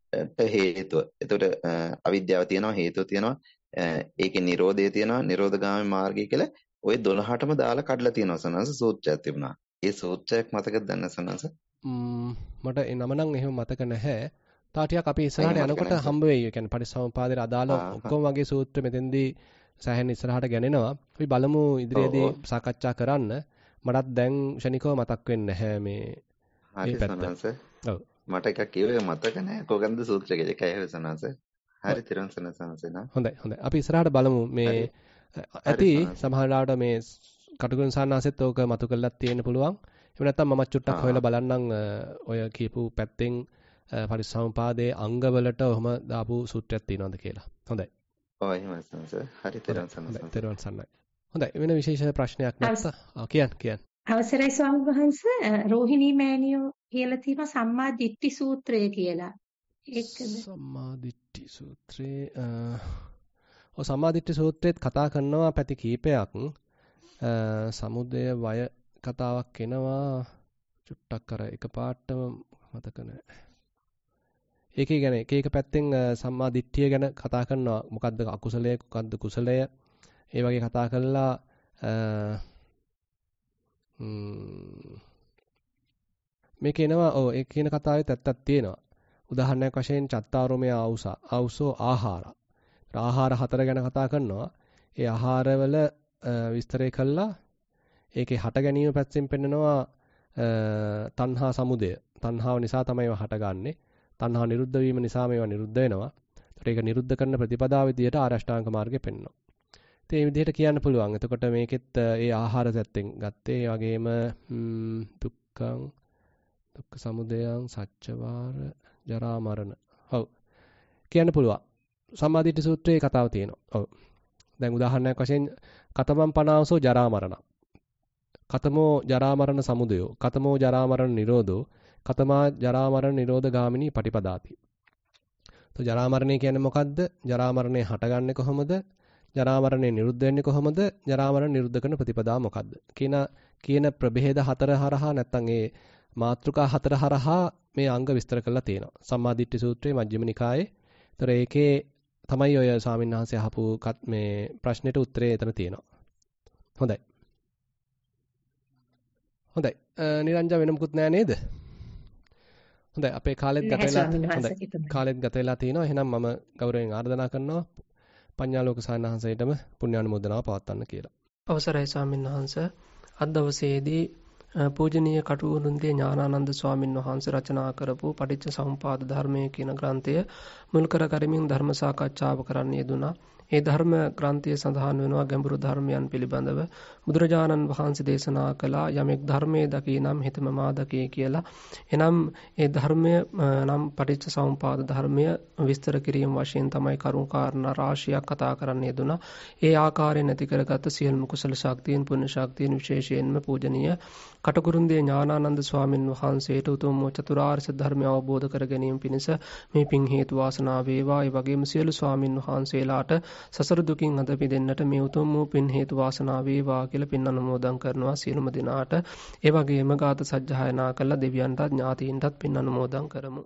හේතුව. එතකොට අවිද්‍යාව තියෙනවා හේතුව තියෙනවා. ඒකේ Nirodhaය තියෙනවා. Nirodhagami මාර්ගය කියලා ওই 12ටම දාලා කඩලා තියෙනවා සනන්ස සූත්‍රයක් තිබුණා. ඒ සූත්‍රයක් මතකද දන්න සනන්ස? මට ඒ නම නම් එහෙම මතක නැහැ. තා ටිකක් අපි ඉස්සරහට යනකොට හම්බ වෙයි. ඒ කියන්නේ පරිසම්පාදයට අදාළ ඔක්කොම වගේ සූත්‍ර මෙතෙන්දී සෑහෙන ඉස්සරහට ගැනෙනවා. අපි බලමු ඉදිරියේදී සාකච්ඡා කරන්න. මටත් දැන් ෂණිකව මතක් වෙන්නේ නැහැ මේ මේ පැත්ත. ඔව්. මට එකක් කියවෙ මතක නැහැ. කොගන්ද සූත්‍රය එකයි හවසනස. හරි තිරන්සන සංසන. හොඳයි හොඳයි. අපි ඉස්සරහට බලමු මේ ඇති සමහරවිට මේ කටුකුරුන් සාන්නාසෙත් ඕක මතු කරලත් තියෙන්න පුළුවන්. එහෙම නැත්නම් මම චුට්ටක් හොයලා බලන්නම් ඔය කියපු පැත්තෙන් පරිසම්පාදයේ අංගවලට ඔහම දාපු සූත්‍රයක් තියෙනවද කියලා. හොඳයි. ඔව් එහෙමයි සන්ස. හරි තෙරුවන් සන්නයි. තෙරුවන් සන්නයි. හොඳයි වෙන විශේෂ ප්‍රශ්නයක් නැත්නම් කියන්න කියන්න. අවසරයි ස්වාමීන් වහන්සේ රෝහිණී මෑණියෝ කියලා තියෙනවා සම්මා දිට්ඨි සූත්‍රය කියලා. ඒකද? සම්මා දිට්ඨි සූත්‍රේ ඔව් සම්මා දිට්ඨි සූත්‍රෙත් කතා කරනවා පැති කීපයක්. සමුදය වය කතාවක් එනවා චුට්ටක් අර එකපාරටම මතක නැහැ. ඒකේ ගැන එක එක පැත්තෙන් සම්මා දිට්ඨිය ගැන කතා කරනවා. මොකද්ද අකුසලය, මොකද්ද කුසලය? ඒ වගේ කතා කරලා මේක එනවා ඔව් ඒ කියන කතාවෙත් ඇත්තක් තියෙනවා. උදාහරණයක් වශයෙන් චත්තාරෝමය ආවුස ආවුසෝ ආහාර. ආහාර හතර ගැන කතා කරනවා. ඒ ආහාරවල විස්තරය කළා ඒකේ හට ගැනීම පැත්තෙන් පෙන්නනවා තණ්හා සමුදය. තණ්හාව නිසා තමයි ඒවා හටගන්නේ. තණ්හා නිරුද්ධ වීම නිසා මේවා නිරුද්ධ වෙනවා. ඒතර ඒක නිරුද්ධ කරන ප්‍රතිපදාව විදියට ආරෂ්ඨාංග මාර්ගය පෙන්වනවා. ඉතින් මේ විදිහට කියන්න පුළුවන්. එතකොට මේකෙත් ඒ ආහාර සැත්තෙන් ගත්තේ ඒ වගේම දුක්ඛං දුක්ඛ සමුදයං සච්චවාර ජරා මරණ. ඔව්. කියන්න පුළුවන්. සම්මාදිට්ඨි සූත්‍රයේ කතාව තියෙනවා. ඔව්. දැන් උදාහරණයක් වශයෙන් කතමං පනාවසෝ ජරා මරණ. කතමෝ ජරා මරණ සමුදයෝ. කතමෝ ජරා මරණ නිරෝධෝ. කතමා ජරා මරණ නිරෝධ ගාමිනී පටිපදාති. તો ජරා මරණය කියන්නේ මොකද්ද? ජරා මරණය හටගන්නේ කොහොමද? ජරා මරණය නිරුද්ධ වෙන්නේ කොහොමද? ජරා මරණ නිරුද්ධ කරන ප්‍රතිපදාව මොකද්ද? කියන කියන ප්‍රභේද හතර හරහා නැත්නම් ඒ මාත්‍රිකා හතර හරහා මේ අංග විස්තර කරලා තියෙනවා. සම්මාදිට්ඨි සූත්‍රයේ මජ්ක්‍ධිම නිකායේ. ඒතර ඒකේ තමයි ඔය ස්වාමීන් වහන්සේ අහපු මේ ප්‍රශ්නෙට උත්තරේ එතන තියෙනවා. හොඳයි. හොඳයි. නිරංජා වෙන මුකුත් නෑ නේද? හොඳයි අපේ කාලෙත් ගත වෙලා හොඳයි කාලෙත් ගත වෙලා තිනවා එහෙනම් මම ගෞරවයෙන් ආරාධනා කරනවා පඤ්ඤාලෝක සානහන්සේටම පුණ්‍යානුමෝදනාව පවත්වන්න කියලා. අවසරයි ස්වාමීන් වහන්ස අද දවසේදී පූජනීය කටුවරුන්ගේ ඥානානන්ද ස්වාමින් වහන්සේ රචනා කරපු පටිච්ච සමුපාද ධර්මයේ කියන ග්‍රන්ථය මුල් කර කරමින් ධර්ම සාකච්ඡාව කරන්න යෙදුනා. ඒ ධර්ම ග්‍රන්ථයේ සඳහන් වෙනවා ගැඹුරු ධර්මයන් පිළිබඳව බුදුරජාණන් වහන්සේ දේශනා කළා යමෙක් ධර්මයේ දකී නම් හිතම මා දකී කියලා. එනම් ඒ ධර්මය නම් පටිච්ච සමුපාද ධර්මය විස්තර කිරීම වශයෙන් තමයි කරුණු කාරණා රාශියක් කතා කරන්න යෙදුනා. ඒ ආකාරයෙන් නැති කරගත් සියලුම කුසල ශක්තියන් පුණ්‍ය ශක්තියන් විශේෂයෙන්ම පූජනීය කටුකුරුන්දී ඥානානන්ද ස්වාමින් වහන්සේට උතුම් චතුරාර්ය සත්‍ය ධර්මය අවබෝධ කර ගැනීම පිණිස මේ පින් හේතු වාසනා වේවා. ඒ වගේම සියලු ස්වාමින් වහන්සේලාට සසර දුකින් අද මිදෙන්නට මේ උතුම් වූ පින් හේතු වාසනා වේවා කියලා පින් අනුමෝදන් කරනවා සියලුම දෙනාට. ඒ වගේම ගාත සජ්ජායනා කළ දෙවියන්ටත් ඥාතීන්ටත් පින් අනුමෝදන් කරමු.